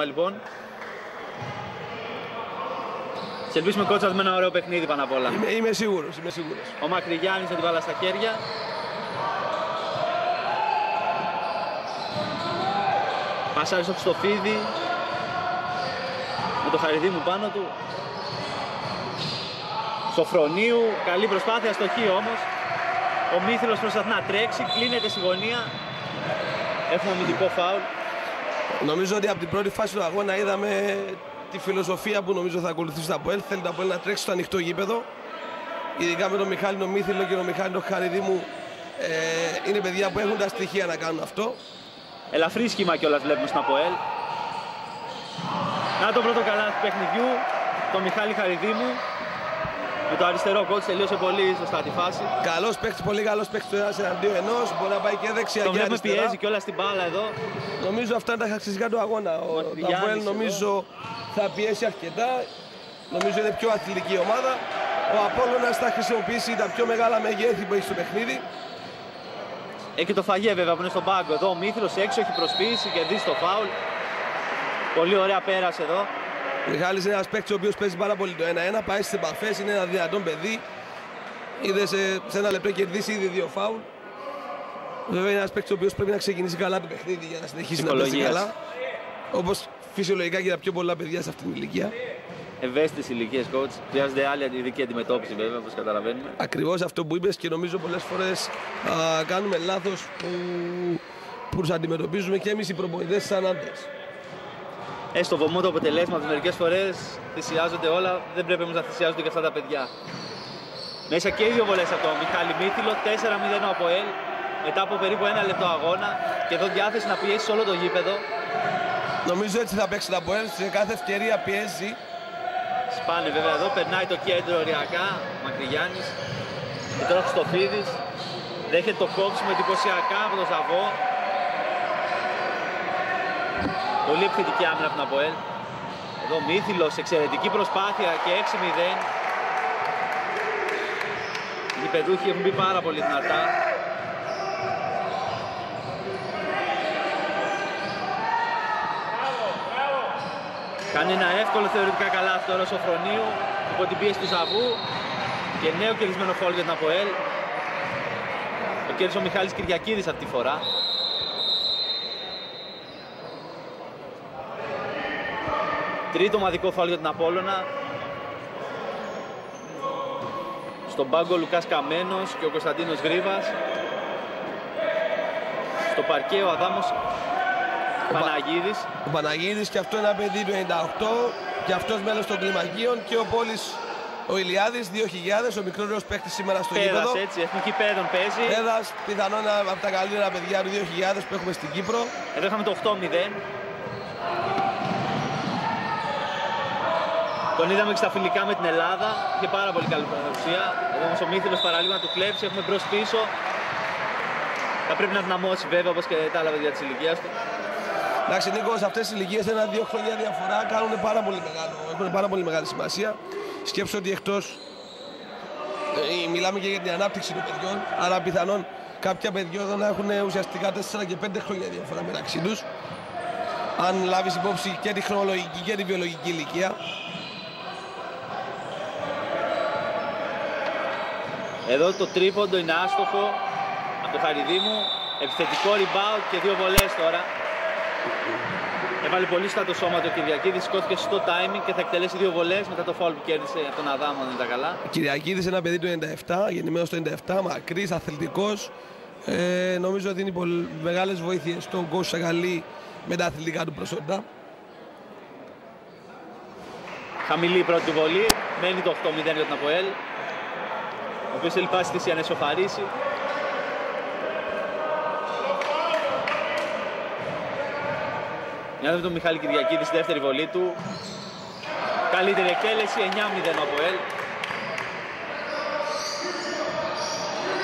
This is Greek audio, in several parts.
λοιπόν. Σε ελπίσουμε κότσας με ένα ωραίο παιχνίδι πάνω απ' όλα. Είμαι, είμαι σίγουρος, είμαι σίγουρος. Ο Μακρυγιάννης με την μπάλα στα χέρια. Πασάρι στο Χριστοφίδη. Με το χαριδί μου πάνω του. Σοφρονίου, καλή προσπάθεια, στοχή όμως. Ο Μήθυλος προσπαθεί να τρέξει, κλείνεται στη γωνία. Έχουμε αμυντικό φάουλ. Νομίζω ότι από την πρώτη φάση του αγώνα είδαμε τη φιλοσοφία που νομίζω θα ακολουθήσει το Αποέλ. Θέλει το Αποέλ να τρέξει στο ανοιχτό γήπεδο. Ειδικά με τον Μιχάλη τον Μήθυλο και τον Μιχάλη τον Χαριδίμου ε, είναι παιδιά που έχουν τα στοιχεία να κάνουν αυτό. Ελαφρύ σχήμα κιόλας βλέπουμε στην Αποέλ. Να το πρώτο καλά του παιχνιδιού, τον Μιχάλη Χαριδίμου. Με το αριστερό κότσο τελείωσε πολύ σωστά τη φάση. Καλός παίκτης, πολύ καλός παίκτης του ένα εναντίον ενός. Μπορεί να πάει και δεξιά Το και βλέπουμε αριστερά. πιέζει κιόλας στην μπάλα εδώ. Νομίζω αυτά είναι τα χαρακτηριστικά του αγώνα. Ο Γιάννης Αποέλ εδώ. νομίζω θα πιέσει αρκετά. Νομίζω είναι πιο αθλητική ομάδα. Ο Απόλλωνας θα χρησιμοποιήσει τα πιο μεγάλα μεγέθη που έχει στο παιχνίδι. Έχει και το φαγέ βέβαια που είναι στον πάγκο. Εδώ ο Μήθρο έξω έχει προσποίηση και δει το φάουλ. Πολύ ωραία πέρασε εδώ. Ο Μιχάλης είναι ένας παίκτης ο οποίος παίζει πάρα πολύ το 1-1. Πάει στις επαφές, είναι ένα δυνατόν παιδί. Είδε σε, σε ένα λεπτό κερδίσει ήδη δύο φάουλ. Βέβαια είναι ένας παίκτης ο οποίος πρέπει να ξεκινήσει καλά το παιχνίδι για να συνεχίσει να παίζει Ψυχολογίας. καλά. Όπως φυσιολογικά και τα πιο πολλά παιδιά σε αυτήν την ηλικία. Ευαίσθητες ηλικίες coach. Χρειάζεται άλλη ειδική αντιμετώπιση βέβαια όπως καταλαβαίνουμε. Ακριβώς αυτό που είπες και νομίζω πολλές φορές κάνουμε λάθος που, που τους αντιμετωπίζουμε και εμείς οι προπονητές σαν άντρες. Ε, στο βωμό του αποτελέσματο μερικές φορές θυσιάζονται όλα. Δεν πρέπει όμως να θυσιάζονται και αυτά τα παιδιά. Μέσα και οι δύο βολές από τον Μιχάλη Μύθιλο. 4-0 από ΕΛ. Μετά από περίπου ένα λεπτό αγώνα. Και εδώ διάθεση να πιέσει όλο το γήπεδο. Νομίζω έτσι θα παίξει τα Αποέλ. Σε κάθε ευκαιρία πιέζει. Σπάνε βέβαια εδώ. Περνάει το κέντρο ωριακά. Μακρυγιάννης. Και τώρα Χριστοφίδης. Δέχεται το κόψιμο εντυπωσιακά από τον Ζαβό. Πολύ επιθετική άμυνα από την Αποέλ. Εδώ Μύθιλος, εξαιρετική προσπάθεια και 6-0. Οι παιδούχοι έχουν μπει πάρα πολύ δυνατά. Κάνει ένα εύκολο θεωρητικά καλάθι τώρα ο Σοφρονίου υπό την πίεση του Ζαβού και νέο κερδισμένο φόλ για την Αποέλ. Το κέρδισε ο Μιχάλης Κυριακίδης αυτή τη φορά. Τρίτο ομαδικό φάουλ για την Απόλλωνα. Στον πάγκο ο Λουκάς Καμένος και ο Κωνσταντίνος Γρίβας. Στο παρκέ ο Αδάμος Παναγίδης. Ο Παναγίδης και αυτό είναι ένα παιδί του 98 και αυτός μέλος των κλιμακίων και ο Πόλης ο Ηλιάδης 2000, ο μικρότερος παίκτης σήμερα στο Πέδας γήπεδο. έτσι, εθνική παιδών παίζει. Πέδας, πιθανόν ένα από τα καλύτερα παιδιά του 2000 που έχουμε στην Κύπρο. Εδώ είχαμε το 8-0. Τον είδαμε και στα φιλικά με την Ελλάδα. Είχε πάρα πολύ καλή παρουσία. Εδώ όμως ο Μύθιλος παραλίγο να του κλέψει. Έχουμε μπρος πίσω. Θα πρέπει να δυναμώσει βέβαια όπως και τα άλλα παιδιά της ηλικίας του. Εντάξει, Νίκος, σε αυτές τις ηλικίες ένα-δύο χρόνια διαφορά κάνουν πάρα πολύ μεγάλο, έχουν πάρα πολύ μεγάλη σημασία. Σκέψω ότι εκτός ε, μιλάμε και για την ανάπτυξη των παιδιών, άρα πιθανόν κάποια παιδιά εδώ να έχουν ουσιαστικά 4 και 5 χρόνια διαφορά μεταξύ τους. Αν λάβεις υπόψη και τη χρονολογική και τη βιολογική ηλικία. Εδώ το τρίποντο είναι άστοχο από το Χαριδίμου. Επιθετικό rebound και δύο βολές τώρα. Έβαλε πολύ στα το σώμα του Κυριακίδης, σηκώθηκε στο timing και θα εκτελέσει δύο βολές μετά το foul που κέρδισε από τον Αδάμο, αν δεν ήταν καλά. Κυριακίδης ένα παιδί του 97, γεννημένος το 97, μακρύς, αθλητικός. Ε, νομίζω δίνει πολύ μεγάλες βοήθειες στον Κώσο Σαγαλή με τα αθλητικά του προσόντα. Χαμηλή η πρώτη του βολή, μένει το 8-0 για τον Αποέλ. Ο οποίος θέλει πάση θυσία να ισοφαρίσει. Για να δούμε τον Μιχάλη Κυριακίδης στη δεύτερη βολή του. Καλύτερη εκτέλεση, 9-0 ο Αποέλ.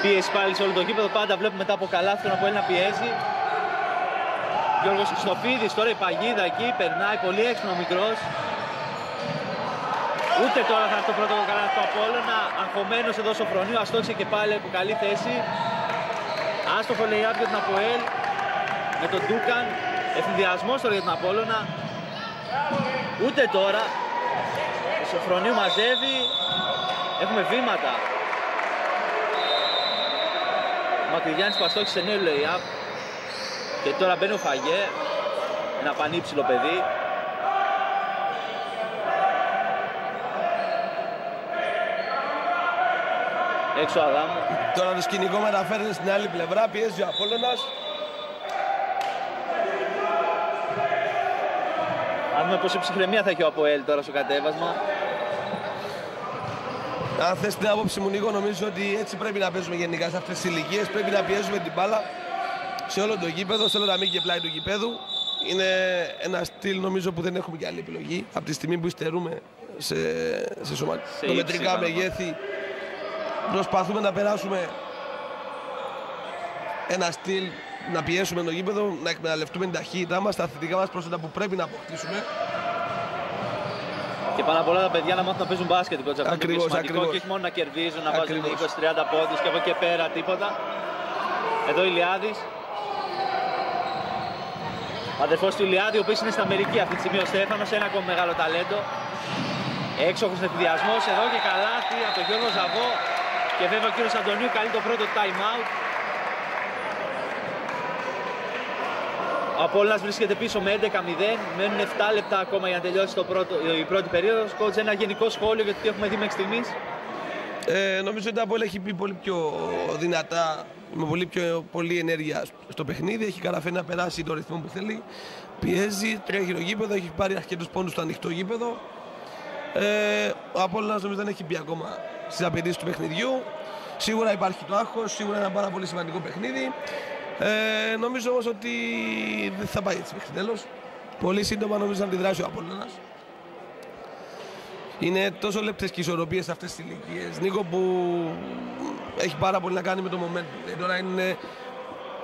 Πίεση πάλι σε όλο το γήπεδο, πάντα βλέπουμε μετά από καλάθι τον Αποέλ να πιέζει. Γιώργος Χριστοφίδης, τώρα η παγίδα εκεί, περνάει πολύ έξυπνο ο μικρός. Ούτε τώρα θα έρθει το πρώτο καλάθι του Απόλλωνα. Αγχωμένος εδώ στο φρονείο, αστόξε και πάλι από καλή θέση. Άστοχο λέει για την Αποέλ με τον Ντούκαν. Ευθυνδιασμός τώρα για την Απόλλωνα. Ούτε τώρα. Ο Σοφρονίου μαζεύει. Έχουμε βήματα. Ο Μακρυγιάννης που αστόχησε νέο lay-up. Και τώρα μπαίνει ο Φαγέ. Ένα πανύψηλο παιδί. Έξω Αδάμου. Τώρα το σκηνικό μεταφέρεται στην άλλη πλευρά, πιέζει ο Απόλλωνας. Αν δούμε πόση ψυχραιμία θα έχει ο Αποέλ τώρα στο κατέβασμα. Αν θες την άποψη μου Νίκο, νομίζω ότι έτσι πρέπει να παίζουμε γενικά σε αυτές τις ηλικίες. Πρέπει να πιέζουμε την μπάλα σε όλο το γήπεδο, σε όλα τα μήκη και πλάι του γήπεδου. Είναι ένα στυλ νομίζω που δεν έχουμε και άλλη επιλογή. Από τη στιγμή που υστερούμε σε, σε σωματικά μεγέθη, προσπαθούμε να περάσουμε ένα στυλ να πιέσουμε το γήπεδο, να εκμεταλλευτούμε την ταχύτητά μας, τα θετικά μας πρόσθετα που πρέπει να αποκτήσουμε. Και πάνω απ' όλα τα παιδιά να μάθουν να παίζουν μπάσκετ. Κότσα. Ακριβώς, είναι σημαντικό ακριβώς. και όχι μόνο να κερδίζουν, να βάζουν Ακριβώς. 20-30 πόντους και από εκεί και πέρα τίποτα. Εδώ η Ηλιάδης. Ο αδερφός του Ηλιάδη, ο οποίος είναι στην Αμερική αυτή τη στιγμή ο Στέφανος, ένα ακόμη μεγάλο ταλέντο. Έξοχος ευθυδιασμός εδώ και καλάθι από τον Γιώργο Ζαβό. Και βέβαια ο κύριος Αντωνίου καλεί το πρώτο time out. Ο Απόλλωνας βρίσκεται πίσω με 11-0, μένουν 7 λεπτά ακόμα για να τελειώσει το πρώτο, η πρώτη περίοδος. Coach, ένα γενικό σχόλιο για το τι έχουμε δει μέχρι στιγμής. Ε, νομίζω ότι η Απόλλη έχει μπει πολύ πιο δυνατά, με πολύ πιο πολύ ενέργεια στο παιχνίδι. Έχει καταφέρει να περάσει το ρυθμό που θέλει. Πιέζει, τρέχει το γήπεδο, έχει πάρει αρκετούς πόντους στο ανοιχτό γήπεδο. Ε, ο Απόλλωνας νομίζω δεν έχει μπει ακόμα στις απαιτήσεις του παιχνιδιού. Σίγουρα υπάρχει το άγχος, σίγουρα είναι ένα πάρα πολύ σημαντικό παιχνίδι. Ε, νομίζω όμως ότι δεν θα πάει έτσι μέχρι τέλος. Πολύ σύντομα νομίζω να αντιδράσει ο Απόλλωνας. Είναι τόσο λεπτές και ισορροπίες σε αυτές τις ηλικίες. Νίκο που έχει πάρα πολύ να κάνει με το momentum. Ε, τώρα είναι,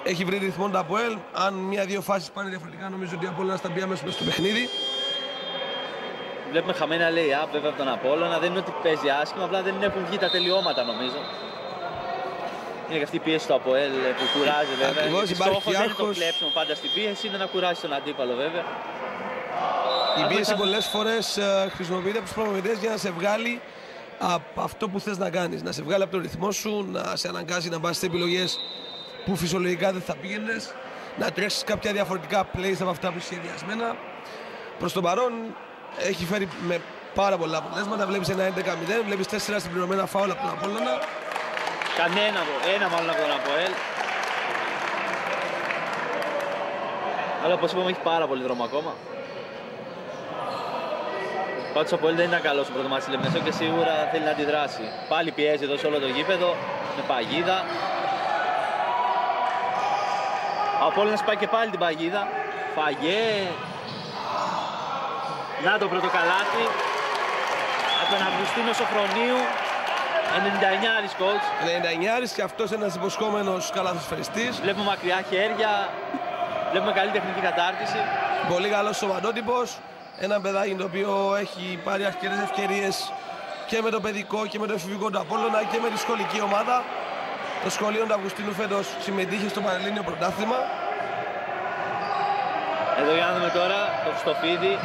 έχει βρει ρυθμό το Αποέλ. Αν μία-δύο φάσεις πάνε διαφορετικά, νομίζω ότι η Απόλλωνας θα μπει αμέσως στο παιχνίδι. Βλέπουμε χαμένα λέει up βέβαια από τον Απόλλωνα. Δεν είναι ότι παίζει άσχημα, απλά δεν έχουν βγει τα τελειώματα νομίζω. Είναι και αυτή η πίεση του Αποέλ ε, που κουράζει βέβαια. Ακριβώς, Γιατί υπάρχει στόχος δεν είναι το άγχος. κλέψιμο πάντα στην πίεση, είναι να κουράσει τον αντίπαλο βέβαια. Η Άκου, πίεση θα- πολλές φορές χρησιμοποιείται από τους προπονητές για να σε βγάλει από αυτό που θες να κάνεις. Να σε βγάλει από το ρυθμό σου, να σε αναγκάσει να πα σε επιλογές που φυσιολογικά δεν θα πήγαινες, να τρέξεις κάποια διαφορετικά plays από αυτά που είσαι σχεδιασμένα. Προς το παρόν έχει φέρει με πάρα πολλά αποτελέσματα. Βλέπεις ένα 11-0, βλέπεις 4 συμπληρωμένα φάουλ από τον Απόλλωνα. Κανένα, από- ένα μάλλον από τον Αποέλ. Αλλά όπως είπαμε έχει πάρα πολύ δρόμο ακόμα. Πάντως ο Αποέλ δεν ήταν καλός στο πρώτο μάτι στη Λεμεσό και σίγουρα θέλει να αντιδράσει. Πάλι πιέζει εδώ σε όλο το γήπεδο με παγίδα. Ο Απόλλωνας πάει και πάλι την παγίδα. Φαγέ. Να το πρώτο καλάθι. Από τον Αυγουστίνο Σοφρονίου. 99 coach. 99 και αυτός ένας υποσχόμενος καλαθοσφαιριστή. Βλέπουμε μακριά χέρια. Βλέπουμε καλή τεχνική κατάρτιση. Πολύ καλός σωματότυπος. Ένα παιδάκι το οποίο έχει πάρει αρκετές ευκαιρίες και με το παιδικό και με το εφηβικό του Απόλλωνα και με τη σχολική ομάδα. Το σχολείο του Αυγουστίνου φέτος συμμετείχε στο Πανελλήνιο Πρωτάθλημα. Εδώ για να δούμε τώρα το Χριστοφίδη.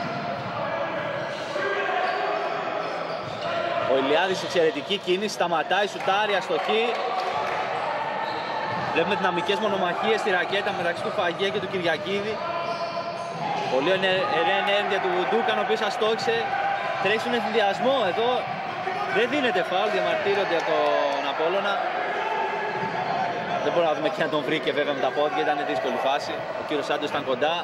Ο Ηλιάδης εξαιρετική κίνηση, σταματάει, σουτάρει, αστοχή. Βλέπουμε δυναμικές μονομαχίες στη ρακέτα μεταξύ του Φαγέ και του Κυριακίδη. Πολύ ενε- ωραία ενέργεια του Ντούκαν, ο οποίος αστόχησε. Τρέχει στον ευθυνδιασμό εδώ. Δεν δίνεται φάουλ, διαμαρτύρονται από τον Απόλλωνα. Δεν μπορούμε να δούμε και να τον βρήκε βέβαια με τα πόδια, ήταν δύσκολη φάση. Ο κύριος Σάντος ήταν κοντά.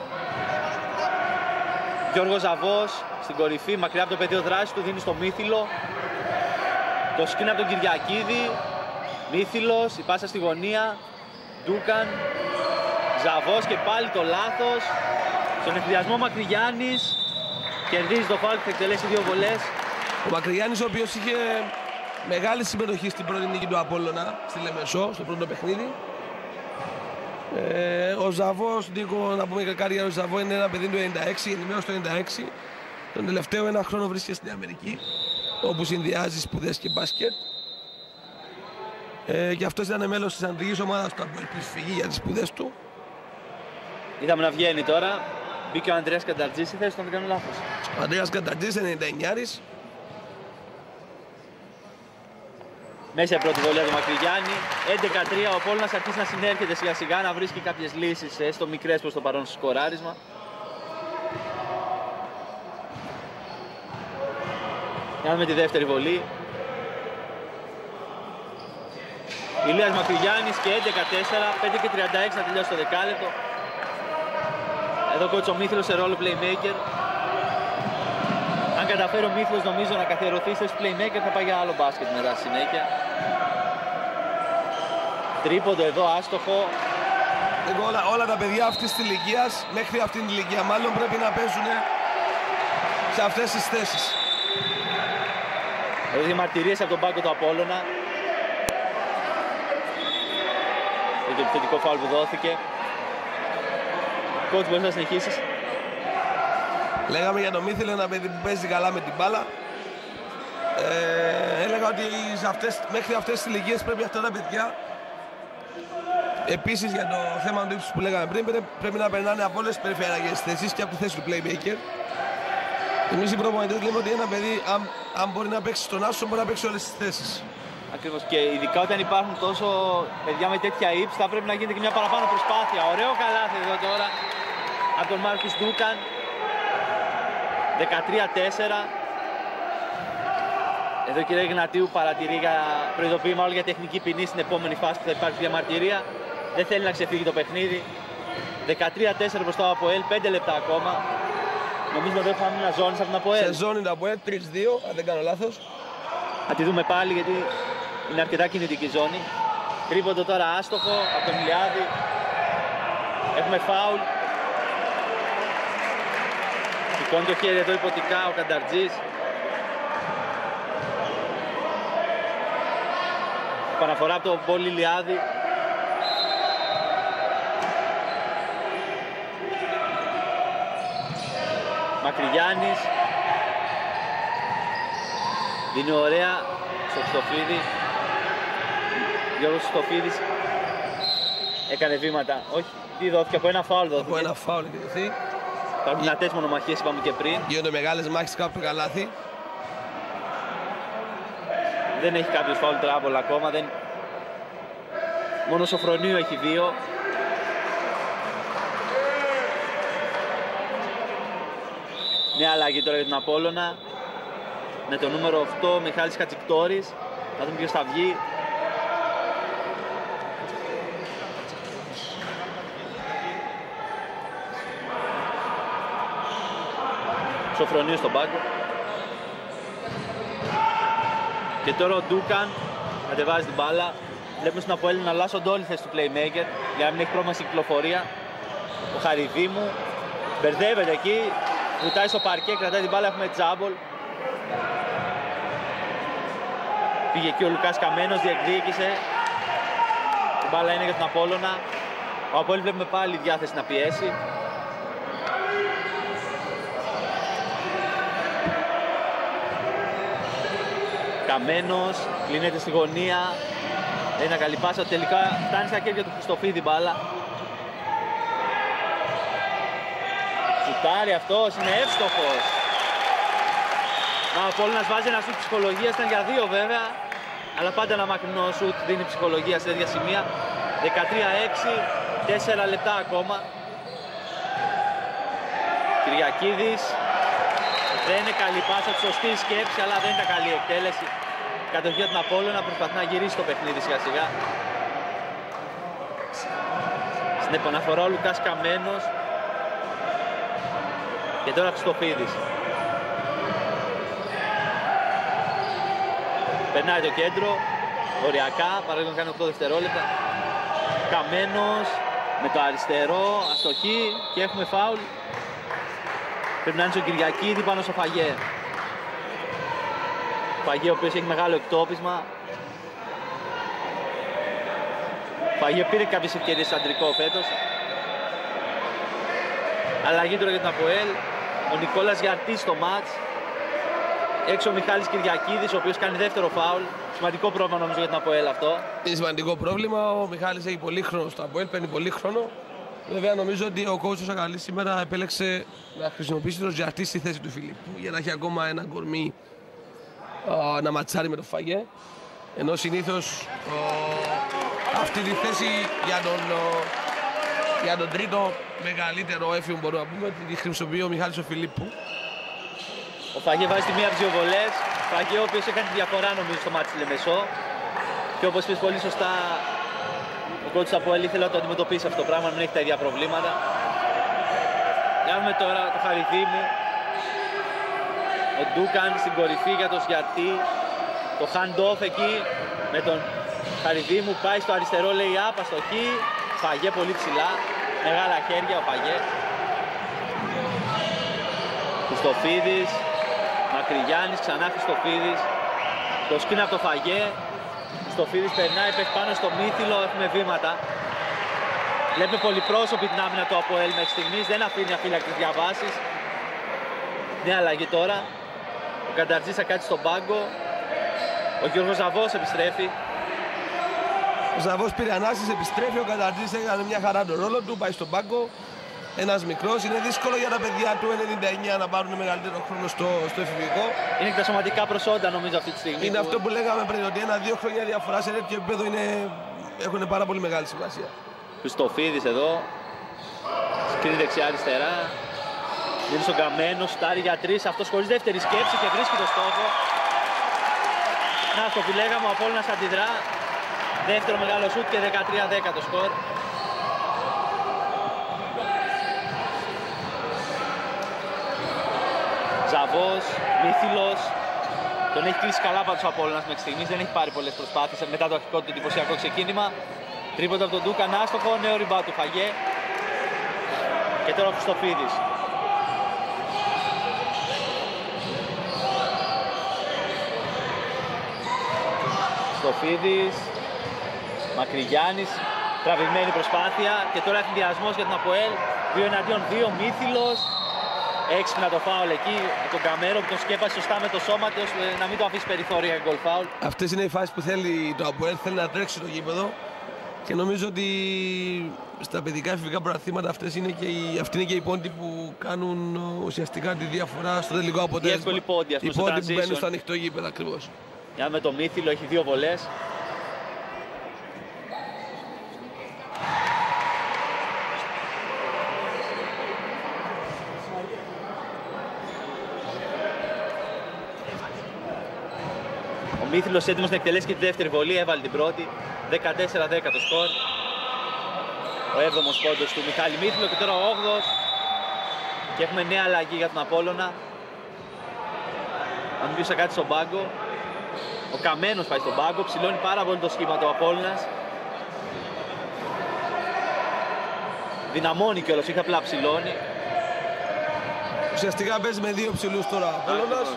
Γιώργος Ζαβός στην κορυφή, μακριά από το πεδίο δράσης του, δίνει στο Μύθιλο. Το σκριν από τον Κυριακίδη. Μύθιλος, η πάσα στη γωνία. Ντούκαν. Ζαβός και πάλι το λάθος. Στον ευθυδιασμό Μακρυγιάννης. Κερδίζει το φάουλ και θα εκτελέσει δύο βολές. Ο Μακρυγιάννης ο οποίος είχε μεγάλη συμμετοχή στην πρώτη νίκη του Απόλλωνα στη Λεμεσό, στο πρώτο παιχνίδι. Ε, ο Ζαβός, Νίκο, να πούμε και κάτι για τον Ζαβό, είναι ένα παιδί του 96, γεννημένος το 96. Τον τελευταίο ένα χρόνο βρίσκεται στην Αμερική, όπου συνδυάζει σπουδές και μπάσκετ. Ε, και αυτός ήταν μέλος της αντρικής ομάδας του Απόλλη, που έχει φυγεί για τις σπουδές του. Είδαμε να βγαίνει τώρα. Μπήκε ο Ανδρέας Κανταρτζής στη θέση, τον δεν κάνω λάθος. Ο Αντρέας Κανταρτζής 99 Μέσα πρώτη βολέα του Μακρυγιάννη. 11-3 ο Πόλωνας αρχίζει να συνέρχεται σιγά σιγά να βρίσκει κάποιες λύσεις έστω μικρές προς το παρόν στο σκοράρισμα. Κάνουμε τη δεύτερη βολή. Ηλίας Μακρυγιάννης και 11-4, 5 και 36 να τελειώσει το δεκάλεπτο. Εδώ κότσο ο Μήθρος σε ρόλο playmaker. Αν καταφέρει ο Μήθρος νομίζω να καθιερωθεί σε playmaker θα πάει για άλλο μπάσκετ μετά στη συνέχεια. Τρίποντο εδώ άστοχο. Λοιπόν, όλα, όλα τα παιδιά αυτής της ηλικίας, μέχρι αυτήν την ηλικία μάλλον πρέπει να παίζουν σε αυτές τις θέσεις. Εδώ διαμαρτυρίες από τον πάγκο του Απόλλωνα. Για το επιθετικό φάουλ που δόθηκε. Κότς μπορείς να συνεχίσεις; Λέγαμε για το Μήθυλο ένα παιδί που παίζει καλά με την μπάλα. Ε, έλεγα ότι σε αυτές, μέχρι αυτές τις ηλικίες πρέπει αυτά τα παιδιά Επίσης για το θέμα του ύψους που λέγαμε πριν πρέπει να περνάνε από όλες τις περιφερειακές θέσεις και από τη θέση του playmaker. Εμείς οι προπονητές λέμε ότι ένα παιδί αν, αν μπορεί να παίξει στον άσο μπορεί να παίξει όλες τις θέσεις. Ακριβώς και ειδικά όταν υπάρχουν τόσο παιδιά με τέτοια ύψη θα πρέπει να γίνεται και μια παραπάνω προσπάθεια. Ωραίο καλάθι εδώ τώρα από τον Μάρκους Ντούκαν. 13-4. Εδώ η κυρία Γνατίου παρατηρεί για προειδοποιεί μάλλον για τεχνική ποινή στην επόμενη φάση που θα υπάρχει διαμαρτυρία. Δεν θέλει να ξεφύγει το παιχνίδι. 13-4 μπροστά από ΕΛ, 5 λεπτά ακόμα. Νομίζω ότι έχουμε μια ζώνη από την ΑΠΟΕΛ. Σε ζώνη του ΑΠΟΕΛ, 3-2, αν δεν κάνω λάθος. Θα τη δούμε πάλι γιατί είναι αρκετά κινητική ζώνη. Τρίποντο τώρα άστοχο από τον Ηλιάδη. Έχουμε φάουλ. Σηκώνει το χέρι εδώ υποτικά ο Κανταρτζής. Επαναφορά από τον Πόλη Ηλιάδη. Μακρυγιάννης. Δίνει ωραία στο Χριστοφίδη. Γιώργος Χριστοφίδης έκανε βήματα. Όχι, τι δόθηκε, από ένα φάουλ δόθηκε. Από ένα φάουλ έχει δοθεί. Υπάρχουν δυνατές μονομαχίες, είπαμε και πριν. Γίνονται μεγάλες μάχες κάπου καλάθι. Δεν έχει κάποιος φάουλ τράβολα ακόμα. Δεν... Μόνο ο Σοφρονίου έχει δύο. Νέα αλλαγή τώρα για τον Απόλλωνα. Με το νούμερο 8 Μιχάλης Χατσικτόρης. Θα δούμε ποιος θα βγει. Σοφρονίου στον πάγκο. Και τώρα ο Ντούκαν κατεβάζει την μπάλα. Βλέπουμε στην Αποέλ να αλλάσσονται όλοι θέση του playmaker για να μην έχει πρόβλημα στην κυκλοφορία. Ο Χαριδίμου μπερδεύεται εκεί, βουτάει στο παρκέ, κρατάει την μπάλα, έχουμε τζάμπολ. Πήγε εκεί ο Λουκάς Καμένος, διεκδίκησε. Η μπάλα είναι για τον Απόλλωνα. Ο Απόλλη βλέπουμε πάλι διάθεση να πιέσει. Καμένος, κλείνεται στη γωνία. Δεν είναι καλή πάσα, τελικά φτάνει στα χέρια του Χριστοφίδη μπάλα. Σουτάρει αυτός, είναι εύστοχος. Ο Απόλλωνας βάζει ένα σουτ ψυχολογίας, ήταν για δύο βέβαια. Αλλά πάντα ένα μακρινό σουτ δίνει ψυχολογία σε τέτοια σημεία. 13-6, 4 λεπτά ακόμα. Κυριακίδης. Δεν είναι καλή πάσα, σωστή σκέψη, αλλά δεν ήταν καλή εκτέλεση. Κατοχή από την Απόλλωνα προσπαθεί να γυρίσει το παιχνίδι σιγά σιγά. Στην επαναφορά ο Λουκάς Καμένος. Και τώρα Χριστοφίδης. Περνάει το κέντρο, οριακά, παράδειγμα κάνει 8 δευτερόλεπτα. Καμένος με το αριστερό, αστοχή και έχουμε φάουλ. Πρέπει να είναι στον Κυριακίδη πάνω στο Φαγέ. Φαγέ ο οποίος έχει μεγάλο εκτόπισμα. Φαγέ πήρε κάποιες ευκαιρίες στο αντρικό φέτος. Αλλαγή τώρα για την Αποέλ. Ο Νικόλας Γιαρτής στο μάτς. Έξω ο Μιχάλης Κυριακίδης, ο οποίος κάνει δεύτερο φάουλ. Σημαντικό πρόβλημα νομίζω για την Αποέλ αυτό. Είναι σημαντικό πρόβλημα. Ο Μιχάλης έχει πολύ χρόνο στο Αποέλ, παίρνει πολύ χρόνο. Βέβαια, νομίζω ότι ο coach ο Σακαλής σήμερα επέλεξε να χρησιμοποιήσει τον Τζαρτή στη θέση του Φιλίππου για να έχει ακόμα ένα κορμί α, να ματσάρει με το Φαγέ. Ενώ συνήθως αυτή τη θέση για τον, για τον τρίτο μεγαλύτερο έφηβο μπορούμε να πούμε τη χρησιμοποιεί ο Μιχάλης ο Φιλίππου. Ο Φαγέ βάζει τη μία από τις δύο βολές. Ο Φαγέ ο οποίος έκανε τη διαφορά νομίζω στο μάτι Λεμεσό. Και όπως είπες πολύ σωστά, ο κότσος από ήθελε να το αντιμετωπίσει αυτό το πράγμα, να μην έχει τα ίδια προβλήματα. Κάνουμε τώρα το μου. Ο Ντούκαν στην κορυφή για το Σιαρτή. Το hand-off εκεί με τον μου πάει στο αριστερό λέει άπα στο χ. Φαγέ πολύ ψηλά. Μεγάλα χέρια ο Φαγέ. Χριστοφίδης. Μακρυγιάννης, ξανά Χριστοφίδης. Το σκίνα από το Φαγέ. Χριστοφίδης περνάει, πέφτει πάνω στο μύθιλο, έχουμε βήματα. Βλέπουμε πολυπρόσωπη την άμυνα του Αποέλ μέχρι στιγμής, δεν αφήνει αφύλακτες διαβάσεις. Νέα αλλαγή τώρα. Ο Κανταρτζής θα κάτσει στον πάγκο. Ο Γιώργος Ζαβός επιστρέφει. Ο Ζαβός πήρε ανάσης, επιστρέφει. Ο Κανταρτζής έκανε μια χαρά τον ρόλο του, πάει στον πάγκο. Ένας μικρός. Είναι δύσκολο για τα παιδιά του 99 να πάρουν μεγαλύτερο χρόνο στο, στο εφηβικό. Είναι και τα σωματικά προσόντα νομίζω αυτή τη στιγμή. Είναι που... αυτό που λέγαμε πριν, ότι ένα-δύο χρόνια διαφορά σε τέτοιο επίπεδο είναι... έχουν πάρα πολύ μεγάλη σημασία. Χριστοφίδης εδώ. Σκρίνει δεξιά-αριστερά. Είναι στον καμένο, στάρει για τρεις. Αυτός χωρίς δεύτερη σκέψη και βρίσκει το στόχο. Να αυτό που λέγαμε, ο Απόλλωνας αντιδρά. Δεύτερο μεγάλο σουτ και 13-10 το σκορ. Ζαβός, Μύθιλος. Τον έχει κλείσει καλά πάντως ο Απόλλωνας μέχρι στιγμής, δεν έχει πάρει πολλές προσπάθειες μετά το αρχικό του εντυπωσιακό ξεκίνημα. Τρίποντα από τον Ντούκαν άστοχο, νέο ριμπά του Φαγέ. Και τώρα ο Χριστοφίδης. Χριστοφίδης, Μακρυγιάννης, τραβηγμένη προσπάθεια και τώρα διασμός για την Αποέλ. 2 εναντίον 2, Μύθιλος, έξυπνα το φάουλ εκεί από τον Καμέρο που τον σκέπασε σωστά με το σώμα του ώστε να μην το αφήσει περιθώρια για γκολ φάουλ. Αυτές είναι οι φάσεις που θέλει το Αποέλ, θέλει να τρέξει το γήπεδο και νομίζω ότι στα παιδικά εφηβικά προαθήματα αυτές είναι και οι, αυτοί είναι και οι πόντοι που κάνουν ουσιαστικά τη διαφορά στο τελικό αποτέλεσμα. Οι εύκολοι πόντοι, οι πόντοι που μπαίνουν στο ανοιχτό γήπεδο ακριβώς. Για με το Μύθιλο έχει δύο βολές. Μύθυλο έτοιμος να εκτελέσει και τη δεύτερη βολή, έβαλε την πρώτη. 14-10 το σκορ. Ο 7ο πόντος του Μιχάλη Μύθυλο και τώρα ο 8ο. Και έχουμε νέα αλλαγή για τον Απόλωνα. Αν μπει κάτι στον πάγκο. Ο Καμένος πάει στον πάγκο, ψηλώνει πάρα πολύ το σχήμα του Απόλωνα. Δυναμώνει κιόλας, είχε απλά ψηλώνει. Ουσιαστικά παίζει με δύο ψηλούς τώρα. Απόλωνας.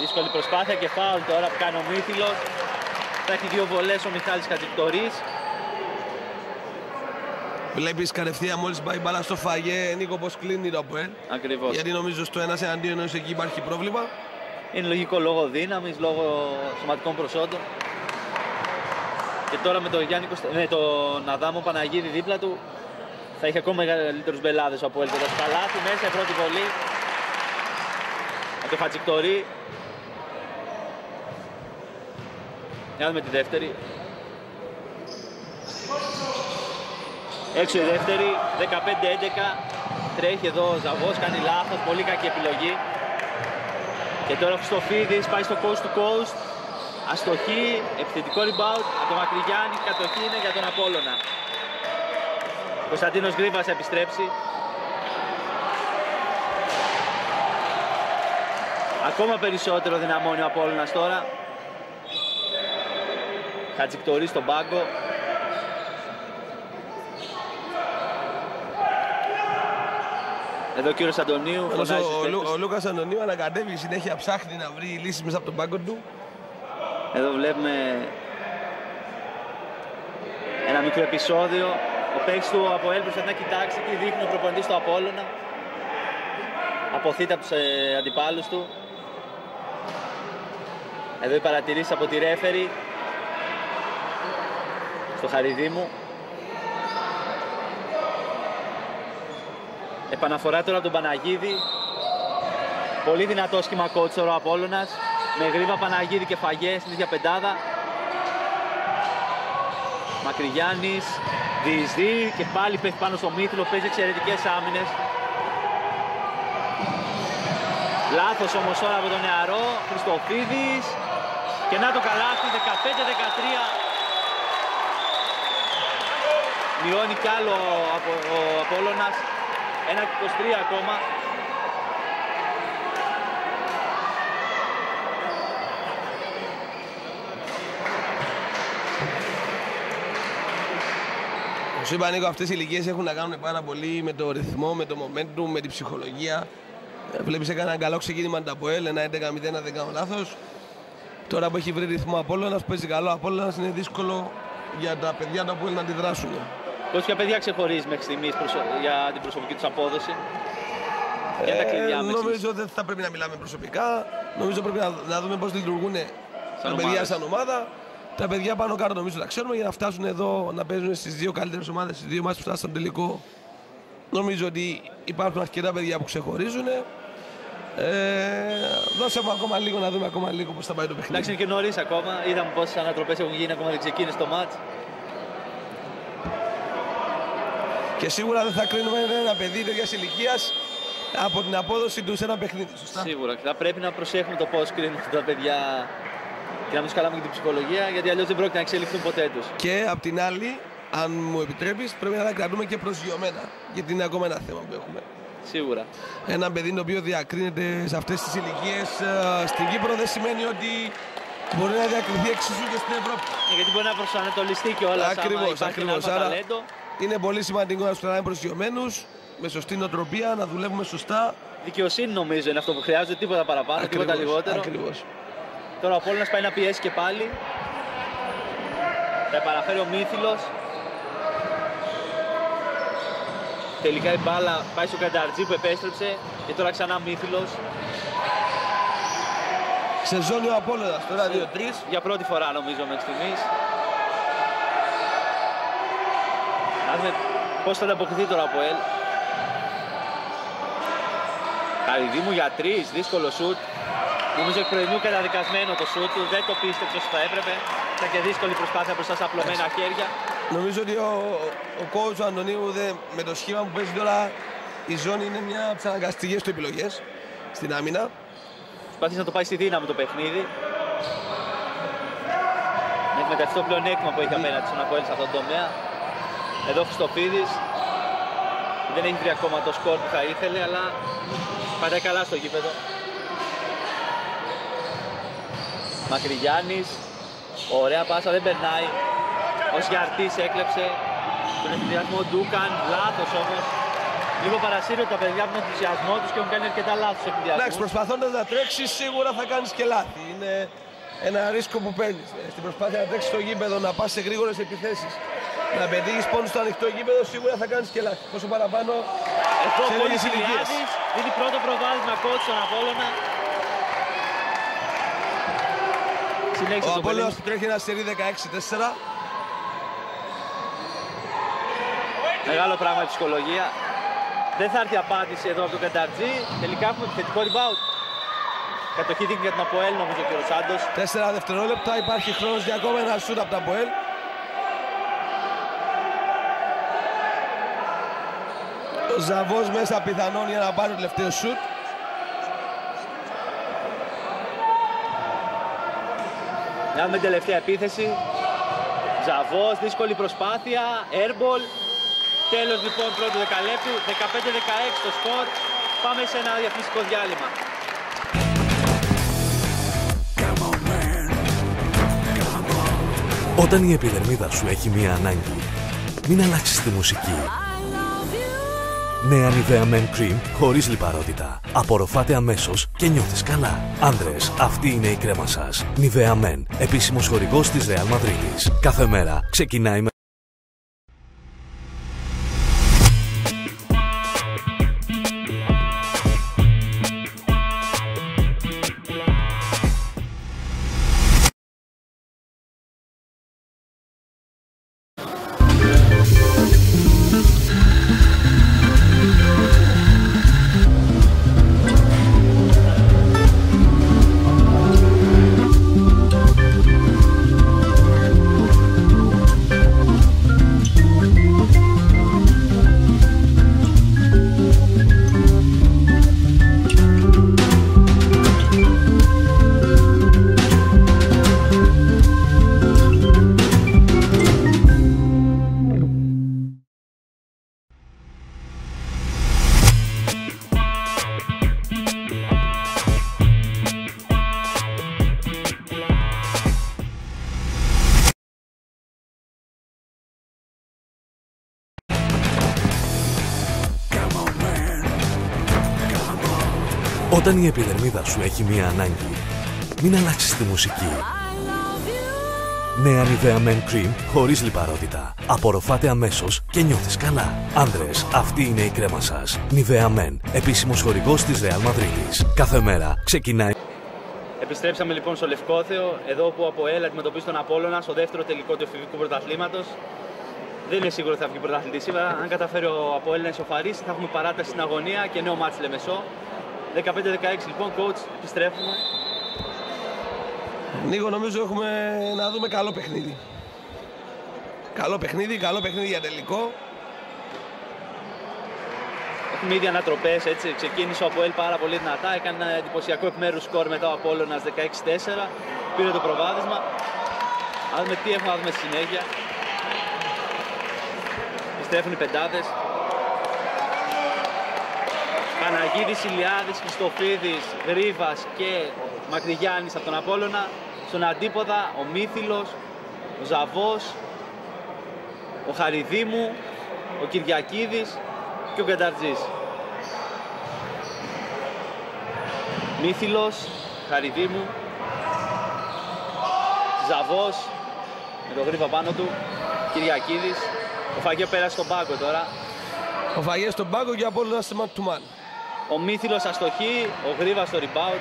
δύσκολη προσπάθεια και φάουλ τώρα που κάνει ο Μύθιλος. Θα έχει δύο βολές ο Μιχάλης Χατζηκτορής. Βλέπεις κατευθείαν μόλις πάει μπάλα στο φαγέ, Νίκο πως κλείνει το ΑΠΟΕΛ. Ακριβώς. Γιατί νομίζω στο ένας εναντίον ενός εκεί υπάρχει πρόβλημα. Είναι λογικό λόγω δύναμης, λόγω σωματικών προσόντων. Και τώρα με τον, Γιάννη, με τον Αδάμο Παναγίδη δίπλα του θα έχει ακόμα μεγαλύτερους μπελάδες ο Αποέλ. Καλάθι μέσα, πρώτη βολή. Από το Χατζικτορή Για με τη δεύτερη. Έξω η δεύτερη, 15-11. Τρέχει εδώ ο Ζαβός, κάνει λάθος, πολύ κακή επιλογή. Και τώρα ο Χριστοφίδης πάει στο coast to coast. Αστοχή, επιθετικό rebound από τον Μακρυγιάννη, κατοχή είναι για τον Απόλλωνα. Κωνσταντίνος Γκρίβας επιστρέψει. Ακόμα περισσότερο δυναμώνει ο Απόλλωνας τώρα. Χατζικτορή στον πάγκο. Εδώ ο κύριος Αντωνίου φωνάζει ο, ο, ο Λούκας Αντωνίου ανακατεύει συνέχεια ψάχνει να βρει λύσεις μέσα από τον πάγκο του. Εδώ βλέπουμε ένα μικρό επεισόδιο. Ο παίκτης του από έλπισε να κοιτάξει τι δείχνει ο προπονητής του Απόλλωνα. Αποθείται από τους ε, αντιπάλους του. Εδώ οι παρατηρήσεις από τη ρέφερη στο Χαριδίμου. Επαναφορά τώρα από τον Παναγίδη. Πολύ δυνατό σχήμα κότσορο ο Απόλλωνας. Με γρήβα Παναγίδη και φαγές στην ίδια πεντάδα. Μακρυγιάννης διεισδύει και πάλι πέφτει πάνω στο μύθιλο, παίζει εξαιρετικές άμυνες. Λάθος όμως τώρα από τον νεαρό, Χριστοφίδης και να το καλάθι, 15-13. Μειώνει κι άλλο ο Απόλλωνας, 1-23 ακόμα. Σου είπα Νίκο, αυτές οι ηλικίες έχουν να κάνουν πάρα πολύ με το ρυθμό, με το momentum, με την ψυχολογία. Ε, βλέπεις έκανε ένα καλό ξεκίνημα τα ΑΠΟΕΛ, ένα 11-0 δεν κάνω λάθος. Τώρα που έχει βρει ρυθμό Απόλλωνας, παίζει καλό Απόλλωνας, είναι δύσκολο για τα παιδιά του ΑΠΟΕΛ να αντιδράσουν. Πώς ποια παιδιά ξεχωρίζει μέχρι στιγμής για την προσωπική τους απόδοση; Για τα κλειδιά ε, νομίζω δεν θα πρέπει να μιλάμε προσωπικά. Νομίζω πρέπει να, να δούμε πώς λειτουργούν τα παιδιά σαν ομάδα. Τα παιδιά πάνω κάτω νομίζω τα ξέρουμε για να φτάσουν εδώ να παίζουν στις δύο καλύτερες ομάδες, στις δύο μάτσε που φτάσαν στο τελικό. Νομίζω ότι υπάρχουν αρκετά παιδιά που ξεχωρίζουν. Ε, δώσε μου ακόμα λίγο να δούμε ακόμα λίγο πώς θα πάει το παιχνίδι. Εντάξει, είναι και νωρίς ακόμα. Είδαμε πόσες ανατροπές έχουν γίνει ακόμα δεν ξεκίνησε το μάτς. Και σίγουρα δεν θα κρίνουμε ένα παιδί τέτοιας ηλικίας από την απόδοση του σε ένα παιχνίδι. Σωστά; Σίγουρα. Θα πρέπει να προσέχουμε το πώς κρίνουν τα παιδιά και να μην σκαλάμε και την ψυχολογία, γιατί αλλιώς δεν πρόκειται να εξελιχθούν ποτέ τους. Και απ' την άλλη, αν μου επιτρέπεις, πρέπει να τα κρατούμε και προσγειωμένα. Γιατί είναι ακόμα ένα θέμα που έχουμε. Σίγουρα. Ένα παιδί το οποίο διακρίνεται σε αυτές τις ηλικίες ε, στην Κύπρο δεν σημαίνει ότι μπορεί να διακριθεί εξίσου και στην Ευρώπη. Ναι, γιατί μπορεί να προσανατολιστεί και όλα αυτά. Ακριβώς, ακριβώς. Άρα είναι πολύ σημαντικό να τους κρατάμε προσγειωμένους, με σωστή νοοτροπία, να δουλεύουμε σωστά. Δικαιοσύνη νομίζω είναι αυτό που χρειάζεται, τίποτα παραπάνω, ακριβώς, τίποτα λιγότερο. Ακριβώς. Τώρα ο Απόλλωνας πάει να πιέσει και πάλι. Θα επαναφέρει ο Μύθιλος. Τελικά η μπάλα πάει στο Κανταρτζή που επέστρεψε και τώρα ξανά Μύθιλος. Σε ζώνη ο Απόλλωνας, τώρα 2-3. Για πρώτη φορά νομίζω μέχρι στιγμής. Να δούμε πώς θα ανταποκριθεί τώρα από ελ. Καριδίμου για τρεις, δύσκολο σουτ. Νομίζω εκ πρωινού καταδικασμένο το σουτ του, δεν το πίστεψε όσο θα έπρεπε. Ήταν και δύσκολη προσπάθεια μπροστά στα απλωμένα χέρια. Νομίζω ότι ο, ο coach του Αντωνίου δε, με το σχήμα που παίζει τώρα η ζώνη είναι μια από τις αναγκαστικές του επιλογές στην άμυνα. Προσπαθεί να το πάει στη δύναμη το παιχνίδι. Με εκμεταλλευτεί το πλεονέκτημα που έχει απέναντι στον Αποέλ σε αυτόν τον τομέα. Εδώ ο Χριστοφίδης δεν έχει βρει ακόμα το σκορ που θα ήθελε, αλλά πατάει καλά στο γήπεδο. Μακρυγιάννης, ωραία πάσα, δεν περνάει. Ο Σιαρτής έκλεψε τον ενθουσιασμό Ντούκαν, λάθος όμως. Λίγο παρασύρω τα παιδιά από τον ενθουσιασμό τους και έχουν κάνει αρκετά λάθος στους ενθουσιασμούς. Εντάξει, προσπαθώντας να τρέξεις σίγουρα θα κάνεις και λάθη. Είναι ένα ρίσκο που παίρνεις. Ε, στην προσπάθεια να τρέξεις στο γήπεδο, να πας σε γρήγορες επιθέσεις. Να πετύχεις πόνους στο ανοιχτό γήπεδο, σίγουρα θα κάνεις και λάθη. Πόσο παραπάνω Εδώ σε λίγες ηλικίες. Δίνει πρώτο προβάδισμα κότσο στον Απόλλωνα. ο Απόλλωνας που τρέχει ένα σερί 16-4. Μεγάλο πράγμα η ψυχολογία. Δεν θα έρθει απάντηση εδώ από τον Κανταρτζή. Τελικά έχουμε επιθετικό rebound. Κατοχή δίνει για την Αποέλ νομίζω και ο Σάντος. Τέσσερα δευτερόλεπτα υπάρχει χρόνος για ακόμα ένα σούτ από την Αποέλ. Ο Ζαβός μέσα πιθανόν για να πάρει το τελευταίο σούτ. Να δούμε την τελευταία επίθεση. Ζαβός, δύσκολη προσπάθεια, airball. Τέλος λοιπόν πρώτου δεκαλέπτου, 15-16 το σκορ. Πάμε σε ένα διαφημιστικό διάλειμμα. Όταν η επιδερμίδα σου έχει μία ανάγκη, μην αλλάξεις τη μουσική Νέα Nivea Men Cream χωρίς λιπαρότητα. Απορροφάτε αμέσως και νιώθεις καλά. Άνδρες, αυτή είναι η κρέμα σας. Nivea Men, επίσημος χορηγός της Real Madrid. Κάθε μέρα ξεκινάει με Όταν η επιδερμίδα σου έχει μία ανάγκη, μην αλλάξεις τη μουσική. Νέα Nivea Men Cream χωρίς λιπαρότητα. Απορροφάτε αμέσως και νιώθεις καλά. Άνδρες, αυτή είναι η κρέμα σας. Nivea Men, επίσημος χορηγός της Real Madrid. Κάθε μέρα ξεκινάει... Επιστρέψαμε λοιπόν στο Λευκόθεο, εδώ που από ΕΛ αντιμετωπίζει τον Απόλλωνα στο δεύτερο τελικό του εφηβικού πρωταθλήματος. Δεν είναι σίγουρο ότι θα βγει πρωταθλητής σήμερα. Αν καταφέρει ο Αποέλ να ισοφαρίσει, θα έχουμε παράταση στην αγωνία και νέο μάτι Λεμεσό. 15-16 λοιπόν, coach, επιστρέφουμε. Νίκο, νομίζω έχουμε να δούμε καλό παιχνίδι. Καλό παιχνίδι, καλό παιχνίδι για τελικό. Έχουμε ήδη ανατροπές έτσι. Ξεκίνησε ο Αποέλ πάρα πολύ δυνατά. Έκανε ένα εντυπωσιακό επιμέρου σκορ μετά ο Απόλλωνας 16-4. Πήρε το προβάδισμα. Α δούμε τι έχουμε να δούμε στη συνέχεια. Επιστρέφουν οι πεντάδες. Παναγίδης, Ηλιάδης, Χριστοφίδης, Γρίβας και Μακρυγιάννης από τον Απόλλωνα. Στον αντίποδα ο Μύθιλος, ο Ζαβός, ο Χαριδίμου, ο Κυριακίδης και ο Γκανταρτζής. Μύθιλος, Χαριδίμου, Ζαβός, με τον Γρίβα πάνω του, Κυριακίδης. Ο Φαγιέ πέρασε στον πάγκο τώρα. Ο Φαγιέ στον πάγκο και από όλα man to man. Ο Μύθιλος αστοχή, ο Γρίβας στο rebound.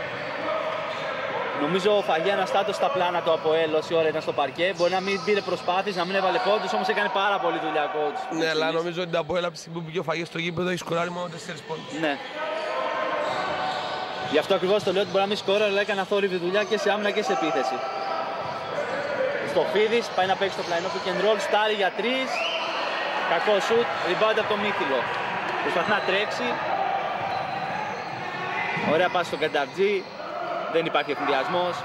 Νομίζω ο Φαγιέ αναστάτω στα πλάνα του από Ελ όση ώρα ήταν στο παρκέ. Μπορεί να μην πήρε προσπάθειες, να μην έβαλε πόντους, όμως έκανε πάρα πολύ δουλειά coach. Ναι, αλλά νομίζω ότι από Ελ από τη στιγμή που πήγε ο Φαγιέ στο γήπεδο έχει σκοράρει μόνο 4 πόντους. Ναι. Γι' αυτό ακριβώς το λέω ότι μπορεί να μην σκόρει, αλλά έκανε αθόρυβη δουλειά και σε άμυνα και σε επίθεση. Στο Φίδη πάει να παίξει το πλαϊνό του and roll, στάρι για τρεις. Κακό σουτ, rebound από το Μύθιλο. Προσπαθεί να τρέξει. Ωραία πάση στον Κανταρτζή. Δεν υπάρχει εφηδιασμός.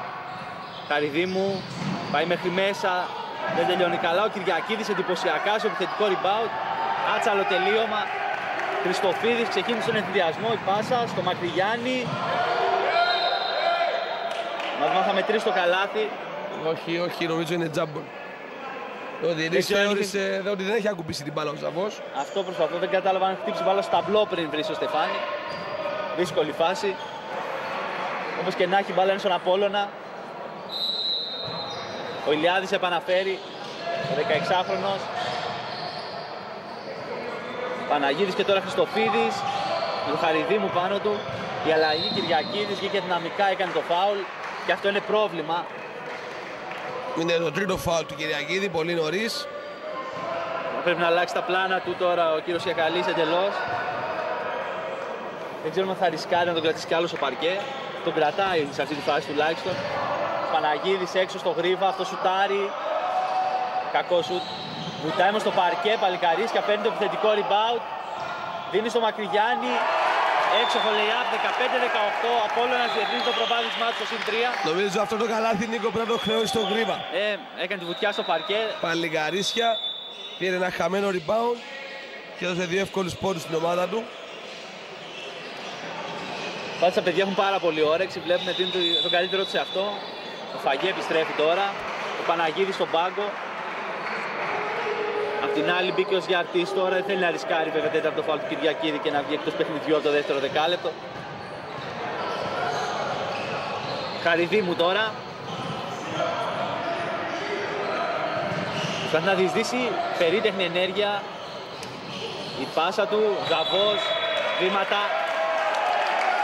Χαριδίμου πάει μέχρι μέσα. Δεν τελειώνει καλά. Ο Κυριακίδης εντυπωσιακά στο επιθετικό rebound. Άτσαλο τελείωμα. Χριστοφίδης ξεκίνησε τον ενθουσιασμό. Η πάσα στο Μακρυγιάννη. Μας μάθαμε τρεις στο καλάθι. Όχι, όχι, νομίζω είναι τζάμπολ. Ο Διενής θεώρησε ότι δεν έχει ακουμπήσει την μπάλα ο Ζαβός. Αυτό προσπαθώ, δεν κατάλαβα αν χτύψει μπάλα στο ταμπλό πριν βρει ο Στεφάνη. Δύσκολη φάση. Όπως και να έχει μπάλα είναι στον Απόλλωνα. Ο Ηλιάδης επαναφέρει, ο 16χρονος. Παναγίδης και τώρα Χριστοφίδης. Με το Χαριδίμου πάνω του. Η αλλαγή Κυριακίδης βγήκε δυναμικά, έκανε το φάουλ. Και αυτό είναι πρόβλημα. Είναι το τρίτο φάουλ του Κυριακίδη, πολύ νωρίς. Πρέπει να αλλάξει τα πλάνα του τώρα ο κύριος Ιακαλής εντελώς. Δεν ξέρουμε αν θα ρισκάρει να τον κρατήσει κι άλλος στο παρκέ. Τον κρατάει σε αυτή τη φάση τουλάχιστον. Παναγίδης έξω στο γρίβα, αυτό σουτάρει. Κακό σουτ. Βουτάει όμως στο παρκέ, παλικαρίσκια, παίρνει το επιθετικό rebound. Δίνει στο Μακρυγιάννη. Έξοχο layup 15-18. Απόλλωνας διεθνεί το προβάδισμά του στο συν 3. Νομίζω αυτό το καλάθι Νίκο πρέπει να το χρεώσει στο γρίβα. Ε, έκανε τη βουτιά στο παρκέ. Παλικαρίσια. Πήρε ένα χαμένο rebound και έδωσε δύο εύκολους πόντους στην ομάδα του. Πάντως τα παιδιά έχουν πάρα πολύ όρεξη, βλέπουμε ότι είναι το καλύτερο τους σε αυτό. Ο Φαγέ επιστρέφει τώρα, ο Παναγίδης στον πάγκο. Απ' την άλλη μπήκε ο Γιαρτής τώρα, δεν θέλει να ρισκάρει βέβαια τέταρτο φάουλ του Κυριακίδη και να βγει εκτός παιχνιδιού από το δεύτερο δεκάλεπτο. Χαριδίμου τώρα. Θα να διεισδύσει περίτεχνη ενέργεια. Η πάσα του, Γαβός, βήματα,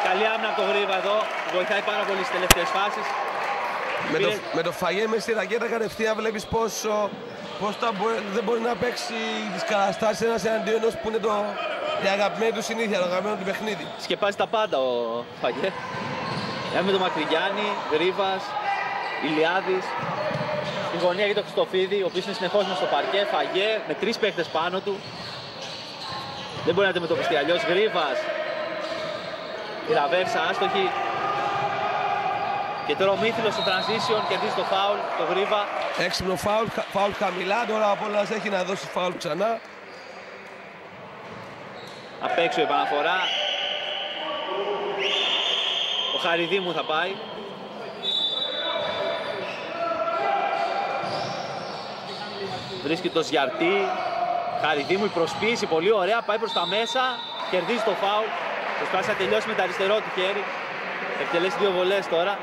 Καλή άμυνα από το Γρήβα εδώ. Βοηθάει πάρα πολύ στις τελευταίες φάσεις. Με, το, με το φαγέ μες στη ρακέτα κατευθείαν βλέπεις πόσο, πόσο δεν μπορεί να παίξει τις καταστάσεις ένας εναντίον ενός που είναι το, η αγαπημένη του συνήθεια, το αγαπημένο του παιχνίδι. Σκεπάζει τα πάντα ο Φαγέ. Έχουμε τον Μακρυγιάννη, Γρήβα, Ηλιάδης. Στη γωνία για το Χριστοφίδη, ο οποίος είναι συνεχώς με στο παρκέ. Φαγέ με τρεις παίχτε πάνω του. Δεν μπορεί να αντιμετωπιστεί αλλιώς. Γρήβα η Ραβέρσα άστοχη. Και τώρα ο Μύθιλος στο transition κερδίζει το φάουλ, το γρίβα. Έξυπνο φάουλ, φάουλ χαμηλά, τώρα ο Απόλλωνας έχει να δώσει φάουλ ξανά. Απ' έξω η επαναφορά. Ο Χαριδίμου θα πάει. Βρίσκει το Ζιαρτή. Χαριδίμου η προσποίηση πολύ ωραία, πάει προς τα μέσα, κερδίζει το φάουλ. Προσπάθησε να τελειώσει με το αριστερό του χέρι. Εκτελέσει δύο βολές τώρα.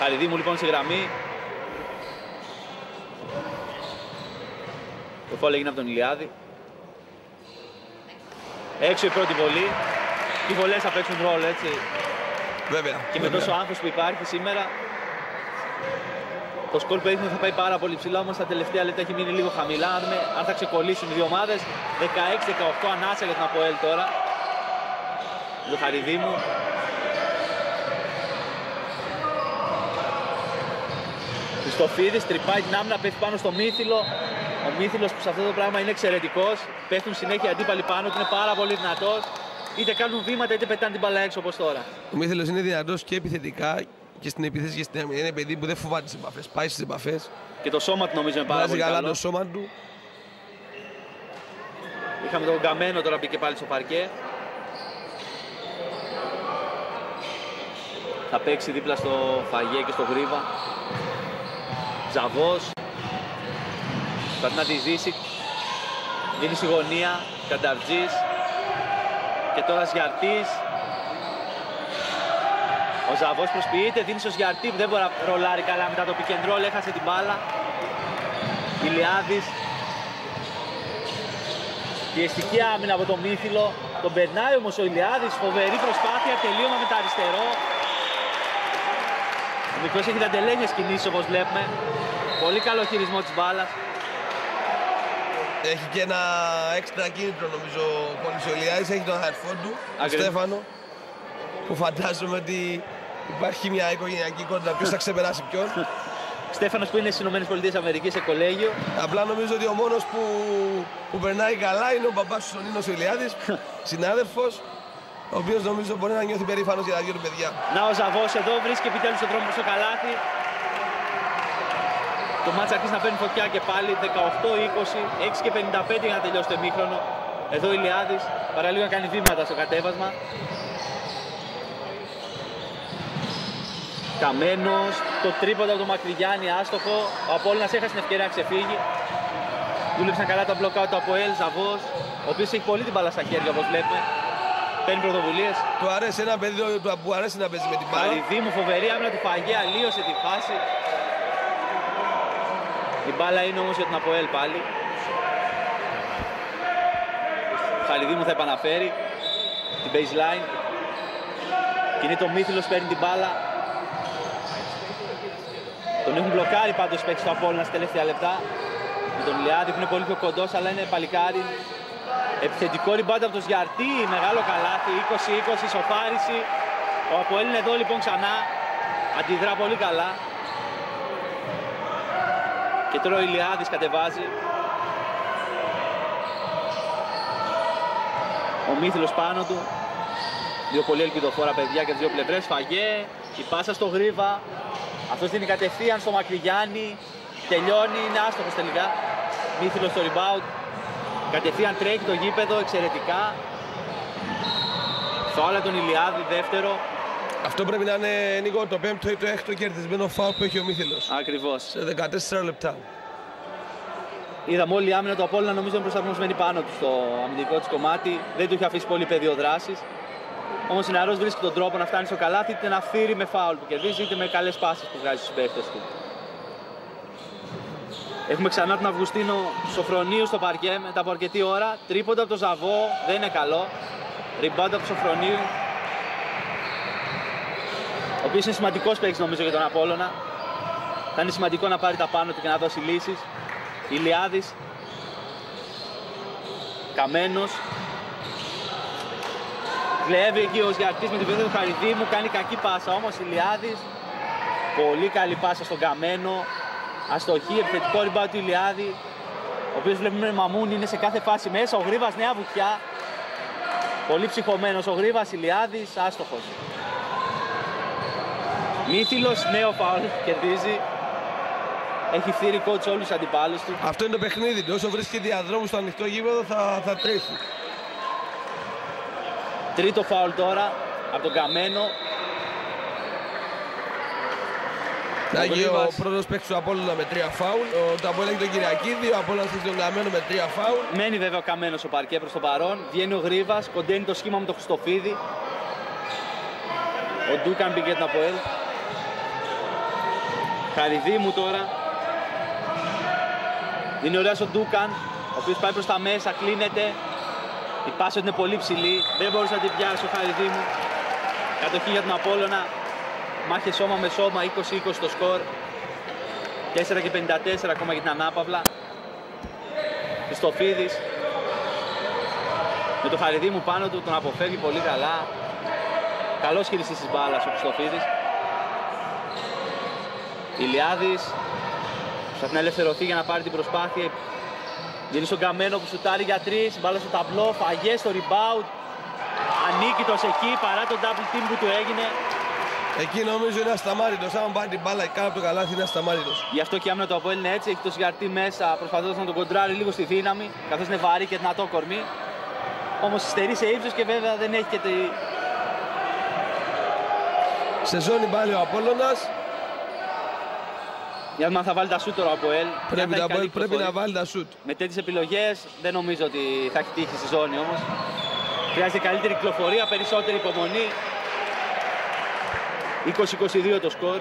Χαριδίμου λοιπόν στη γραμμή. Το φόλ έγινε από τον Ηλιάδη. Έξω η πρώτη βολή. Οι βολές θα παίξουν ρόλο έτσι. Βέβαια. Και με βέβαια. τόσο άγχος που υπάρχει σήμερα, το σκορ που έδειχνε θα πάει πάρα πολύ ψηλά, όμως τα τελευταία λεπτά έχει μείνει λίγο χαμηλά. Αν, δούμε αν θα ξεκολλήσουν οι δύο ομάδες, 16-18 ανάσα για την Αποέλ τώρα. Το Χαριδίμου. Χριστοφίδης τρυπάει την άμυνα, πέφτει πάνω στο Μύθιλο. Ο Μύθιλος που σε αυτό το πράγμα είναι εξαιρετικός. Πέφτουν συνέχεια αντίπαλοι πάνω του, είναι πάρα πολύ δυνατός. Είτε κάνουν βήματα είτε πετάνε την μπαλά έξω όπως τώρα. Ο Μίθελο είναι δυνατό και επιθετικά και στην επίθεση και στην άμυνα. Είναι παιδί που δεν φοβάται τις επαφές. Πάει στις επαφές. Και το σώμα του νομίζω είναι πάρα Βάζει πολύ καλά καλό. το σώμα του. Είχαμε τον Καμένο τώρα μπήκε πάλι στο παρκέ. Θα παίξει δίπλα στο Φαγέ και στο Γρίβα. Ζαβός. Πρέπει να τη ζήσει. Δίνει στη γωνία. Κανταρτζής. Και τώρα Σιαρτής. Ο Ζαβός προσποιείται, δίνει στο Σιαρτή που δεν μπορεί να ρολάρει καλά μετά το pick and roll, έχασε την μπάλα. Ηλιάδης Πιεστική άμυνα από τον Μύθιλο. Τον περνάει όμως ο Ηλιάδης. Φοβερή προσπάθεια. Τελείωμα με το αριστερό. Ο μικρός έχει δαντελένιες κινήσεις όπως βλέπουμε. Πολύ καλό χειρισμό της μπάλας. Έχει και ένα έξτρα κίνητρο νομίζω ο Πολυσολιάδης. Έχει τον αδερφό του, τον Ακριβώς. Στέφανο. Που φαντάζομαι ότι υπάρχει μια οικογενειακή κόντρα. Ποιος θα ξεπεράσει ποιον. Στέφανος που είναι στις ΗΠΑ σε κολέγιο. Απλά νομίζω ότι ο μόνος που, που περνάει καλά είναι ο μπαμπάς του ο Νίνος Ηλιάδης, συνάδελφος, ο οποίος νομίζω μπορεί να νιώθει περήφανος για τα δύο του παιδιά. Να ο Ζαβός εδώ βρίσκει επιτέλους τον δρόμο προς το καλάθι. Το μάτς αρχίζει να παίρνει φωτιά και πάλι 18-20, 6 και 55 για να τελειώσει το εμίχρονο. Εδώ ο Ηλιάδης παραλίγο να κάνει βήματα στο κατέβασμα. Καμένος, το τρίποντα από τον Μακρυγιάννη άστοχο. Ο Απόλλωνας έχασε την ευκαιρία να ξεφύγει. Δούλεψαν καλά τα μπλοκ out του Αποέλ, Ζαβός, ο οποίος έχει πολύ την μπάλα στα χέρια όπως βλέπουμε. Παίρνει πρωτοβουλίες. Του αρέσει ένα παιδί του- που αρέσει να παίζει με την μπάλα. Χαριδίμου, φοβερή άμυνα του Φαγέ, αλλίωσε τη φάση. Η μπάλα είναι όμως για την Αποέλ πάλι. Χαριδίμου θα επαναφέρει την baseline. Κινεί το Μύθιλος, παίρνει την μπάλα. Τον έχουν μπλοκάρει πάντως παίξει το Απόλλωνα στα τελευταία λεπτά. Με τον Λιάδη που είναι πολύ πιο κοντός, αλλά είναι παλικάρι. Επιθετικό ριμπάντα από τον Σιαρτή, μεγάλο καλάθι, 20-20, σοφάριση. Ο Αποέλ είναι εδώ λοιπόν ξανά, αντιδρά πολύ καλά. Και τώρα ο Ηλιάδης κατεβάζει. Ο Μύθιλος πάνω του. Δύο πολύ ελπιδοφόρα παιδιά και τις δύο πλευρές. Φαγέ, η πάσα στο Γρίβα. Αυτός δίνει κατευθείαν στο Μακρυγιάννη. Τελειώνει, είναι άστοχος τελικά. Μύθιλος στο rebound. Κατευθείαν τρέχει το γήπεδο, εξαιρετικά. Φάουλα τον Ηλιάδη, δεύτερο. Αυτό πρέπει να είναι Νίκο, το πέμπτο ή το έκτο κερδισμένο φάουλ που έχει ο Μύθιλος. Ακριβώς. Σε 14 λεπτά. Είδαμε όλη η άμυνα του Απόλλωνα νομίζω είναι προσαρμοσμένη πάνω του στο αμυντικό της κομμάτι. Δεν του είχε αφήσει πολύ πεδίο δράσης. Όμως ο νεαρός βρίσκει τον τρόπο να φτάνει στο καλάθι είτε να φύρει με φάουλ που κερδίζει είτε με καλές πάσεις που βγάζει στους παίχτες του. Έχουμε ξανά τον Αυγουστίνο Σοφρονίου στο παρκέ μετά από αρκετή ώρα. Τρίποντα από το Ζαβό, δεν είναι καλό. Ριμπάντα από το Σοφρονίου. Ο οποίος είναι σημαντικός παίκτης νομίζω για τον Απόλλωνα. Θα είναι σημαντικό να πάρει τα πάνω του και να δώσει λύσεις. Ηλιάδης. Καμένος. Κλέβει εκεί ο Σιαρτής με την παιδί του Χαριδίμου. Κάνει κακή πάσα όμως Ηλιάδης. Πολύ καλή πάσα στον Καμένο. Αστοχή, επιθετικό rebound του Ηλιάδη. Ο οποίος βλέπουμε Μαμούν είναι σε κάθε φάση μέσα. Ο Γρίβας νέα βουτιά. Πολύ ψυχωμένος ο Γρίβας, Ηλιάδης, άστοχος. Μύθιλος, νέο φάουλ, κερδίζει. Έχει φύρει coach όλους τους αντιπάλους του. Αυτό είναι το παιχνίδι του. Όσο βρίσκει διαδρόμους στο ανοιχτό γήπεδο θα, θα τρέχει. Τρίτο φάουλ τώρα από τον Καμένο. Να γίνει ο Γρήβας. πρώτος παίκτης του Απόλλωνα με τρία φάουλ. Ο Ταμπόλα έχει τον Κυριακίδη, ο Απόλλωνας έχει τον Καμένο με τρία φάουλ. Μένει βέβαια ο Καμένος ο παρκέ προς το παρόν. Βγαίνει ο Γρήβα, κοντένει το σχήμα με το Χριστοφίδη. Ο Ντούκαν πήγε την Αποέλ. Χαριδίμου τώρα. Είναι ωραίος ο Ντούκαν, ο οποίος πάει προς τα μέσα, κλείνεται. Η πάση είναι πολύ ψηλή. Δεν μπορούσε να την πιάσει ο Χαριδίμου. Κατοχή για τον Απόλλωνα. Μάχε σώμα με σώμα, 20-20 το σκορ. 4 και 54 ακόμα για την ανάπαυλα. Χριστοφίδης με το χαριδί μου πάνω του τον αποφεύγει πολύ καλά. Καλός χειριστής της μπάλας ο Χριστοφίδης. Ηλιάδης προσπαθεί να ελευθερωθεί για να πάρει την προσπάθεια. Δίνει στον Καμένο που σουτάρει για τρεις, μπάλα στο ταμπλό, φαγές στο rebound. Ανίκητος εκεί παρά τον double team που του έγινε. Εκεί νομίζω είναι ασταμάτητος. Αν πάρει την μπάλα κάτω από το καλάθι είναι ασταμάτητος. Γι' αυτό και άμυνα του Αποέλ είναι έτσι, έχει το σιγαρτή μέσα προσπαθώντας να τον κοντράρει λίγο στη δύναμη, καθώς είναι βαρύ και δυνατό κορμί. Όμως στερεί σε ύψος και βέβαια δεν έχει και τη... Σε ζώνη πάλι ο Απόλλωνας. Για να δούμε αν θα βάλει τα σούτ τώρα ο Αποέλ. Πρέπει, Αν θα να, έχει καλή πρέπει να κυκλοφορία. βάλει τα σουτ. Με τέτοιες επιλογές δεν νομίζω ότι θα έχει τύχει στη ζώνη όμως. Χρειάζεται καλύτερη κυκλοφορία, περισσότερη υπομονή. 20-22 το σκορ.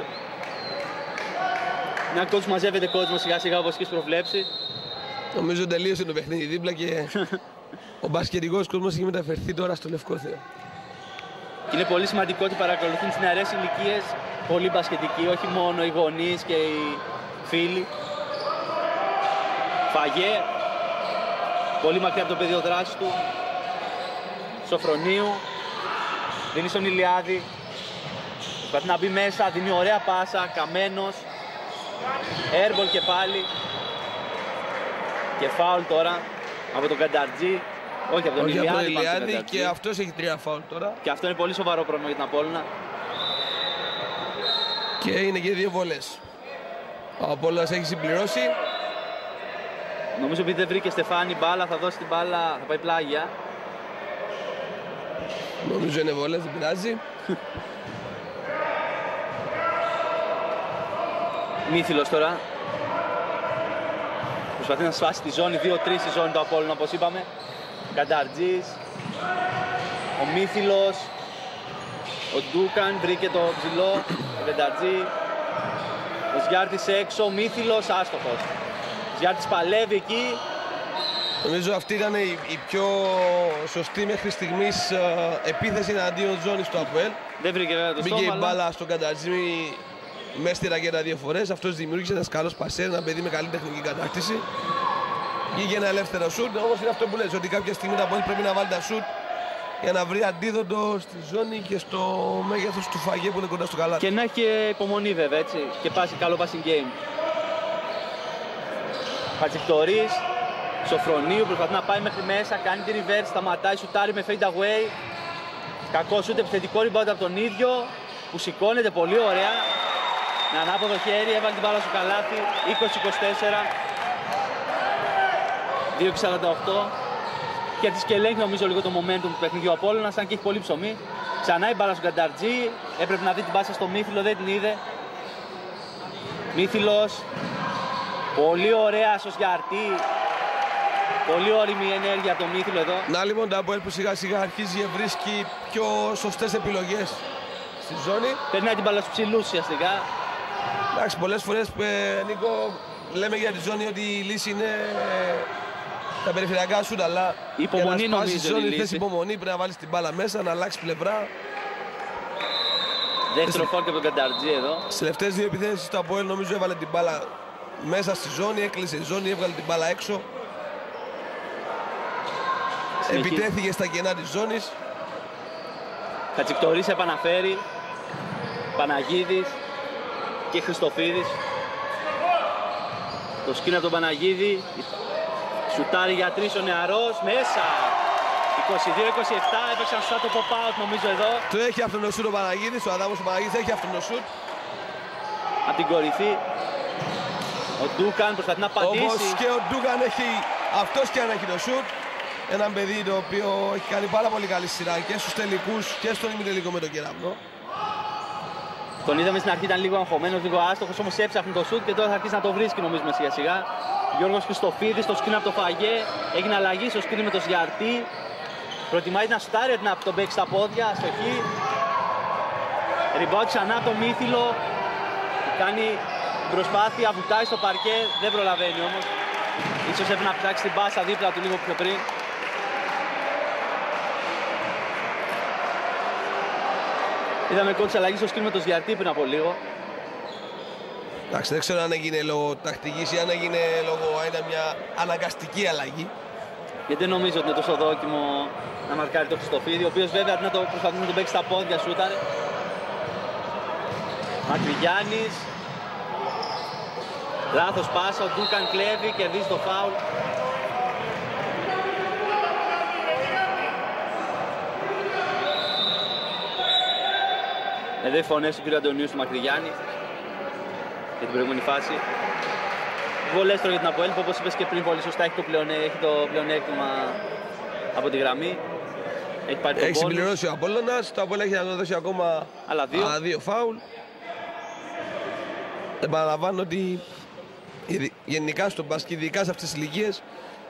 Μια κότσου μαζεύεται κόσμος σιγά σιγά όπως έχεις προβλέψει. Νομίζω τελείωσε το παιχνίδι δίπλα και ο μπασκετικός κόσμος έχει μεταφερθεί τώρα στο Λευκό Θεό. Και είναι πολύ σημαντικό ότι παρακολουθούν τις νεαρές ηλικίες πολύ μπασκετικοί, όχι μόνο οι γονείς και οι φίλοι. Φαγέ, πολύ μακριά από το πεδίο δράσης του. Σοφρονίου, δίνει στον Ηλιάδη. Προσπαθεί να μπει μέσα, δίνει ωραία πάσα, καμένος. Airball και πάλι. Και φάουλ τώρα από τον Κανταρτζή. Όχι από τον Όχι από τον Ηλιάδη, πάνω στον Ηλιάδη Κανταρτζή. και αυτός έχει τρία φάουλ τώρα. Και αυτό είναι πολύ σοβαρό πρόβλημα για την Απόλλωνα. Και είναι και δύο βολές. Ο Απόλλωνας έχει συμπληρώσει. Νομίζω επειδή δεν βρήκε Στεφάνη μπάλα, θα δώσει την μπάλα, θα πάει πλάγια. Νομίζω είναι βολές, δεν πειράζει. Μύθιλος τώρα. Προσπαθεί να σφάσει τη ζώνη, 2-3 η ζώνη του Απόλλωνα όπως είπαμε. Κανταρτζής. Ο Μύθιλος. Ο Ντούκαν βρήκε το ψηλό. Ο Κανταρτζή. Ο Σγιάρτης έξω, ο Μύθιλος άστοχος. Ο Σγιάρτης παλεύει εκεί. Νομίζω αυτή ήταν η, η πιο σωστή μέχρι στιγμής ε, επίθεση εναντίον ζώνης του ΑΠΟΕΛ. Δεν βρήκε βέβαια το Μπήκε στόμα, η αλλά μπάλα στον Κανταρτζή μέσα στη ρακέτα δύο φορές. Αυτός δημιούργησε ένας καλός πασέρ, ένα παιδί με καλή τεχνική κατάκτηση. Βγήκε ένα ελεύθερο σουτ, όμως είναι αυτό που λες, ότι κάποια στιγμή τα πόλη πρέπει να βάλει τα σουτ για να βρει αντίδοτο στη ζώνη και στο μέγεθος του φαγέ που είναι κοντά στο καλάθι. Και να έχει και υπομονή βέβαια έτσι. Και πάση, καλό passing game. Χατζηκτορής, Σοφρονίου, προσπαθεί να πάει μέχρι μέσα, κάνει τη reverse, σταματάει, σουτάρει με fade away. Κακό σούτ, επιθετικό rebound από τον ίδιο, που σηκώνεται πολύ ωραία. Με ανάποδο χέρι, έβαλε την μπάλα στο καλάθι, 20-24. 2-48. Και τη και ελέγχει νομίζω λίγο το momentum του παιχνιδιού Απόλλωνας, αν και έχει πολύ ψωμί. Ξανά η μπάλα στον Κανταρτζή, έπρεπε να δει την πάσα στο Μύθιλο, δεν την είδε. Μύθιλος, πολύ ωραία στο Γιαρτή. Πολύ όρημη ενέργεια από το Μύθιλο εδώ. Να λοιπόν τα Αποέλ που σιγά σιγά αρχίζει και βρίσκει πιο σωστές επιλογές στη ζώνη. Περνάει την μπάλα στους ψηλούς ουσιαστικά. Εντάξει, πολλές φορές, ε, Νίκο, λέμε για τη ζώνη ότι η λύση είναι ε, τα περιφερειακά σούτ, αλλά Η υπομονή για να σπάσεις νομίζω ζώνη είναι η θες λύση. υπομονή, πρέπει να βάλεις την μπάλα μέσα, να αλλάξει πλευρά. Δεύτερο φόρ και από τον Κανταρτζή εδώ. Στις τελευταίες δύο επιθέσεις το Αποέλ νομίζω έβαλε την μπάλα μέσα στη ζώνη, έκλεισε η ζώνη, έβγαλε την μπάλα έξω. Συνεχίζει. Επιτέθηκε στα κενά της ζώνης. Χατζηκτορής επαναφέρει. Παναγίδης και Χριστοφίδης. Το σκίνα από τον Παναγίδη. Σουτάρει για τρεις ο νεαρός. Μέσα. 22-27 έπαιξαν σαν το pop-out νομίζω εδώ. Το έχει αυτόν ο σούτ ο Παναγίδης, ο Αδάμος ο Παναγίδης έχει αυτόν ο σούτ. Από την κορυφή. Ο Ντούκαν προσπαθεί να Όπως πατήσει. και ο Ντούγκαν έχει, αυτός και αν έχει το σούτ. Ένα παιδί το οποίο έχει κάνει πάρα πολύ καλή σειρά και στους τελικούς και στον ημιτελικό με τον Κεραυνό. Τον είδαμε στην αρχή, ήταν λίγο αγχωμένος, λίγο άστοχος, όμως έψαχνε το σουτ και τώρα θα αρχίσει να το βρίσκει νομίζουμε σιγά σιγά. Γιώργος Χριστοφίδης, το σκριν από το Φαγέ, έγινε αλλαγή στο σκριν με το Σιαρτή. Προτιμάει να σουτάρει να τον παίξει στα πόδια, αστοχή. Ριμπάου ξανά από το Μύθιλο, κάνει προσπάθεια, βουτάει στο παρκέ, δεν προλαβαίνει όμως. Ίσως έπρεπε να ψάξει την μπάσα δίπλα του λίγο πιο πριν. Είδαμε κόντς αλλαγή στο σκριν με το Σιαρτή πριν από λίγο. Εντάξει, δεν ξέρω αν έγινε λόγω τακτικής ή αν έγινε λόγω είναι μια αναγκαστική αλλαγή. Γιατί δεν νομίζω ότι είναι τόσο δόκιμο να μαρκάρει το Χριστοφίδη, ο οποίος βέβαια να το προσπαθεί να τον παίξει στα πόδια σούταρε. Μακρυγιάννης. Λάθος πάσα, ο Ντούκαν κλέβει, κερδίζει το φάουλ. Εδώ οι φωνές του κ. Αντωνίου του Μακρυγιάννη για την προηγούμενη φάση. Βολές τώρα για την Αποέλ, όπως είπες και πριν πολύ σωστά έχει το, πλεονέ, έχει το πλεονέκτημα από τη γραμμή. Έχει πάρει Έχει τον πόνους. συμπληρώσει ο Απόλλωνας, το Απόλλωνα έχει να δώσει ακόμα Άλλα δύο. άλλα δύο φάουλ. Επαναλαμβάνω ότι ειδι- γενικά στον μπάσκετ, ειδικά σε αυτές τις ηλικίες,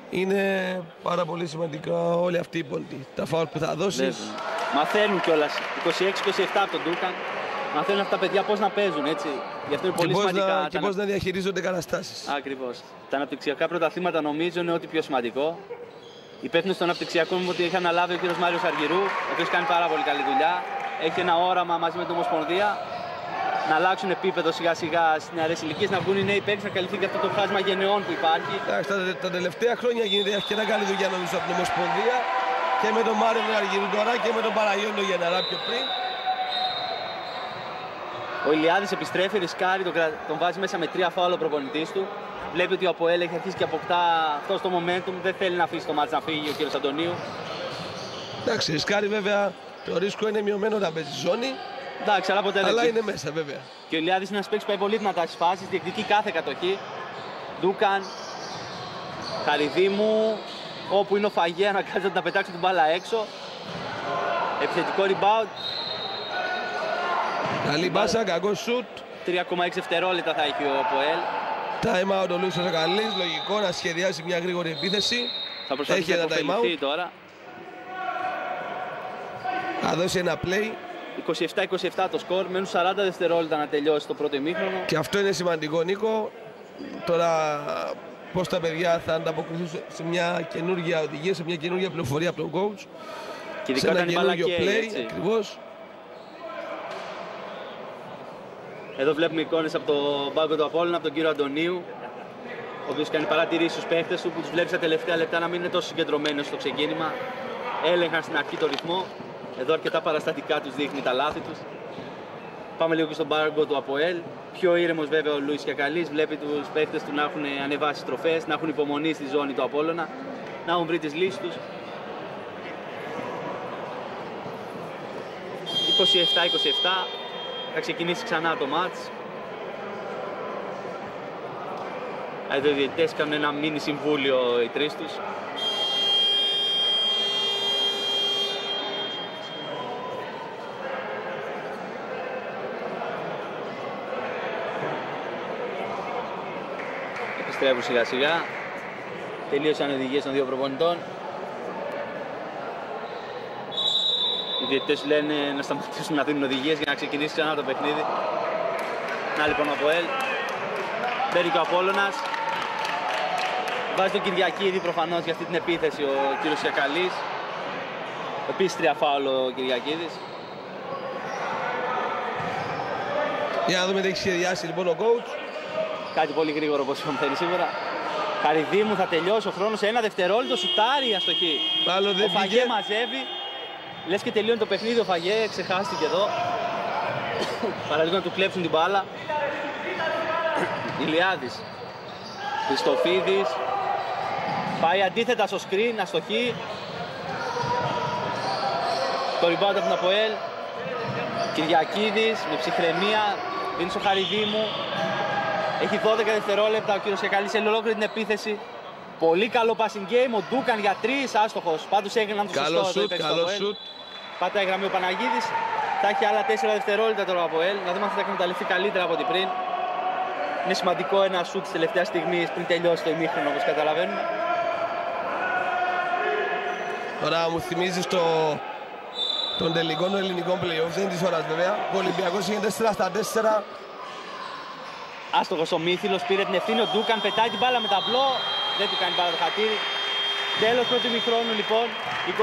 είναι πάρα πολύ σημαντικά όλοι αυτοί οι πόντοι. Τα φάουλ που θα δώσεις. Βέβαια. Μαθαίνουν κιόλας 26-27 από τον Ντούκαν. Μαθαίνουν αυτά τα παιδιά πώς να παίζουν έτσι. Γι' αυτό είναι Και πολύ πώς, σημαντικά. να, τα και ανα- πώς να διαχειρίζονται καταστάσεις. Ακριβώς. Τα αναπτυξιακά πρωταθλήματα νομίζω είναι ό,τι πιο σημαντικό. Υπεύθυνο των αναπτυξιακών μου ότι έχει αναλάβει ο κ. Μάριος Αργυρού, ο οποίος κάνει πάρα πολύ καλή δουλειά. Έχει ένα όραμα μαζί με την Ομοσπονδία να αλλάξουν επίπεδο σιγά σιγά στις νεαρές ηλικίες, να βγουν οι νέοι παίκτες, να καλυφθεί και αυτό το χάσμα γενεών που υπάρχει. Εντάξει, τα, τα τελευταία χρόνια γίνεται αρκετά καλή δουλειά νομίζω από την Ομοσπονδία και με τον Μάριο τον Αργυρού τώρα και με τον Παραγιώτη τον Γεναρά πιο πριν. Ο Ηλιάδης επιστρέφει, ρισκάρει, τον, κρα- τον βάζει μέσα με τρία φάουλ ο προπονητής του. Βλέπει ότι ο Αποέλ έχει αρχίσει και αποκτά αυτός το momentum. Δεν θέλει να αφήσει το μάτς να φύγει ο κύριος Αντωνίου. Εντάξει, ρισκάρει βέβαια το ρίσκο είναι μειωμένο όταν παίζει ζώνη, Εντάξει, αλλά ποτέ δεν αλλά ξέρει. είναι μέσα βέβαια. Και ο Ηλιάδης είναι ένας παίκτης που πάει πολύ δυνατά στις φάσεις, διεκδικεί κάθε κατοχή. Ντούκαν, Χαριδίμου, όπου είναι ο Φαγέ, αναγκάζεται να πετάξει την μπάλα έξω. Επιθετικό rebound, Καλή μπάσα, κακό σουτ. 3,6 δευτερόλεπτα θα έχει ο Αποέλ. Time out ο Λούις Ρακαλής, λογικό να σχεδιάσει μια γρήγορη επίθεση. Θα προσπαθήσει Έχει να ένα time υποφεληθεί out. τώρα. Θα δώσει ένα play 27-27 το σκορ, μένουν 40 δευτερόλεπτα να τελειώσει το πρώτο ημίχρονο. και αυτό είναι σημαντικό Νίκο. Τώρα πώς τα παιδιά θα ανταποκριθούν σε- σε μια καινούργια οδηγία, σε μια καινούργια πληροφορία από τον coach. Και σε ειδικά ένα όταν η μπάλα καινούργιο καίει, play, έτσι. ακριβώς. Εδώ βλέπουμε εικόνες από τον πάγκο του Απόλλωνα, από τον κύριο Αντωνίου, ο οποίος κάνει παρατηρήσεις στους παίχτες του, που τους βλέπεις στα τελευταία λεπτά να μην είναι τόσο συγκεντρωμένοι στο ξεκίνημα. Έλεγχαν στην αρχή το ρυθμό. Εδώ αρκετά παραστατικά τους δείχνει τα λάθη τους. Πάμε λίγο και στον πάγκο του Αποέλ. Πιο ήρεμος βέβαια ο Λούις Κιακαλής. Βλέπει τους παίχτες του να έχουν ανεβάσει τροφές, να έχουν υπομονή στη ζώνη του Απόλλωνα, να έχουν βρει τις λύσεις τους. 27-27 θα ξεκινήσει ξανά το μάτς. Εδώ οι διαιτητές κάνουν ένα μίνι συμβούλιο οι τρεις τους. Επιστρέφουν σιγά σιγά. Τελείωσαν οι οδηγίες των δύο προπονητών. Οι διαιτητές λένε να σταματήσουν να δίνουν οδηγίες για να ξεκινήσει ξανά το παιχνίδι. Να λοιπόν ο Αποέλ. Μπαίνει και ο Απόλλωνας. Βάζει τον Κυριακίδη προφανώς για αυτή την επίθεση ο κύριος Ιακαλής. Επίσης τρία φάουλ ο Κυριακίδης. Για να δούμε τι έχει σχεδιάσει λοιπόν ο coach. Κάτι πολύ γρήγορο όπως φαίνεται σήμερα. Χαριδίμου θα τελειώσει ο χρόνος σε ένα δευτερόλεπτο. Σουτάρει αστοχή. Μάλλον δεν ο Φαγέ βγήκε. μαζεύει. Λες και τελειώνει το παιχνίδι ο Φαγέ. Ξεχάστηκε εδώ. Παραλίγο να του κλέψουν την μπάλα. Ηλιάδης. Χριστοφίδης. Πάει αντίθετα στο screen, αστοχή. Το rebound από την Αποέλ. Κυριακίδης με ψυχραιμία. Δίνει στο Χαριδίμου. Έχει 12 δευτερόλεπτα ο κύριος Κεκαλής σε ολόκληρη την επίθεση. Πολύ καλό passing game. Ο Ντούκαν για τρεις άστοχος. Πάντως έγιναν το Καλό σωστό. το σουτ, είπε στο καλό Αποέλ. σουτ. Πατάει γραμμή ο Παναγίδης. Θα έχει άλλα 4 δευτερόλεπτα τώρα από ελ. Να δούμε αν θα τα εκμεταλλευτεί καλύτερα από ό,τι πριν. Είναι σημαντικό ένα σουτ της τελευταίας στιγμής πριν τελειώσει το ημίχρονο όπως καταλαβαίνουμε. Τώρα μου θυμίζεις το, τον τελικό των ελληνικών playoff. Δεν είναι της ώρας βέβαια. Ο Ολυμπιακός είναι 4 στα 4. Άστοχος ο Μύθιλος πήρε την ευθύνη. Ο Ντούκαν πετάει την μπάλα με ταμπλό. Δεν του κάνει μπάλα το χατήρι. Τέλος πρώτου ημιχρόνου λοιπόν. 27-27.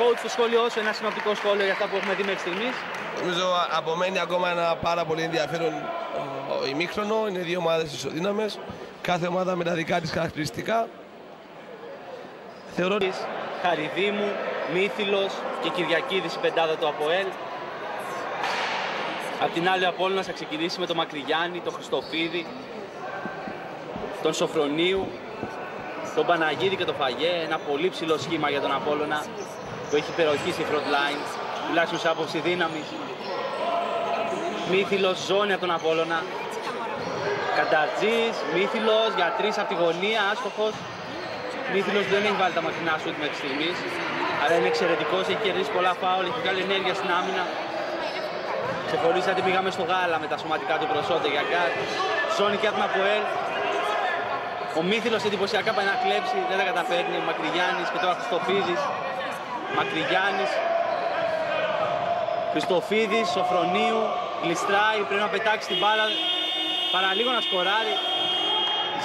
Coach στο σχόλιο όσο ένα συνοπτικό σχόλιο για αυτά που έχουμε δει μέχρι στιγμής. Νομίζω απομένει ακόμα ένα πάρα πολύ ενδιαφέρον ο, ημίχρονο. Είναι δύο ομάδες ισοδύναμες. Κάθε ομάδα με τα δικά της χαρακτηριστικά. Θεωρώ ότι Χαριδίμου, Μύθιλος και Κυριακίδης η πεντάδα του ΑΠΟΕΛ. Απ' την άλλη Απόλλωνας θα ξεκινήσει με τον Μακρυγιάννη, τον Χριστοφίδη, τον Σοφρονίου, τον Παναγίδη και τον Φαγέ. Ένα πολύ ψηλό σχήμα για τον Απόλλωνα που έχει υπεροχή στη front line, τουλάχιστον σε άποψη δύναμης. Μύθιλος, ζώνη από τον Απόλλωνα. Κανταρτζής, Μύθιλος για τρεις από τη γωνία, άστοχος. Μύθιλος δεν έχει βάλει τα μακρινά σουτ μέχρι στιγμής, αλλά είναι εξαιρετικός, έχει κερδίσει πολλά φάουλ, έχει βγάλει ενέργεια στην άμυνα. Ξεχωρίσατε πήγαμε στο γάλα με τα σωματικά του προσόντα για κάτι. Σόνι και από Αποέλ. Ο Μύθιλος εντυπωσιακά πάει να κλέψει, δεν τα καταφέρνει. Ο Μακρυγιάννης και τώρα Χριστοφίδης. Μακρυγιάννης. Χριστοφίδης, Σοφρονίου, γλιστράει, πρέπει να πετάξει την μπάλα. Παραλίγο να σκοράρει.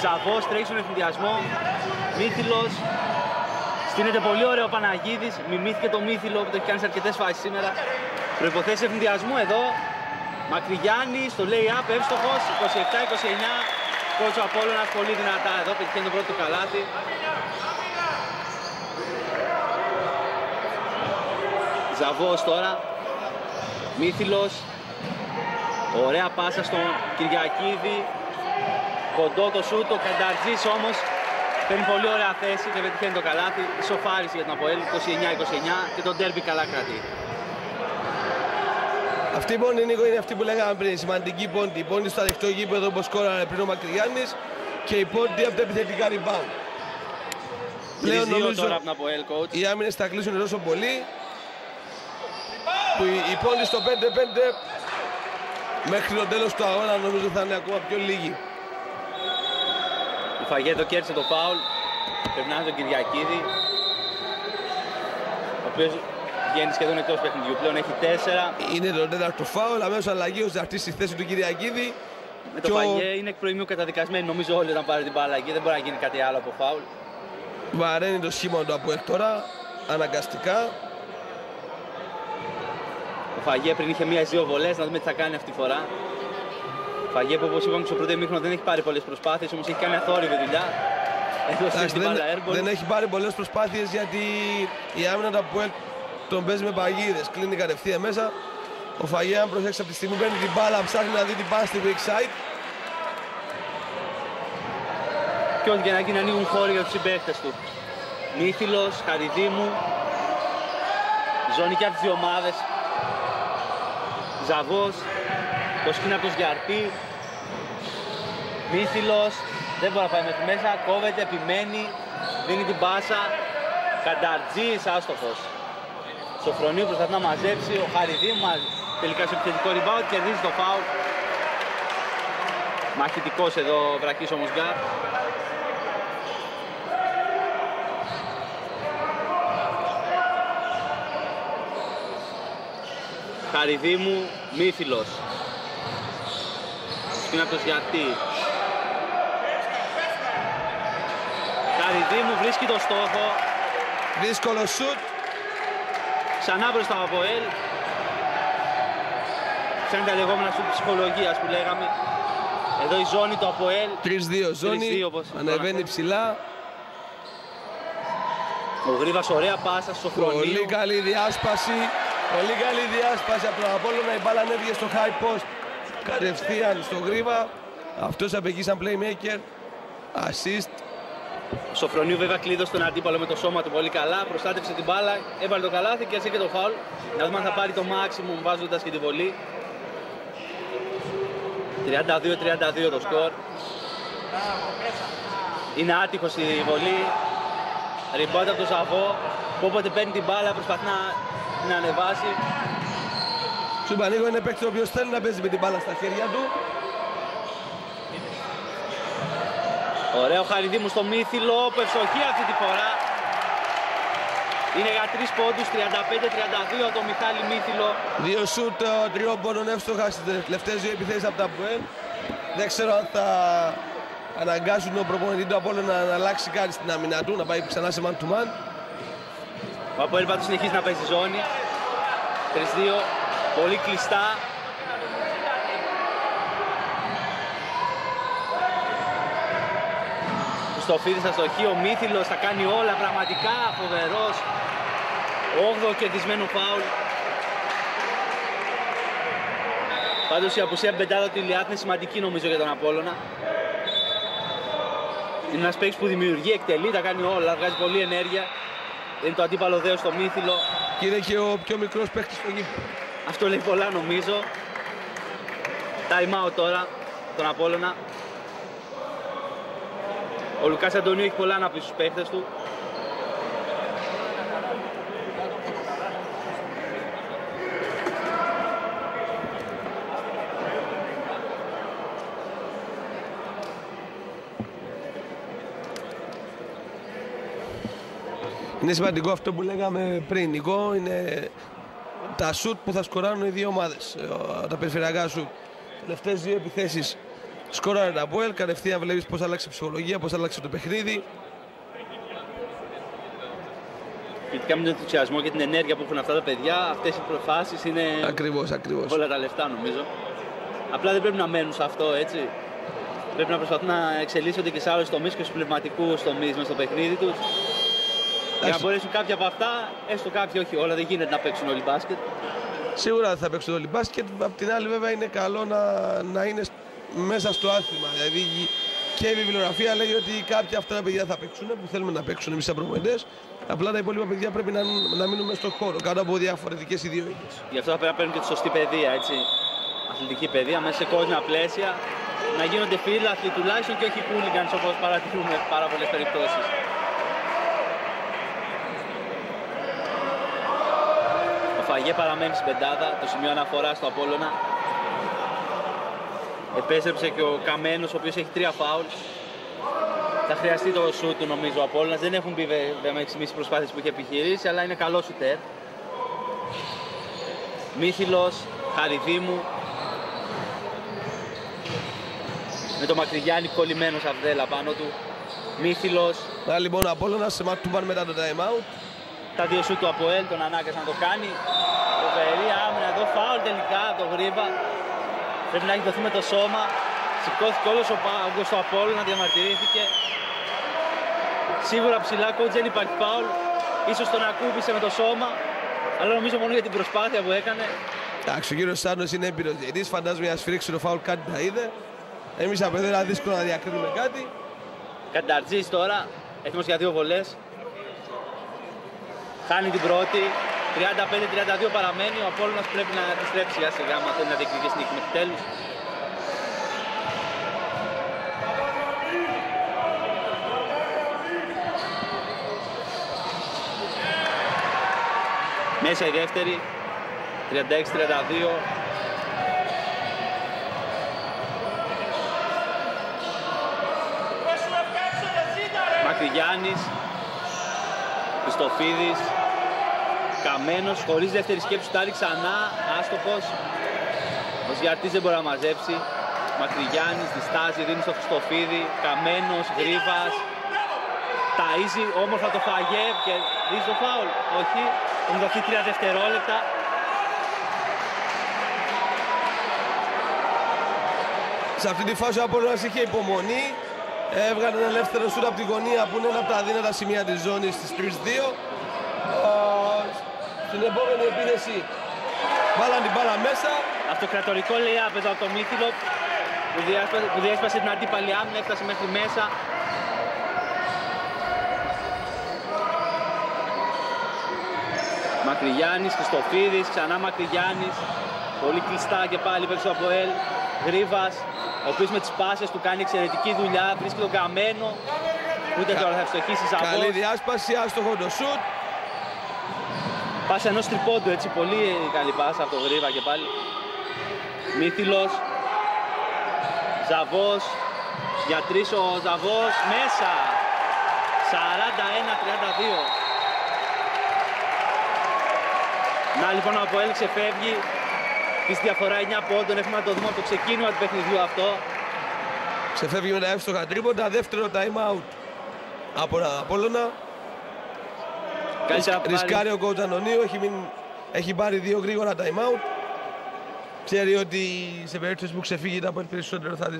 Ζαβός τρέχει στον ευθυνδιασμό. Μύθιλος. Στείνεται πολύ ωραίο ο Παναγίδης. Μιμήθηκε το Μύθιλο που το έχει κάνει σε αρκετές φάσεις σήμερα. Προϋποθέσεις ευθυνδιασμού εδώ. Μακρυγιάννης στο lay-up, εύστοχος, 27-29. Κότσο Απόλλωνας πολύ δυνατά. Εδώ, πετυχαίνει το πρώτο του καλάθι. Ζαβός τώρα, Μύθιλος, ωραία πάσα στον Κυριακίδη, κοντό το σούτ, ο Κανταρτζής όμως παίρνει πολύ ωραία θέση και πετυχαίνει το καλάθι, ισοφάριση για την Αποέλ, 29-29 και τον τέρμπι καλά κρατεί. Αυτή η πόντη Νίκο είναι αυτή που λέγαμε πριν. Σημαντική πόντη. Η πόντη στο ανοιχτό γήπεδο που σκόραρε πριν ο Μακρυγιάννης και η πόντη από τα επιθετικά rebound. Πλέον νομίζω τώρα από Αποέλ, coach. οι άμυνες θα κλείσουν τόσο πολύ που η πόντη στο 5-5 μέχρι το τέλος του αγώνα νομίζω θα είναι ακόμα πιο λίγη. Ο Φαγέτο κέρδισε το φάουλ. Περνάει τον Κυριακίδη. Ο οποίος βγαίνει σχεδόν εκτός παιχνιδιού. Πλέον έχει τέσσερα. Είναι το τέταρτο φάουλ. Αμέσως αλλαγή ο Ζαρτή στη θέση του Κυριακίδη. Με το ο... Φαγέ είναι εκ προημίου καταδικασμένοι. Νομίζω όλοι όταν πάρει την μπάλα εκεί δεν μπορεί να γίνει κάτι άλλο από φάουλ. Βαραίνει το σχήμα του από τώρα. Αναγκαστικά. Ο Φαγέ πριν είχε μία-δύο βολές. Να δούμε τι θα κάνει αυτή τη φορά. Φαγέ που όπως είπαμε στο πρώτο ημίχρονο δεν έχει πάρει πολλές προσπάθειες, όμως έχει κάνει αθόρυβη δουλειά. Έδωσε δεν, δεν έχει πάρει πολλές προσπάθειες γιατί η άμυνα του Αποέλ τον παίζει με παγίδες. Κλείνει κατευθείαν μέσα. Ο Φαγέ, αν προσέξει από τη στιγμή, παίρνει την μπάλα, ψάχνει να δει την πάση στη weak side. Και όχι για να γίνει ανοίγουν χώροι για τους συμπαίκτες του. Μύθιλο, Χαριδίμου, ζώνη και από τις δύο ομάδες. Ζαβός, το σκίνα από τον Σγιαρτή. Μύθιλος, δεν μπορεί να πάει μέχρι μέσα, κόβεται, επιμένει, δίνει την πάσα. Κανταρτζής, άστοχος. Σοφρονίου προσπαθεί να μαζέψει, ο Χαριδίμου τελικά σε επιθετικό rebound, κερδίζει το φάουλ. Μαχητικός εδώ ο Βρακής όμως γκάρ. Χαριδίμου, Μύθιλος. Σπίνατος γιατί. Χαριδίμου βρίσκει το στόχο. Δύσκολο σουτ. Ξανά μπροστά από ελ. Σαν τα λεγόμενα σουτ ψυχολογίας που λέγαμε. Εδώ η ζώνη του ΑΠΟΕΛ. 3-2 ζώνη, ανεβαίνει ψηλά. Ο Γρήβας ωραία πάσα στο χρονίο. Πολύ καλή διάσπαση. Πολύ καλή διάσπαση από τον Απόλλωνα. Η μπάλα ανέβηκε στο high post. Κατευθείαν στο Γρήβα. Αυτός απ' εκεί σαν playmaker. Assist. Ο Σοφρονίου βέβαια κλείδωσε τον αντίπαλο με το σώμα του πολύ καλά. Προστάτευσε την μπάλα, έβαλε το καλάθι και και το φάουλ. Να δούμε αν θα πάρει το maximum βάζοντας και τη βολή. 32-32 το σκορ. Είναι άτυχος η βολή. Ριμπόντα από τον Σαββό. Που όποτε παίρνει την μπάλα προσπαθεί να την ανεβάσει. Τσουμπανίγο είναι παίκτης ο οποίος θέλει να παίζει με την μπάλα στα χέρια του. Ωραίο Χαριδίμου στο Μύθιλο, ευστοχή αυτή τη φορά. Είναι για τρεις πόντους, 35-32 το Μιχάλη Μύθιλο. Δύο σούτ ε, τριών πόντων εύστοχα στις τελευταίες δύο επιθέσεις από τα Πουέλ. Δεν ξέρω αν θα αναγκάσουν τον προπονητή του Απόλλωνα να, να αλλάξει κάτι στην άμυνα του, να πάει ξανά σε man to man. Ο Απόλλων πάντως συνεχίζει να παίζει ζώνη. 3-2, πολύ κλειστά. Στο φίδι στα στοχή, ο Μύθιλος θα κάνει όλα πραγματικά φοβερός. 8ο κερδισμένο φάουλ. Πάντως η απουσία μπεντάδα του Ηλιάτ είναι σημαντική νομίζω για τον Απόλλωνα. Είναι ένας παίκτης που δημιουργεί, εκτελεί, τα κάνει όλα, βγάζει πολλή ενέργεια. Είναι το αντίπαλο δέος στο Μύθιλο. Και είναι και ο πιο μικρός παίκτης στο γήπεδο. Αυτό λέει πολλά νομίζω. Time out τώρα, τον Απόλλωνα. Ο Λουκάς Αντωνίου έχει πολλά να πει στους παίκτες του. Είναι σημαντικό αυτό που λέγαμε πριν, Νικό, είναι τα σουτ που θα σκοράρουν οι δύο ομάδες, ε, τα περιφερειακά σουτ. Τελευταίες δύο επιθέσεις σκοράρει τα Μπόελ, κατευθείαν βλέπεις πώς άλλαξε η ψυχολογία, πώς άλλαξε το παιχνίδι. Σχετικά με τον ενθουσιασμό και την ενέργεια που έχουν αυτά τα παιδιά, αυτές οι προφάσεις είναι Ακριβώς, ακριβώς. όλα τα λεφτά νομίζω. Απλά δεν πρέπει να μένουν σε αυτό έτσι. Πρέπει να προσπαθούν να εξελίσσονται και σε άλλους τομείς και στους πνευματικούς τομείς μέσα στο παιχνίδι τους. Για να μπορέσουν κάποια από αυτά, έστω κάποιοι όχι όλα, δεν γίνεται να παίξουν όλοι μπάσκετ. Σίγουρα δεν θα παίξουν όλοι μπάσκετ. Απ' την άλλη, βέβαια, είναι καλό να, να είναι σ- μέσα στο άθλημα. Δηλαδή και η βιβλιογραφία λέει ότι κάποια αυτά τα παιδιά θα παίξουν που θέλουμε να παίξουν εμείς σαν προπονητές. Απλά τα υπόλοιπα παιδιά πρέπει να, να μείνουν μέσα στον χώρο κάτω από διαφορετικές ιδιότητες. Γι' αυτό θα πρέπει να παίρνουν και τη σωστή παιδεία, έτσι. Αθλητική παιδεία, μέσα σε κόσμια πλαίσια. Να γίνονται φίλαθλοι τουλάχιστον και όχι χούλιγκανς όπως παρατηρούμε πάρα πολλές περιπτώσεις. Ο Φαγέ παραμένει στην πεντάδα, το σημείο αναφοράς στο Απόλλωνα. Επέστρεψε και ο Καμένος, ο οποίος έχει τρία φάουλ. Θα χρειαστεί το σούτ του νομίζω ο Απόλλωνας. Δεν έχουν μπει βέβαια με τις προσπάθειες που έχει επιχειρήσει, αλλά είναι καλό σουτέρ. Μύθιλος, Χαριδίμου. Με το Μακρυγιάννη κολλημένος Σαβδέλα πάνω του. Μύθιλος, Να λοιπόν ο Απόλλωνας σε ματούμπαν μετά το time out. τα δύο σου του Αποέλ τον ανάγκασαν να το κάνει. Φοβερή άμυνα εδώ, φάουλ τελικά από το γρήβα. Πρέπει να έχει δοθεί με το σώμα. Σηκώθηκε όλος ο πάγκος του Απόλλωνα, διαμαρτυρήθηκε. Σίγουρα ψηλά coach δεν υπάρχει φάουλ. Ίσως τον ακούμπησε με το σώμα. Αλλά νομίζω μόνο για την προσπάθεια που έκανε. Εντάξει, ο κύριος Σάρνο είναι έμπειρος διαιτητής. Φαντάζομαι για σφυρίξει το φάουλ κάτι τα είδε. Εμείς από εδώ είναι δύσκολο να διακρίνουμε κάτι. Κανταρτζής τώρα, έτοιμος για δύο βολές. Χάνει την πρώτη. 35-32 παραμένει. Ο Απόλλωνας πρέπει να επιστρέψει σιγά σιγά, μα θέλει να διεκδικήσει νίκη μέχρι τέλους. Μέσα η δεύτερη. 36-32. Μακρυγιάννης, Χριστοφίδης, Καμένος, χωρίς δεύτερη σκέψη, τάρει ξανά, άστοχος. Ο Σιαρτής δεν μπορεί να μαζέψει. Μακρυγιάννης, διστάζει, δίνει στο Χριστοφίδη, Καμένος, Γρίβας. Ταΐζει όμορφα το Φαγέ και δίνει το φάουλ. Όχι, έχουν δοθεί τρία δευτερόλεπτα. Σε αυτή τη φάση ο Απόλλωνας είχε υπομονή. Έβγαλε ένα ελεύθερο σούτ από τη γωνία που είναι ένα από τα αδύνατα σημεία της ζώνης της 3-2. Α, Στην επόμενη επίθεση βάλαν την μπάλα μέσα. Αυτοκρατορικό λέει άπεδο από το Μύθιλο που διέσπασε, που διέσπασε την αντίπαλη άμυνα, έφτασε μέχρι μέσα. Μακρυγιάννης, Χριστοφίδης, ξανά Μακρυγιάννης. Πολύ κλειστά και πάλι παίξει από ελ. Γρίβας, ο οποίος με τις πάσες του κάνει εξαιρετική δουλειά, βρίσκει τον Καμένο. Ούτε τώρα θα ευστοχίσει Καλή Σαββός. διάσπαση, άστοχο το σούτ. Πάσα ενός τρυπώντου έτσι, πολύ καλή πάσα από το γρήβα και πάλι. Μύθιλος. Ζαβός. Για τρεις ο Ζαβός. Μέσα. 41-32. Να λοιπόν από έλξε φεύγει. Της διαφορά 9 πόντων. Έχουμε να το δούμε από το ξεκίνημα του παιχνιδιού αυτό. Ξεφεύγει με ένα εύστοχα τρίποντα. Δεύτερο time out από τον Απόλλωνα. Καλύτερα Ρισκάρει ο coach Ανωνίου. Έχει, μείνει- έχει πάρει δύο γρήγορα time out. Ξέρει ότι σε περίπτωση που ξεφύγει τα Αποέλ περισσότερο θα,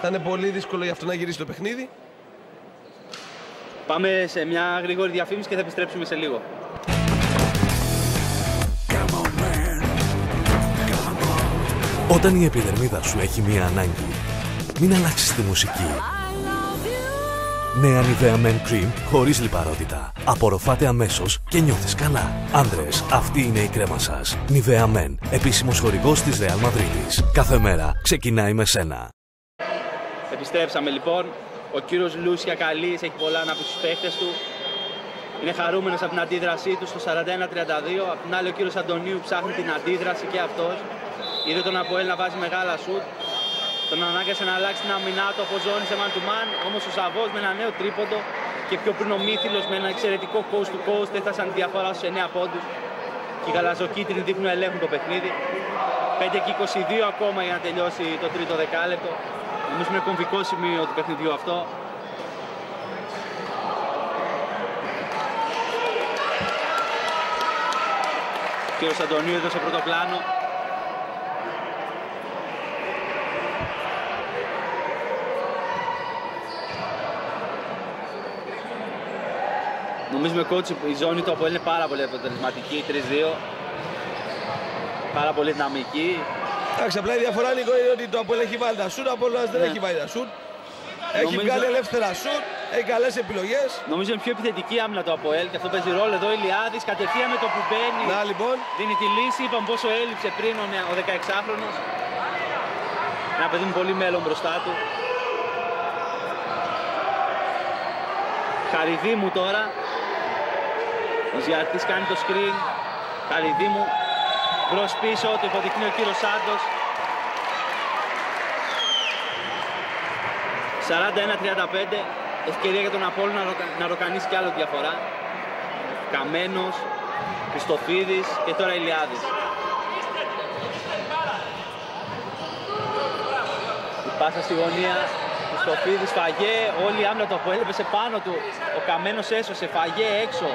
θα είναι πολύ δύσκολο για αυτό να γυρίσει το παιχνίδι. Πάμε σε μια γρήγορη διαφήμιση και θα επιστρέψουμε σε λίγο. Όταν η επιδερμίδα σου έχει μία ανάγκη, μην αλλάξεις τη μουσική. Νέα Nivea Men Cream χωρίς λιπαρότητα. Απορροφάτε αμέσως και νιώθεις καλά. Άντρες, αυτή είναι η κρέμα σας. Nivea Men, επίσημος χορηγός της Real Madrid. Κάθε μέρα ξεκινάει με σένα. Επιστρέψαμε λοιπόν. Ο κύριος Λούσια Καλής έχει πολλά να πει στους παίχτες του. Είναι χαρούμενος από την αντίδρασή του στο 41-32. Απ' την άλλη ο κύριος Αντωνίου ψάχνει την αντίδραση και αυτός. Είδε τον Αποέλ να βάζει μεγάλα σουτ. Τον ανάγκασε να αλλάξει την αμυνά του από ζώνη σε man to man. Όμως ο Σαββός με ένα νέο τρίποντο και πιο πριν ο Μύθιλος με ένα εξαιρετικό coast to coast έφτασαν τη διαφορά στους 9 πόντους. Και οι γαλαζοκίτρινοι δείχνουν να ελέγχουν το παιχνίδι. 5 και 22 ακόμα για να τελειώσει το τρίτο δεκάλεπτο. Νομίζω είναι κομβικό σημείο του παιχνιδιού αυτό. Ο κύριος Αντωνίου εδώ στο πρώτο πλάνο. Νομίζουμε κότσι η ζώνη του Αποέλ είναι πάρα πολύ αποτελεσματική, 3-2. Πάρα πολύ δυναμική. Εντάξει, απλά η διαφορά Νίκο είναι ότι το Αποέλ έχει βάλει τα σουτ, ο Απόλλωνας δεν Ναι. έχει βάλει τα σουτ. Έχει Νομίζω- βγάλει ελεύθερα σουτ, έχει καλές επιλογές. Νομίζω είναι πιο επιθετική άμυνα το Αποέλ και αυτό παίζει ρόλο εδώ. Ηλιάδης κατευθείαν με το που μπαίνει Να λοιπόν, δίνει τη λύση. Είπαμε πόσο έλειψε πριν ο, νεα- ο 16χρονος. Ένα παιδί με πολύ μέλλον μπροστά του. Χαριδίμου τώρα. Ο Ζιαρτής κάνει το screen. Χαριδίμου μπρος πίσω, το υποδεικνύει ο κύριος Σάντος. 41-35. Ευκαιρία για τον Απόλλωνα να, ροκα- να ροκανίσει κι άλλο διαφορά. Καμένος, Χριστοφίδης και τώρα Ηλιάδης. Η πάσα στη γωνία, Χριστοφίδης, Φαγέ, όλη η άμυνα του Αποέλ έπεσε πάνω του. Ο Καμένος έσωσε, Φαγέ έξω.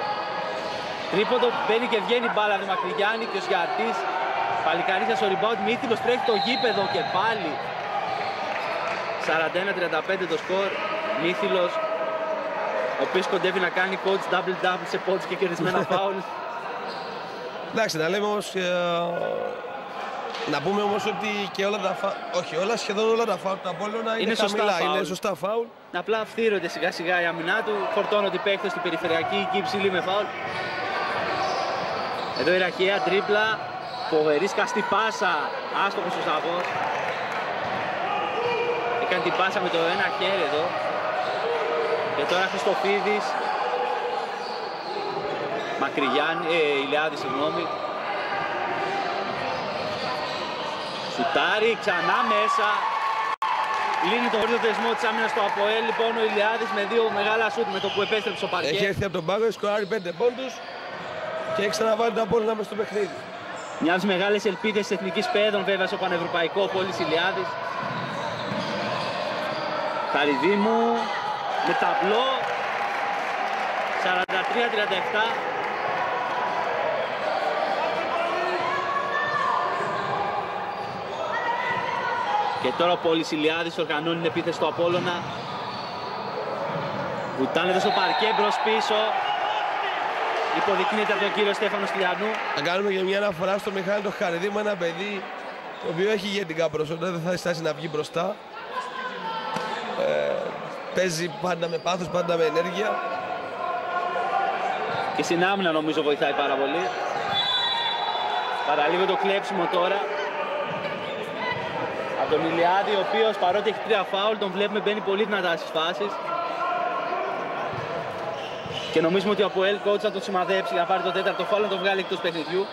Τρίποντο, μπαίνει και βγαίνει η μπάλα του Μακρυγιάννη και ο Σιαρτής. Παλικαρίσια στο rebound, Μύθιλος τρέχει το γήπεδο και πάλι. 41-35 το σκορ. Μύθιλος, ο οποίος κοντεύει να κάνει coach double-double σε πόντους και κερδισμένα φάουλ. εντάξει, να λέμε όμως, ε, να πούμε όμως ότι και όλα τα φα... όχι όλα, σχεδόν όλα τα φάουλ του Απόλλωνα είναι, Είναι σωστά χαμηλά, φάουλ. είναι σωστά φάουλ. Απλά αυθύρονται σιγά σιγά η αμυνά του, φορτώνονται οι παίκτες του περιφερειακή εκεί υψηλή με φάουλ. Εδώ η Ραχαία, τρίπλα, φοβερή σκαστή πάσα, άστοχος ο Σαββός. Έκανε την πάσα με το ένα χέρι εδώ. Και τώρα Χριστοφίδης, Μακρυγιάννη, ε, Ηλιάδης, συγγνώμη. Σουτάρει, ξανά μέσα. Λύνει τον πρώτο θεσμό της άμυνας του Αποέλ. Λοιπόν, ο Ηλιάδης με δύο μεγάλα σουτ με το που επέστρεψε στο παρκέ. Έχει έρθει από τον πάγκο, έχει σκοράρει 5 πόντους και έχει ξαναβάλει τον Απόλλωνα μες στο παιχνίδι. Μια από τι μεγάλες ελπίδες της εθνικής παιδών, βέβαια, στο πανευρωπαϊκό Πόλη Ηλιάδη. Χαριδίμου με ταμπλό 43-37. Και τώρα ο Πόλης Ηλιάδης οργανώνει την επίθεση του Απόλλωνα. Βουτάνε στο παρκέ μπρος πίσω. Υποδεικνύεται από τον κύριο Στέφανο Στυλιανού. Να κάνουμε και μια αναφορά στο Μιχάλη το Χαριδί με ένα παιδί το οποίο έχει ηγετικά προσόντα, δεν θα στάσει να βγει μπροστά. Ε, παίζει πάντα με πάθος, πάντα με ενέργεια. Και στην άμυνα νομίζω βοηθάει πάρα πολύ. Παραλίγο το κλέψιμο τώρα. Από τον Ηλιάδη, ο οποίος παρότι έχει τρία φάουλ, τον βλέπουμε μπαίνει πολύ δυνατά στις φάσεις. Και νομίζουμε ότι ο Αποέλ coach θα τον σημαδέψει για να πάρει το τέταρτο φάουλ να το βγάλει εκτός παιχνιδιού.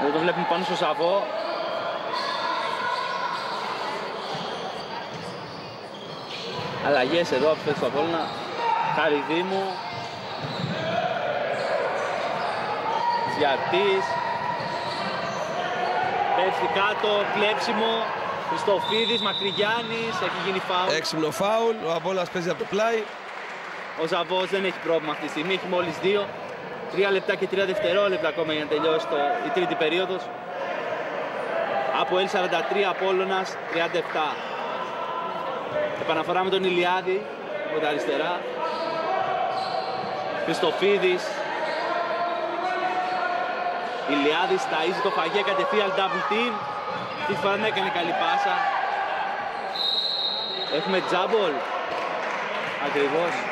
Εδώ το βλέπουμε πάνω στο Σαββό. Αλλαγές εδώ από το Απόλλωνα. Χαριδίμου. Ζιαρτής. Πέφτει κάτω, κλέψιμο. Χριστοφίδης, Μακρυγιάννης, έχει γίνει φάουλ. Έξυπνο φάουλ, ο Απόλλωνας παίζει από το πλάι. Ο Ζαβός δεν έχει πρόβλημα αυτή τη στιγμή, έχει μόλις δύο. Τρία λεπτά και τρία δευτερόλεπτα ακόμα για να τελειώσει το, η τρίτη περίοδος. Από L 43, Απόλλωνας 37. Επαναφορά με τον Ηλιάδη, από τα αριστερά. Χριστοφίδης. Ηλιάδης ταΐζει το φαγέ κατευθείαν double team. Αυτή τη φορά δεν έκανε καλή πάσα. Έχουμε τζάμπολ. Ακριβώς.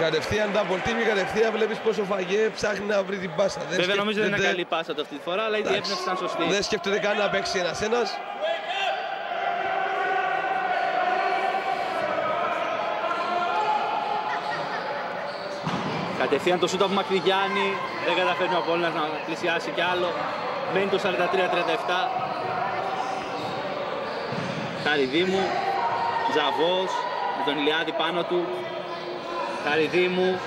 Κατευθείαν double team και κατευθείαν βλέπεις πόσο φαγέ ψάχνει να βρει την πάσα. Δεν Βέβαια νομίζω δεν είναι σκέφτεται- καλή πάσα το αυτή τη φορά, αλλά η Εντάξει. διεύθυνση ήταν σωστή. Δεν σκέφτεται καν να παίξει ένας ένας. Κατευθείαν το σούτ από Μακρυγιάννη, δεν καταφέρνει ο Απόλλωνας να πλησιάσει κι άλλο. Μένει το 43-37. Χαριδίμου, Ζαβός, με τον Ηλιάδη πάνω του. Χαριδίμου,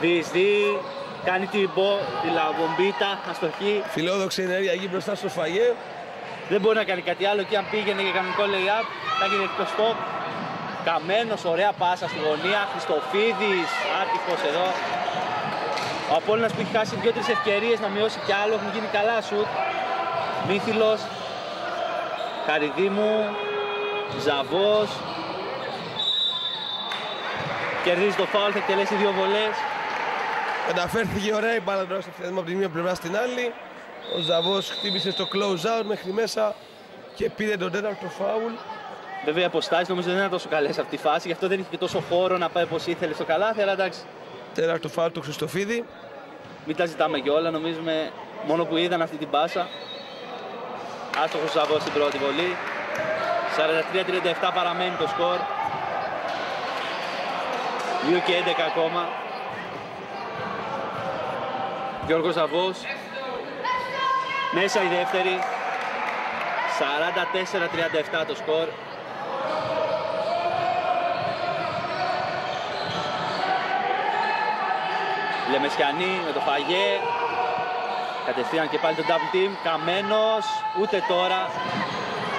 διεισδύει, κάνει την, μπο, τη λαβομπίτα, αστοχή. Φιλόδοξη ενέργεια εκεί μπροστά στο φαγέ. Δεν μπορεί να κάνει κάτι άλλο και αν πήγαινε για κανονικό lay-up θα έγινε εκτός stop. Καμένος, ωραία πάσα στη γωνία. Χριστοφίδης, άτυχος εδώ. Ο Απόλλωνας που έχει χάσει δύο-τρεις ευκαιρίες να μειώσει κι άλλο. Έχουν γίνει καλά σουτ. Μύθιλος. Καριδίμου. Ζαβός. Κερδίζει το φάουλ, θα εκτελέσει δύο βολές. Μεταφέρθηκε ωραία η μπάλα τώρα στο από τη μία πλευρά στην άλλη. Ο Ζαβός χτύπησε στο close out μέχρι μέσα και πήρε τον τέταρτο φάουλ. Βέβαια οι αποστάσεις νομίζω δεν ήταν τόσο καλές σε αυτή τη φάση, γι' αυτό δεν είχε και τόσο χώρο να πάει όπως ήθελε στο καλάθι, αλλά εντάξει, Τέταρτο φάουλ του Χριστοφίδη. Μην τα ζητάμε κιόλα, νομίζουμε μόνο που είδαν αυτή την πάσα. Άστοχος Ζαβός στην πρώτη βολή. 43-37 παραμένει το σκορ. 2 και 11 ακόμα. Γιώργος Ζαβός. Μέσα η δεύτερη. 44-37 το σκορ. Λεμεσιανή με το φαγέ. Κατευθείαν και πάλι το double team. Καμένος, ούτε τώρα.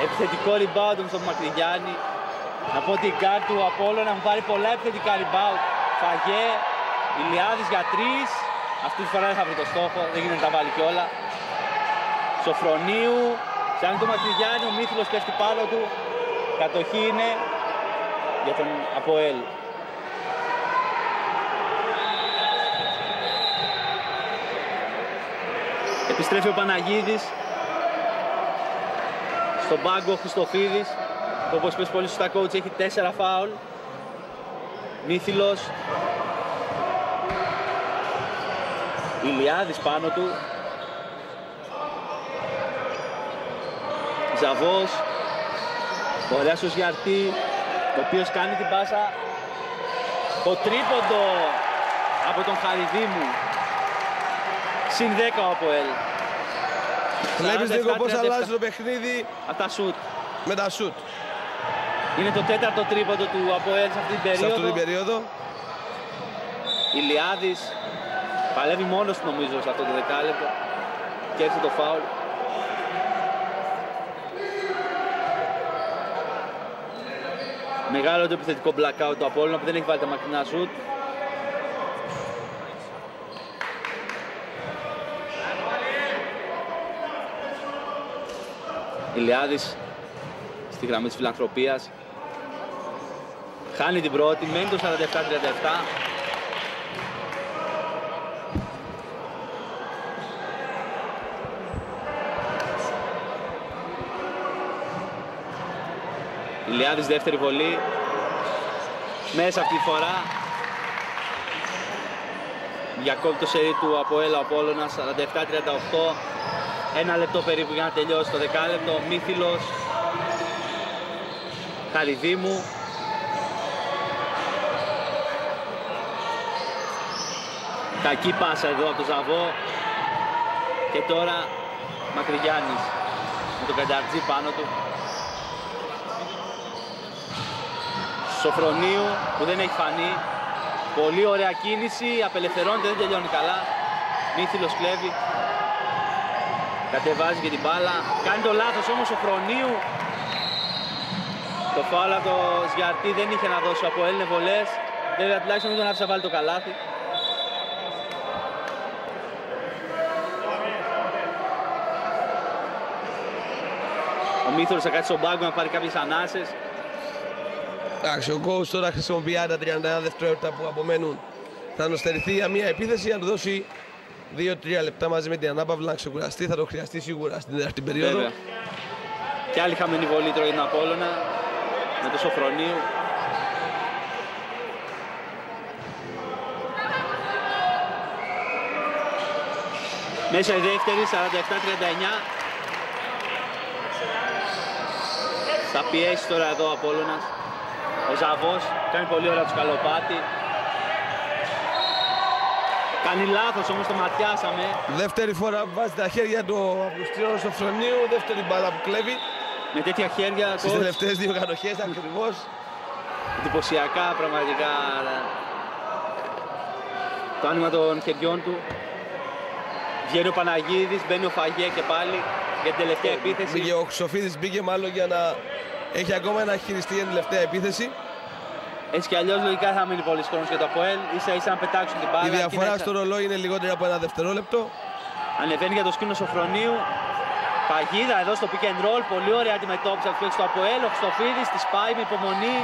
Επιθετικό rebound όμως από Μακρυγιάννη. Να πω ότι η γκάρ του Απόλλωνα να μου πάρει πολλά επιθετικά rebound. Φαγέ, Ηλιάδης για τρεις. Αυτή τη φορά δεν θα βρει το στόχο, δεν γίνεται να τα βάλει κι όλα. Σοφρονίου, πιάνει το Μακρυγιάννη, ο Μύθιλος πέφτει πάνω του. Κατοχή είναι για τον Αποέλ. Επιστρέφει ο Παναγίδης. Στον πάγκο ο Χριστοφίδης. Που Όπως πες πολύ σωστά coach έχει 4 φάουλ. Μύθιλος. Ηλιάδης πάνω του. Ζαβός. Ωραία στο Γιαρτή. Ο οποίος κάνει την πάσα. Το τρίποντο από τον Χαριδίμου. Συν 10 ο Αποέλ. Βλέπεις λίγο πώς 47-37. αλλάζει το παιχνίδι Αυτά σουτ. με τα σουτ. Είναι το τέταρτο τρίποντο του Αποέλ σε αυτή την Σε αυτή περίοδο. την περίοδο. Ηλιάδης παλεύει μόνος του νομίζω σε αυτό το δεκάλεπτο και έρθει το φάουλ. Μεγάλο το επιθετικό blackout του Απόλλωνα που δεν έχει βάλει τα μακρινά σουτ. Ηλιάδης στη γραμμή της φιλανθρωπίας. Χάνει την πρώτη, μένει το 47-37. Ηλιάδης δεύτερη βολή. Μέσα αυτή τη φορά. Διακόπτει το σερί του από έλα Απόλλωνας 47-38. Ένα λεπτό περίπου για να τελειώσει το δεκάλεπτο. Μύθιλος. Χαριδίμου. Κακή πάσα εδώ από τον Ζαβό. Και τώρα Μακρυγιάννης με τον Κανταρτζή πάνω του. Σοφρονίου που δεν έχει φανεί. Πολύ ωραία κίνηση, απελευθερώνεται, δεν τελειώνει καλά. Μύθιλος κλέβει. Κατεβάζει και την μπάλα. Κάνει το λάθος όμως ο Φρονίου. Το φάλα το Σγιαρτή δεν είχε να δώσει από Έλληνες βολές. Βέβαια τουλάχιστον δεν τον άφησε να βάλει το καλάθι. Ο Μύθωρος θα κάτσει στον πάγκο να πάρει κάποιες ανάσες. Εντάξει, ο coach τώρα χρησιμοποιεί τα 31 δευτερόλεπτα που απομένουν. Θα νοστεριθεί για μια επίθεση, να του δώσει 2-3 λεπτά μαζί με την ανάπαυλα να ξεκουραστεί. Θα το χρειαστεί σίγουρα στην δεύτερη περίοδο. Βέβαια. Και άλλη χαμένη βολή τρώει την Απόλλωνα με το Σοφρονίου. Μέσα η δεύτερη, 47-39. Πιέσει τώρα εδώ ο Απόλλωνας. Ο Ζαβός κάνει πολύ ωραία του σκαλοπάτι. Κάνει λάθος όμως το ματιάσαμε. Δεύτερη φορά που βάζει τα χέρια του Αυγουστιών στο φρονείο, δεύτερη μπάλα που κλέβει. Με τέτοια χέρια Στις coach, τελευταίες δύο κατοχές ακριβώς. εντυπωσιακά πραγματικά το άνοιγμα των χεριών του. Βγαίνει ο Παναγίδης, μπαίνει ο Φαγέ και πάλι για την τελευταία επίθεση. Μπήκε ο Χρυσοφίδης, μπήκε μάλλον για να έχει ακόμα να χειριστεί για την τελευταία επίθεση. Έτσι κι αλλιώς λογικά θα μείνει πολύ χρόνος για το ΑΠΟΕΛ. Ίσα ίσα να πετάξουν την μπάλα. Η και διαφορά να- στο ρολόι είναι λιγότερο από ένα δευτερόλεπτο. Ανεβαίνει για το σκήνο Σοφρονίου. Παγίδα εδώ στο pick and roll. Πολύ ωραία αντιμετώπιση από τους του Αποέλ. Ο Χριστοφίδης της πάει με υπομονή.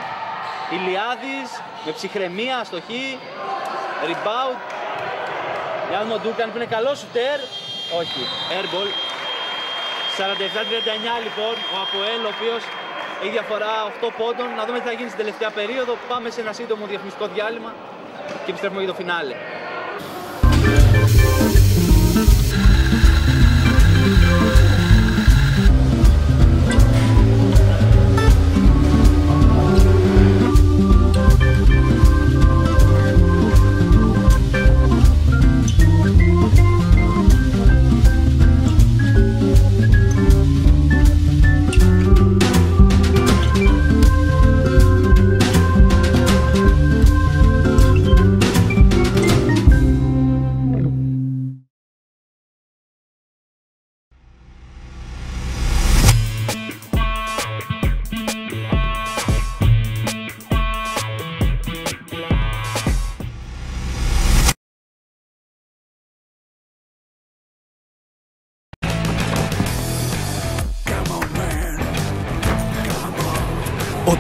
Ηλιάδης με ψυχραιμία, αστοχή. Rebound. Για ο Ντούκαν που είναι καλός σουτέρ. Όχι. Airball. 47-39 λοιπόν ο Αποέλ ο οποίος έχει διαφορά 8 πόντων. Να δούμε τι θα γίνει στην τελευταία περίοδο. Πάμε σε ένα σύντομο διαφημιστικό διάλειμμα και επιστρέφουμε για το φινάλε.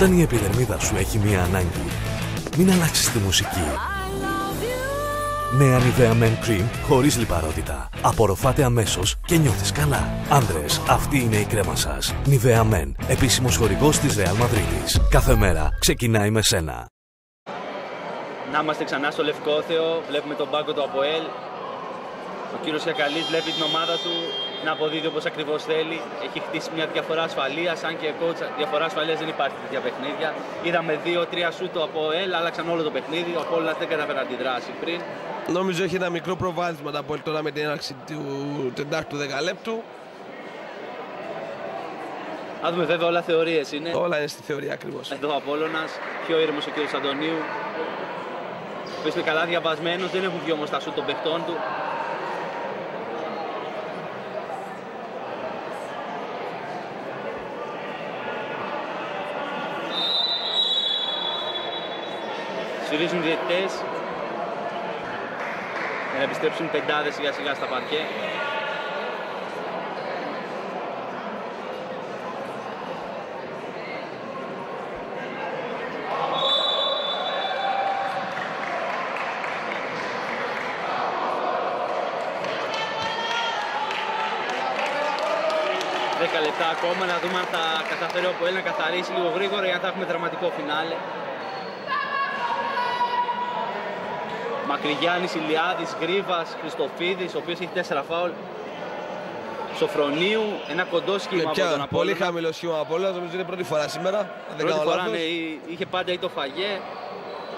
Όταν η επιδερμίδα σου έχει μία ανάγκη, μην αλλάξεις τη μουσική. Νέα Nivea Men Cream χωρίς λιπαρότητα. Απορροφάτε αμέσως και νιώθεις καλά. Άνδρες, αυτή είναι η κρέμα σας. Nivea Men, επίσημος χορηγός της Real Madrid. Κάθε μέρα ξεκινάει με σένα. Να είμαστε ξανά στο Λευκό Θεό, βλέπουμε τον πάγκο του ΑΠΟΕΛ. Ο κύριος Ιακαλής βλέπει την ομάδα του να αποδίδει όπως ακριβώς θέλει. Έχει χτίσει μια διαφορά ασφαλείας, αν και coach διαφορά ασφαλείας δεν υπάρχει τέτοια παιχνίδια. Είδαμε δύο-τρία σούτ το ΑΠΟΕΛ, άλλαξαν όλο το παιχνίδι. Ο Απόλλωνας δεν κατάφερε να αντιδράσει πριν. Νομίζω έχει ένα μικρό προβάδισμα τα Απόλλη τώρα με την έναρξη του τεντάρτου δεκαλέπτου. Να δούμε βέβαια όλα θεωρίες είναι. Όλα είναι στη θεωρία ακριβώς. Εδώ ο Απόλλωνας, πιο ήρεμος ο κύριος Αντωνίου. Ο είναι καλά διαβασμένος, δεν έχουν βγει όμως τα σούτ των παιχτών του. Σφυρίζουν οι διαιτητές. Για να επιστρέψουν πεντάδες σιγά σιγά στα παρκέ. Δέκα λεπτά ακόμα να δούμε αν θα καταφέρει ο Αποέλ να καθαρίσει λίγο γρήγορα για να θα έχουμε δραματικό φινάλε. Μακρυγιάννης, Ηλιάδης, Γρίβας, Χριστοφίδης, ο οποίος έχει 4 φάουλ. Σοφρονίου, ένα κοντό σχήμα Με από τον πια, Απόλλωνα. πολύ χαμηλό σχήμα από όλα. Νομίζω είναι πρώτη φορά σήμερα. αν δεν Πρώτη κάνω φορά λάθος. ναι, εί- είχε πάντα ή το φαγέ.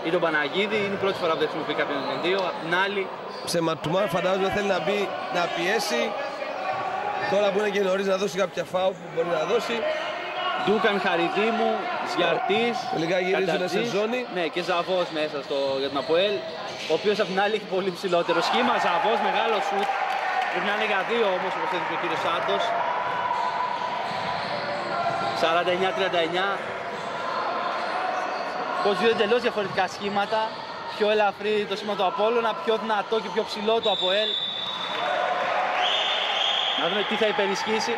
ή τον Παναγίδη. Είναι η πρώτη φορά που δεν χρησιμοποιεί κάποιον των δύο. Απ' την άλλη, Σε Ματουμάν φαντάζομαι θέλει να μπει να πιέσει. Τώρα που είναι και νωρίς να δώσει κάποια φάου που μπορεί να δώσει. Ντούκαν Χαριδίμου, Σιαρτής, Τελικά γυρίζουν Καντατζής, σε ζώνη. Ναι, και Ζαβός μέσα στο, για τον Αποέλ. Ο οποίος απ' την άλλη έχει πολύ ψηλότερο σχήμα. Ζαβός, μεγάλο σουτ. Πρέπει να είναι για δύο όμως, όπως έδειξε ο κύριος Σάντος. 49-39. Πως δύο εντελώς διαφορετικά σχήματα. Πιο ελαφρύ το σχήμα του Απόλλωνα, πιο δυνατό και πιο ψηλό το Αποέλ. Να δούμε τι θα υπερισχύσει.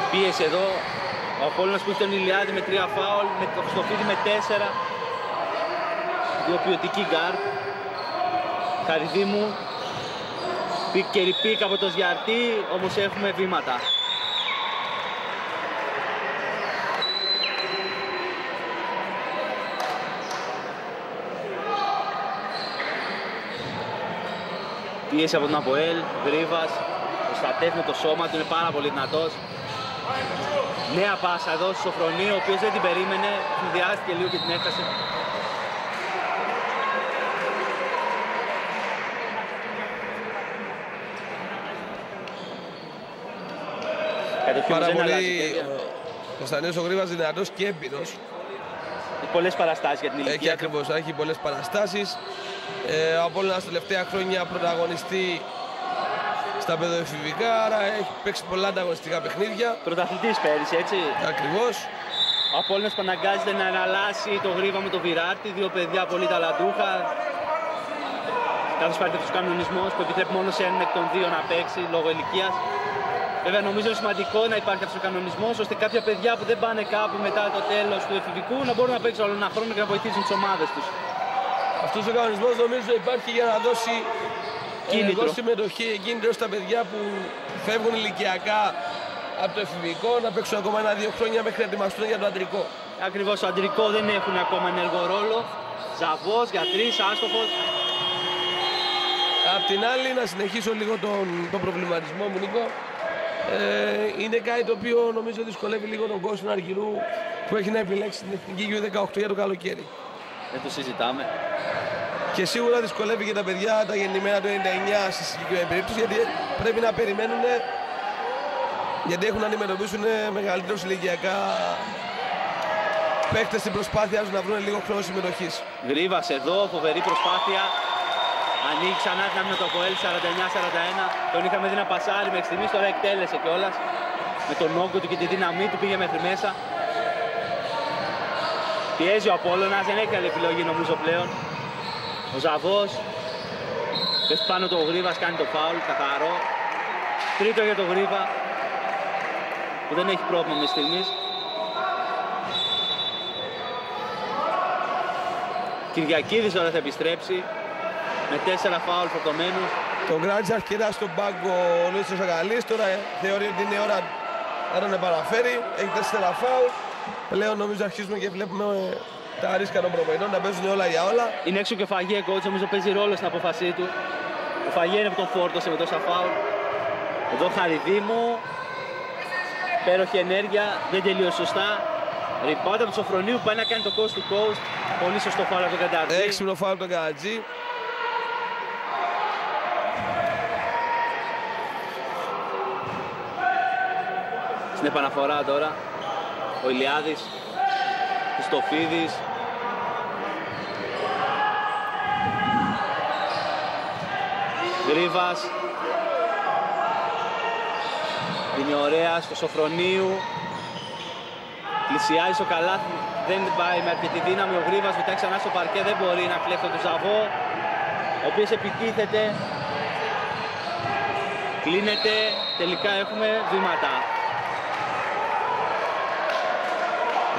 Η πίεση εδώ. Ο Απόλλωνας που έχει τον Ηλιάδη με τρία φάουλ, με το Χριστοφίδη με τέσσερα. Δύο ποιοτικοί γκάρ. Χαριδίμου. Pick και re-pick από το Σιαρτή, όμως έχουμε βήματα. Πίεση από τον Αποέλ, Γρίβας, προστατεύει με το σώμα του, είναι πάρα πολύ δυνατός. Νέα πάσα εδώ στο Σοφρονί, ο οποίος δεν την περίμενε, συνδυάστηκε λίγο και την έχασε. Κατευθείαν Πάρα δεν αλλάζει πολύ. τέτοια. Ο Κωνσταντίνος ο Γρήβας δυνατός και έμπειρος. Έχει πολλές παραστάσεις για την Έχει ηλικία του. ακριβώς, έχει πολλές παραστάσεις. Ε, ο Απόλλωνας τα τελευταία χρόνια πρωταγωνιστή στα παιδοεφηβικά, άρα έχει παίξει πολλά ανταγωνιστικά παιχνίδια. Πρωταθλητής πέρυσι, έτσι. Ακριβώς. Ο Απόλλωνας που αναγκάζεται να εναλλάσσει το γρίβα με το Βιράρτη, δύο παιδιά πολύ ταλαντούχα. Καθώς υπάρχει τους κανονισμός που επιτρέπει μόνο σε έναν εκ των δύο να παίξει λόγω ηλικίας. Βέβαια νομίζω είναι σημαντικό να υπάρχει αυτός ο κανονισμός ώστε κάποια παιδιά που δεν πάνε κάπου μετά το τέλος του εφηβικού να μπορούν να παίξουν άλλο ένα χρόνο και να βοηθήσουν τις ομάδες τους. Αυτός ο κανονισμός νομίζω υπάρχει για να δώσει Κίνητρο. ενεργό συμμετοχή κίνητρο στα παιδιά που φεύγουν ηλικιακά από το εφηβικό να παίξουν ακόμα ένα-δύο χρόνια μέχρι να ετοιμαστούν για το αντρικό. Ακριβώς το αντρικό δεν έχουν ακόμα ενεργό ρόλο. Ζαβός για τρεις, άστοχος. Απ' την άλλη, να συνεχίσω λίγο τον, τον προβληματισμό μου, Νίκο. Ε, είναι κάτι το οποίο νομίζω δυσκολεύει λίγο τον κόσμο Αργυρού που έχει να επιλέξει την εθνική U18 για το καλοκαίρι. Δεν το συζητάμε. Και σίγουρα δυσκολεύει και τα παιδιά τα γεννημένα του 99 στη συγκεκριμένη περίπτωση γιατί πρέπει να περιμένουν γιατί έχουν να αντιμετωπίσουν μεγαλύτερους ηλικιακά παίκτες στην προσπάθειά τους να βρουν λίγο χρόνο συμμετοχής. Γρίβας εδώ, φοβερή προσπάθεια. Ανοίγει ξανά την άμυνα το Αποέλ 49-41. Τον είχαμε δει να πασάρει μέχρι στιγμής, τώρα εκτέλεσε κιόλας. Με τον όγκο του και τη δύναμή του πήγε μέχρι μέσα. Πιέζει ο Απόλλωνας, δεν έχει άλλη επιλογή νομίζω πλέον. Ο Ζαβός. Πες πάνω το Γρίβας, κάνει το φάουλ, καθαρό. Τρίτο για το Γρίβα. Που δεν έχει πρόβλημα μέχρι στιγμής. Κυριακίδης τώρα θα επιστρέψει με τέσσερα φάουλ φορτωμένους. Τον κράτησε αρκετά στον πάγκο ο Λούτσο Αγαλής, τώρα θεωρεί ότι είναι ώρα να τον επαναφέρει. Έχει τέσσερα φάουλ. Πλέον νομίζω αρχίζουμε και βλέπουμε τα ρίσκα των προπονητών να παίζουν όλα για όλα. Είναι έξω και ο Φαγέ, coach, νομίζω παίζει ρόλο στην απόφασή του. Ο Φαγέ είναι που τον φόρτωσε με τόσα φάουλ. Εδώ Χαριδίμου. Πέροχη ενέργεια, δεν τελείωσε σωστά. Ριπάτα από το Σοφρονίου που πάει να κάνει το coast to coast. Πολύ σωστό φάουλ από τον Κανταρτζή. Έξυπνο φάουλ από τον Κατατζή. Στην επαναφορά τώρα. Ο Ηλιάδης. Χριστοφίδης. Γρίβας. Είναι ωραία στο Σοφρονίου. Πλησιάζει στο καλάθι. Δεν πάει με αρκετή δύναμη. Ο Γρίβας μετά ξανά στο παρκέ. Δεν μπορεί να κλέψει τον Ζαβό. Ο οποίος επιτίθεται. Κλείνεται. Τελικά έχουμε βήματα.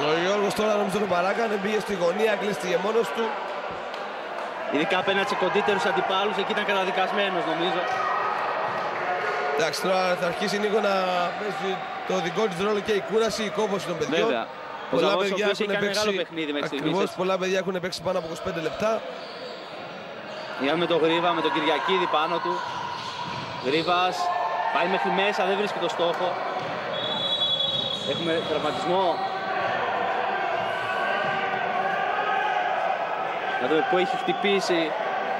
Ο Γιώργος τώρα νομίζω τον παράκανε, πήγε στη γωνία, κλείστηκε μόνος του. Ειδικά απέναντι σε κοντύτερους αντιπάλους, εκεί ήταν καταδικασμένος νομίζω. Εντάξει, τώρα θα αρχίσει Νίκο να παίζει το δικό της ρόλο και η κούραση, η κόπωση των παιδιών. Βέβαια. Ο Πολλά Ζαβός, ο παιδιά οποίος έχουν έχει κάνει παίξει, μεγάλο παιχνίδι μέχρι στιγμής, ακριβώς, έτσι. πολλά παιδιά έχουν παίξει πάνω από 25 λεπτά. Είδαμε το Γρίβα με τον Κυριακίδη πάνω του. Γρίβας πάει μέχρι μέσα, δεν βρίσκει το στόχο. Έχουμε τραυματισμό. Να δούμε πού έχει χτυπήσει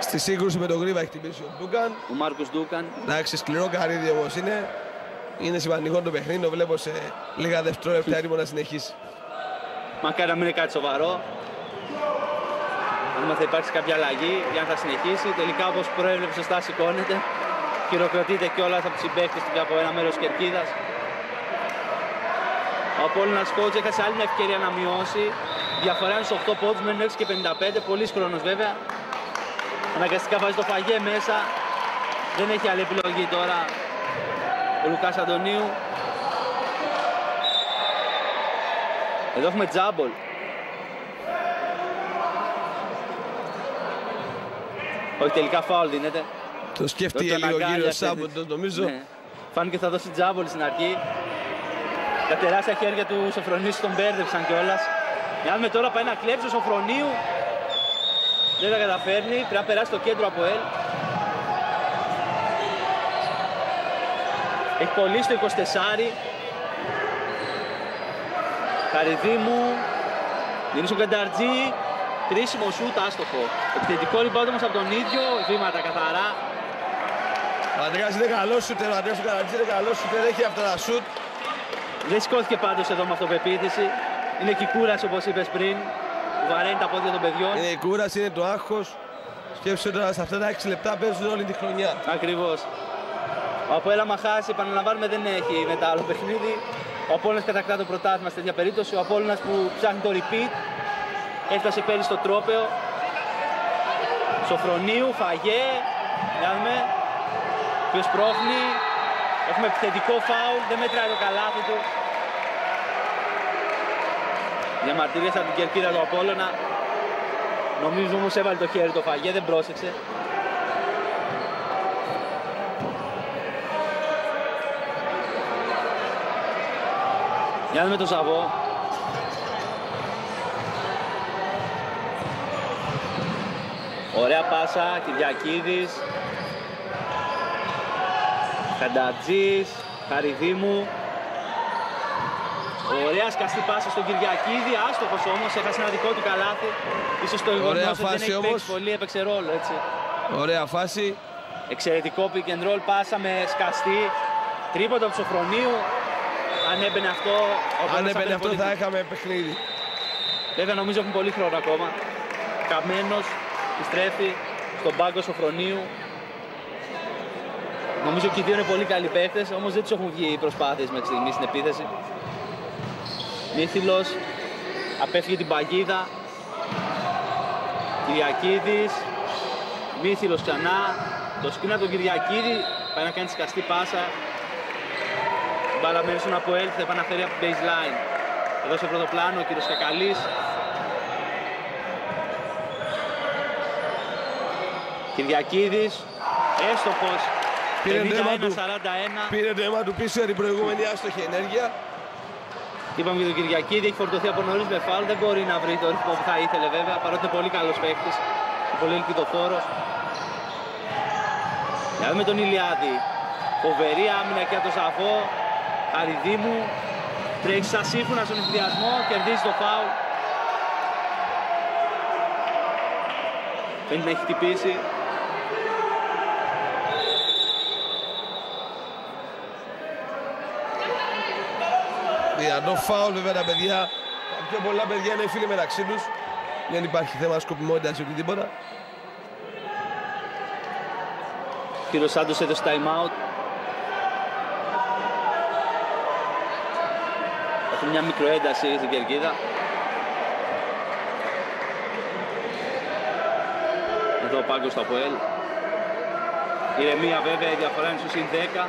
Στη σύγκρουση με τον Γρίβα έχει χτυπήσει ο Ντούκαν. ο Μάρκος Ντούκαν. Εντάξει, σκληρό καρύδι όμως είναι. Είναι σημαντικό το παιχνίδι, το βλέπω σε λίγα δευτερόλεπτα έτοιμο να συνεχίσει. Μακάρι να μην είναι κάτι σοβαρό. Αν θα υπάρξει κάποια αλλαγή για να θα συνεχίσει. Τελικά, όπως προέβλεψε, σωστά σηκώνεται. Χειροκροτείται κιόλας από τους συμπαίκτες του και από ένα μέρος κερκίδας. Ο Απόλλωνας Κότς έχασε άλλη μια ευκαιρία να μειώσει. Διαφορά είναι στους 8 πόντους, μένουν 6 και 55, πολύς χρόνος βέβαια. Αναγκαστικά βάζει το φαγέ μέσα. Δεν έχει άλλη επιλογή τώρα ο Λουκάς Αντωνίου. Εδώ έχουμε τζάμπολ. Όχι τελικά φάουλ δίνεται. Το σκέφτηκε Τον λίγο ο κύριος αγκάλιασε, Σάμποντο, νομίζω. Ναι. Φάνηκε θα δώσει τζάμπολ στην αρχή. Τα τεράστια χέρια του Σοφρονίου τον μπέρδεψαν κιόλας. Για να δούμε τώρα πάει να κλέψει ο Σοφρονίου. Δεν τα καταφέρνει. Πρέπει να περάσει το κέντρο από ελ. Έχει κολλήσει το 24. Καριδίμου. Δίνει στον Κανταρτζή. Κρίσιμο σούτ, άστοχο. Επιθετικό rebound όμως από τον ίδιο. Βήματα καθαρά. Ο Αντρέας είναι καλός σούτερ, ο Αντρέας ο Καρατζής είναι καλός σούτερ, έχει αυτά τα σουτ. Δεν σηκώθηκε πάντως εδώ με αυτοπεποίθηση. Είναι και η κούραση όπως είπες πριν. Που βαραίνει τα πόδια των παιδιών. Είναι η κούραση, είναι το άγχος. Σκέψτε τώρα σε αυτά τα 6 λεπτά παίζουν όλη τη χρονιά. Ακριβώς. Ο Αποέλ άμα χάσει, επαναλαμβάνουμε δεν έχει μετά άλλο παιχνίδι. Ο Απόλλωνας κατακτά το πρωτάθλημα σε τέτοια περίπτωση. Ο Απόλλωνας που ψάχνει το repeat. Έφτασε πέρυσι στο τρόπεο. Σοφρονίου, Φαγέ. Για να δούμε. Ποιος πρόχνει. Έχουμε επιθετικό φάουλ. Δεν μετράει το καλάθι του. Διαμαρτυρίες από την κερκίδα του Απόλλωνα. Νομίζω όμως έβαλε το χέρι το Φαγέ, δεν πρόσεξε. Για να δούμε το Ζαβό. Ωραία πάσα, Κυριακίδης. Χαντατζής, Χαριδίμου. Ωραία σκαστή πάσα στον Κυριακίδη, άστοχος όμως, έχασε ένα δικό του καλάθι. Ίσως το γεγονός ότι δεν φάση έχει όμως. παίξει πολύ έπαιξε ρόλο, έτσι. Ωραία φάση. Εξαιρετικό pick and roll, πάσα με σκαστή. Τρίποντο από Σοφρονίου. Αν έμπαινε αυτό, ο Αν Απόλλωνας έμπαινε παίρνει αυτό πολύ θα είχαμε παιχνίδι. Βέβαια νομίζω έχουν πολύ χρόνο ακόμα. Καμένος επιστρέφει στον πάγκο Σοφρονίου. Νομίζω και οι δύο είναι πολύ καλοί παίχτες, όμως δεν τους έχουν βγει οι προσπάθειες μέχρι στιγμής στην επίθεση. Μύθιλος απέφυγε την παγίδα. Κυριακίδης. Μύθιλος ξανά. Το σκριν από τον Κυριακίδη πάει να κάνει σκαστή πάσα. Η Μπάλα μένει στον Αποέλ, θα επαναφέρει από την baseline. Εδώ σε πρώτο πλάνο ο κύριος Κακαλής. Κυριακίδης, έστοχος, Πήρε το αίμα του. 51-41. Πήρε το αίμα του πίσω την προηγούμενη άστοχη ενέργεια. Είπαμε για τον Κυριακίδη, έχει φορτωθεί από νωρίς με φάουλ, δεν μπορεί να βρει το ρυθμό που θα ήθελε βέβαια, παρότι είναι πολύ καλός παίκτης, πολύ ελπιδοφόρος. Για να δούμε τον Ηλιάδη. Φοβερή άμυνα και από τον Σαφό. Χαριδίμου. Τρέχει σαν σύμφωνα στον ενθουσιασμό, κερδίζει το φάουλ. Φαίνεται να έχει χτυπήσει. Δυνατό φάουλ βέβαια τα παιδιά. Τα πιο πολλά παιδιά είναι φίλοι μεταξύ τους. Δεν υπάρχει θέμα σκοπιμότητας ή οτιδήποτα. Ο κύριος Σάντος έδωσε time out. Έχουμε μια μικροένταση στην κερκίδα. Εδώ ο πάγκος του Αποέλ. Ηρεμία βέβαια, η διαφορά είναι στο συν 10.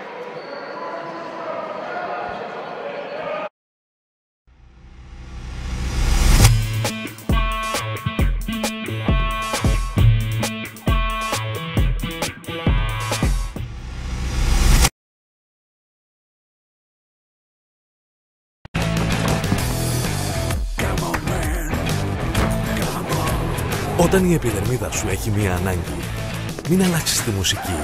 Όταν η επιδερμίδα σου έχει μία ανάγκη, μην αλλάξεις τη μουσική.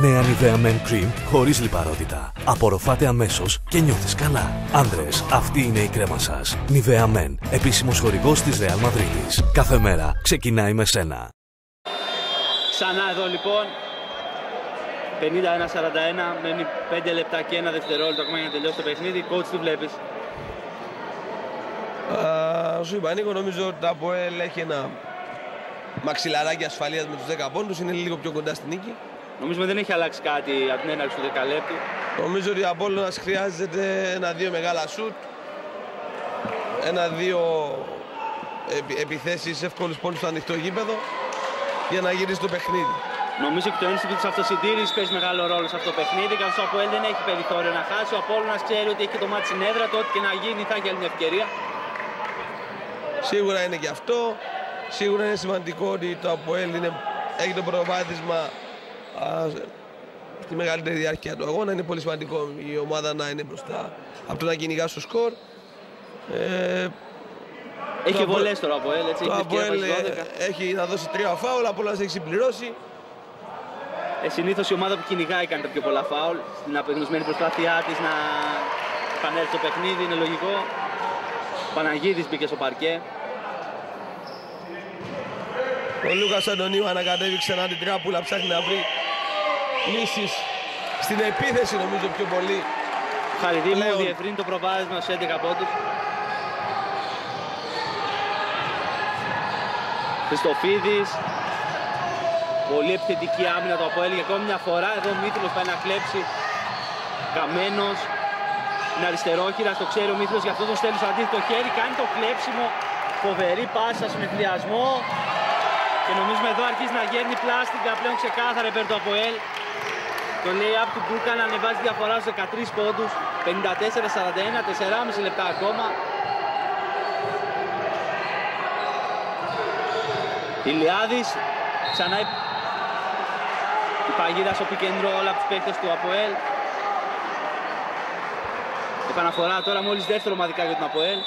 Νέα Nivea Men Cream χωρίς λιπαρότητα. Απορροφάτε αμέσως και νιώθεις καλά. Άντρες, αυτή είναι η κρέμα σας. Nivea Men, επίσημος χορηγός της Real Madrid. Κάθε μέρα ξεκινάει με σένα. Ξανά εδώ λοιπόν. 51-41, μένει 5 λεπτά και ένα δευτερόλεπτο ακόμα για να τελειώσει το παιχνίδι. Coach, τι βλέπεις; Α, σου είπα, Νίκο, νομίζω ότι το ΑΠΟΕΛ έχει ένα μαξιλαράκι ασφαλείας με τους 10 πόντους, είναι λίγο πιο κοντά στην νίκη. Νομίζουμε δεν έχει αλλάξει κάτι από την έναρξη του δεκαλέπτου. Νομίζω ότι ο Απόλλωνας χρειάζεται ένα-δύο μεγάλα σουτ, ένα-δύο επι- επιθέσεις εύκολους πόντους στο ανοιχτό γήπεδο για να γυρίσει το παιχνίδι. Νομίζω και το ένστικτο της αυτοσυντήρησης παίζει μεγάλο ρόλο σε αυτό το παιχνίδι. Καθώς ο Αποέλ δεν έχει περιθώριο να χάσει. Ο Απόλλωνας ξέρει ότι έχει και το μάτι στην έδρα του. Ό,τι και να γίνει θα έχει άλλη μια ευκαιρία. Σίγουρα είναι και αυτό. Σίγουρα είναι σημαντικό ότι το ΑΠΟΕΛ είναι, έχει το προβάδισμα α, στη μεγαλύτερη διάρκεια του αγώνα. Είναι πολύ σημαντικό η ομάδα να είναι μπροστά από το να κυνηγά στο σκορ. Ε, Έχει Απο- βολές τώρα ο Αποέλ. Έτσι, το έχει ευκαιρία ΑΠΟΕΛ να ε, βάλει 12. έχει να δώσει τρία φάουλ, απ' έχει συμπληρώσει. Ε, Συνήθως η ομάδα που κυνηγάει κάνει τα πιο πολλά φάουλ. Στην απεγνωσμένη προσπάθειά της να επανέλθει το παιχνίδι, είναι λογικό. Ο Παναγίδης μπήκε στο παρκέ. Ο Λούκας Αντωνίου ανακατεύει ξανά την τράπουλα, ψάχνει να βρει λύσεις στην επίθεση νομίζω πιο πολύ. Χαριδίμου Λέων. διευρύνει το προβάδισμα στους 11 πόντους. Χριστοφίδης. Πολύ επιθετική άμυνα το Αποέλ για ακόμη μια φορά. Εδώ ο Μύθιλος πάει να κλέψει. Καμένος. Είναι αριστερόχειρα, το ξέρει ο Μύθιλος, γι' αυτό τον στέλνει στο αντίθετο χέρι. Κάνει το κλέψιμο. Φοβερή πάσα στον εφηδιασμό. Και νομίζουμε εδώ αρχίζει να γέρνει πλάστικα πλέον ξεκάθαρα υπέρ του Αποέλ. Το lay-up του Μπούκαν ανεβάζει διαφορά στους 13 πόντους. 54-41, 4,5 λεπτά ακόμα. Ηλιάδης, ξανά η, η παγίδα στο πικέντρο όλα από τους παίκτες του ΑΠΟΕΛ. Επαναφορά τώρα μόλις δεύτερο ομαδικά για τον ΑΠΟΕΛ.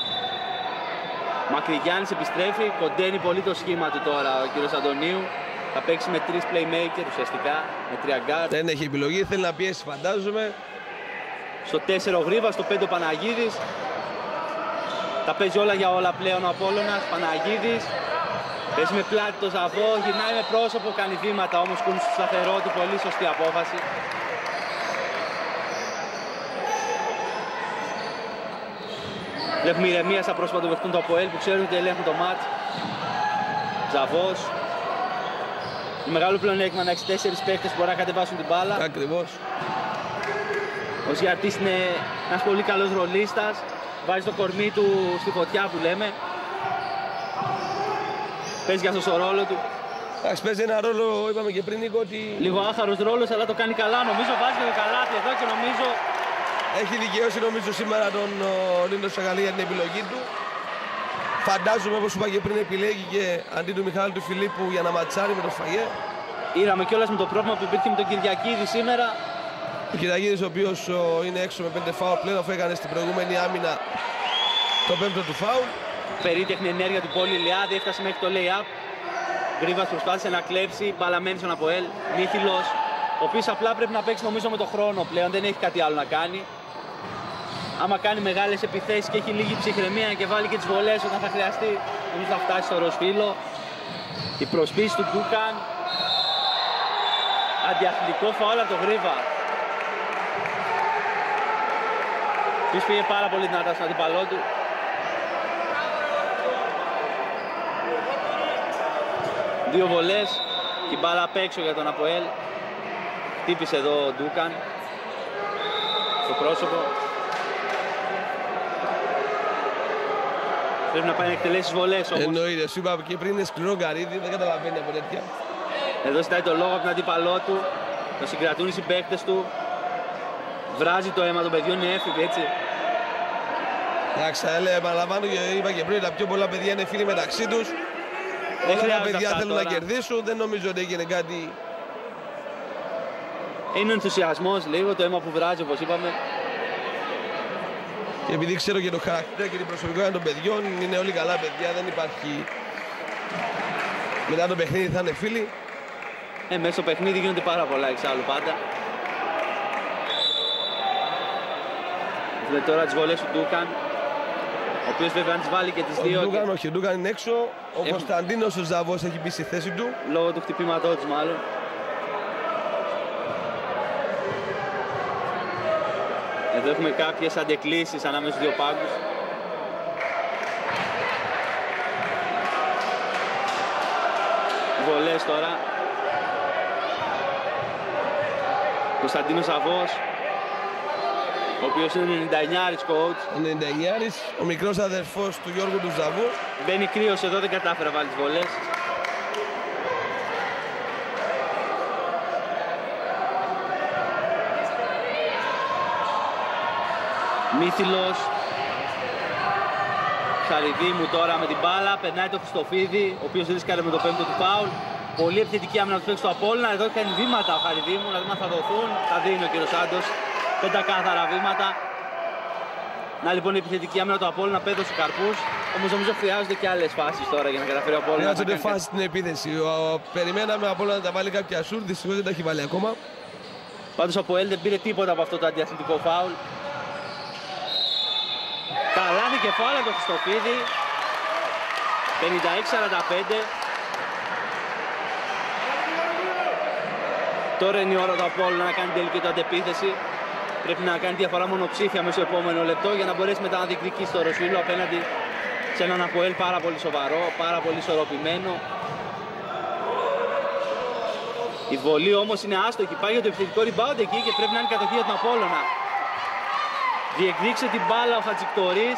Μακρυγιάννης επιστρέφει, κοντένει πολύ το σχήμα του τώρα ο κύριος Αντωνίου. Θα παίξει με τρεις playmaker ουσιαστικά, με τρία guard. Δεν έχει επιλογή, θέλει να πιέσει φαντάζομαι. Στο 4 ο Γρήβας, στο 5 ο Παναγίδης. Τα παίζει όλα για όλα πλέον ο Απόλλωνας, Παναγίδης. Παίζει με πλάτη το Ζαβό, γυρνάει με πρόσωπο, κάνει βήματα όμως κουνει στο σταθερό του, πολύ σωστή απόφαση. Βλέπουμε ηρεμία στα πρόσωπα του παιχτών του Αποέλ που ξέρουν ότι ελέγχουν το μάτ. Ζαβός. Το μεγάλο πλεονέκτημα να έχει τέσσερις παίκτες που μπορεί να κατεβάσουν την μπάλα. Ακριβώς. Ο Ζιατής είναι ένας πολύ καλός ρολίστας. Βάζει το κορμί του στη φωτιά που λέμε. Παίζει για αυτός το ρόλο του. Εντάξει, παίζει ένα ρόλο, είπαμε και πριν, Νίκο, ότι Λίγο άχαρος ρόλος, αλλά το κάνει καλά. Νομίζω βάζει και το καλάθι εδώ και νομίζω έχει δικαιώσει νομίζω σήμερα τον ο, Νίνο Σαγαλή για την επιλογή του. Φαντάζομαι, όπως είπα και πριν, επιλέγει και αντί του Μιχάλη του Φιλίππου για να ματσάρει με τον Φαγέ. είδαμε κιόλας με το πρόβλημα που υπήρχε με τον Κυριακίδη σήμερα. Ο Κυραγίδης ο οποίος ο, είναι έξω με 5 φάουλ πλέον αφού έκανε στην προηγούμενη άμυνα το πέμπτο του φάουλ. Περίτεχνη ενέργεια του Πόλη Λιάδη, έφτασε μέχρι το lay-up. Γκρίβας προσπάθησε να κλέψει, μπαλαμένης στον Αποέλ. Μύθιλος, ο οποίος απλά πρέπει να παίξει νομίζω με το χρόνο πλέον, δεν έχει κάτι άλλο να κάνει. Άμα κάνει μεγάλες επιθέσεις και έχει λίγη ψυχραιμία και βάλει και τις βολές όταν θα χρειαστεί, νομίζω θα φτάσει στο ροσφύλλο. Η προσπίση του Κούκαν. Αντιαθλητικό φαόλ από τον Γρίβα. Ποιος πήγε πάρα πολύ δυνατά στον αντίπαλό του. Δύο βολές και η μπάλα απ' έξω για τον Αποέλ. Χτύπησε εδώ ο Ντούκαν στο πρόσωπο. Πρέπει να πάει να εκτελέσει τις βολές όμως. Εννοείται, σου είπα και πριν είναι σκληρό γκαρίδι, δεν καταλαβαίνει από τέτοια. Εδώ ζητάει το λόγο από τον αντίπαλό του. Το συγκρατούν οι συμπαίκτες του. Βράζει το αίμα των παιδιών, είναι έφυγε έτσι. Εντάξει, έλεγα, επαναλαμβάνω και είπα και πριν, τα πιο πολλά παιδιά είναι φίλοι μεταξύ τους. Όλα τα χρειάζεται παιδιά αυτά θέλουν να τώρα. κερδίσουν, δεν νομίζω ότι έγινε κάτι Είναι ο ενθουσιασμός λίγο, το αίμα που βράζει όπως είπαμε. Και επειδή ξέρω και το χαρακτήρα και την προσωπικότητα των παιδιών, είναι όλοι καλά παιδιά, δεν υπάρχει. Μετά το παιχνίδι θα είναι φίλοι. Ε, μέσα στο παιχνίδι γίνονται πάρα πολλά εξάλλου πάντα. Βλέπετε τώρα τις βολές του Ντούκαν, ο οποίος βέβαια αν τις βάλει και τις Ο δύο Ντούγκαν, όχι, ο Ντούγκαν είναι έξω. Ο Έχουν- Κωνσταντίνος ο Ζαβός έχει μπει στη θέση του. λόγω του χτυπήματός της μάλλον. Εδώ έχουμε κάποιες αντεκλήσεις ανάμεσα στους δύο πάγκους. Βολές τώρα. Κωνσταντίνος Αβός, ο οποίος είναι 99 coach. Ο 99 ο μικρός αδερφός του Γιώργου του Ζαβού. Μπαίνει κρύος εδώ, δεν κατάφερε να βάλει τις βολές. Μύθιλος. Χαριδίμου τώρα με την μπάλα, περνάει το Χριστοφίδη, ο οποίος ρίσκαρε με το πέμπτο του φάουλ. Πολύ επιθετική άμυνα του παίξει στο Απόλλωνα, εδώ κάνει βήματα ο Χαριδίμου, να δούμε αν θα δοθούν. Θα δίνει ο κύριος Σάντος, πεντακάθαρα βήματα. Να λοιπόν η επιθετική άμυνα του Απόλλωνα πέδωσε καρπούς, όμως νομίζω χρειάζονται και άλλες φάσεις τώρα για να καταφέρει ο Απόλλωνας να Χρειάζονται κάνει φάση στην επίθεση. Ο- Περιμέναμε από όλα να τα βάλει κάποια σούρ, δυστυχώς δεν τα έχει βάλει ακόμα. Πάντως ο Ποέλ δεν πήρε τίποτα από αυτό το αντιαθλητικό φάουλ. Καλάθι κεφάλα το Χριστοφίδη. 56-45. Τώρα είναι η ώρα του Απόλλωνα να κάνει τελική του αντεπίθεση. Πρέπει να κάνει διαφορά μονοψήφια μέσα στο επόμενο λεπτό για να μπορέσει μετά να διεκδικήσει το Ρωσίλο απέναντι σε έναν Αποέλ πάρα πολύ σοβαρό, πάρα πολύ ισορροπημένο. Η βολή όμως είναι άστοχη, πάει για το επιθετικό rebound εκεί και πρέπει να είναι κατοχή για τον Απόλλωνα. Διεκδίξε την μπάλα ο Χατζικτορής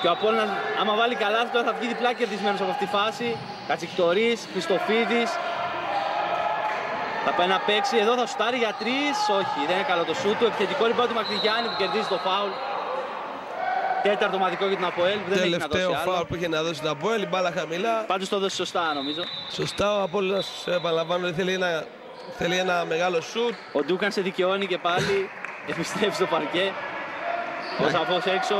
και ο Απόλλωνας άμα βάλει καλά τώρα θα βγει διπλά κερδισμένος από αυτή τη φάση. Χατζικτορής, Χριστοφίδης. Θα πάει να παίξει, εδώ θα σουτάρει για τρεις, όχι δεν είναι καλό το σούτ του. Επιθετικό rebound του Μακρυγιάννη που κερδίζει το φάουλ. Τέταρτο ομαδικό για τον Αποέλ που δεν έχει να Τελευταίο δώσει άλλο. φάουλ που είχε να δώσει την Αποέλ, η μπάλα χαμηλά. Πάντως το δώσει σωστά νομίζω. Σωστά ο Απόλλωνας, επαναλαμβάνω, δεν θέλει ένα, θέλει ένα μεγάλο σουτ. Ο Ντούκαν σε δικαιώνει και πάλι επιστρέφει στο παρκέ. Ο Σαφός έξω.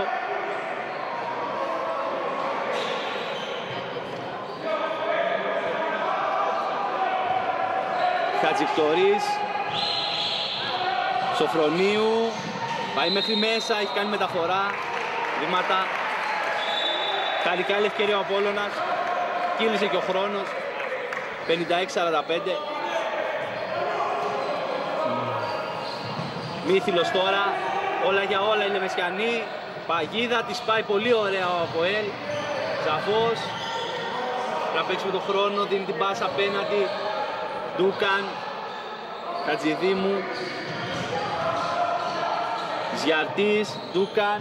Χατζικτορής. Σοφρονίου. Πάει μέχρι μέσα, έχει κάνει μεταφορά. Βήματα. Καλικά η ευκαιρία ο Απόλλωνας. Κύλησε και ο χρόνος. 56-45. Μύθιλος τώρα, όλα για όλα είναι Μεσιανή. Παγίδα, της πάει πολύ ωραία ο Αποέλ. Σαφώς. Να παίξει με τον χρόνο, δίνει την πάσα απέναντι. Ντούκαν. Χατζηδίμου. Ζιαρτής, Ντούκαν.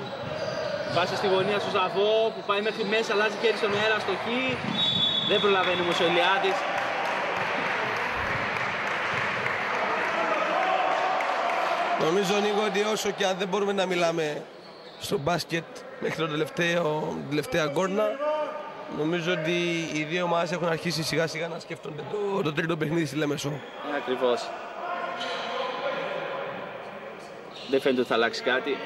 Πάσα στη γωνία στο Ζαβό που πάει μέχρι μέσα, αλλάζει χέρι στον αέρα στο χ. Δεν προλαβαίνει όμως ο Ηλιάδης. Νομίζω Νίκο ότι όσο και αν δεν μπορούμε να μιλάμε στο μπάσκετ μέχρι το τελευταίο, την τελευταία γκόρνα νομίζω ότι οι δύο ομάδες έχουν αρχίσει σιγά σιγά να σκέφτονται το, το τρίτο παιχνίδι στη Λέμεσο. Ε, ακριβώς. Δεν φαίνεται ότι θα αλλάξει κάτι.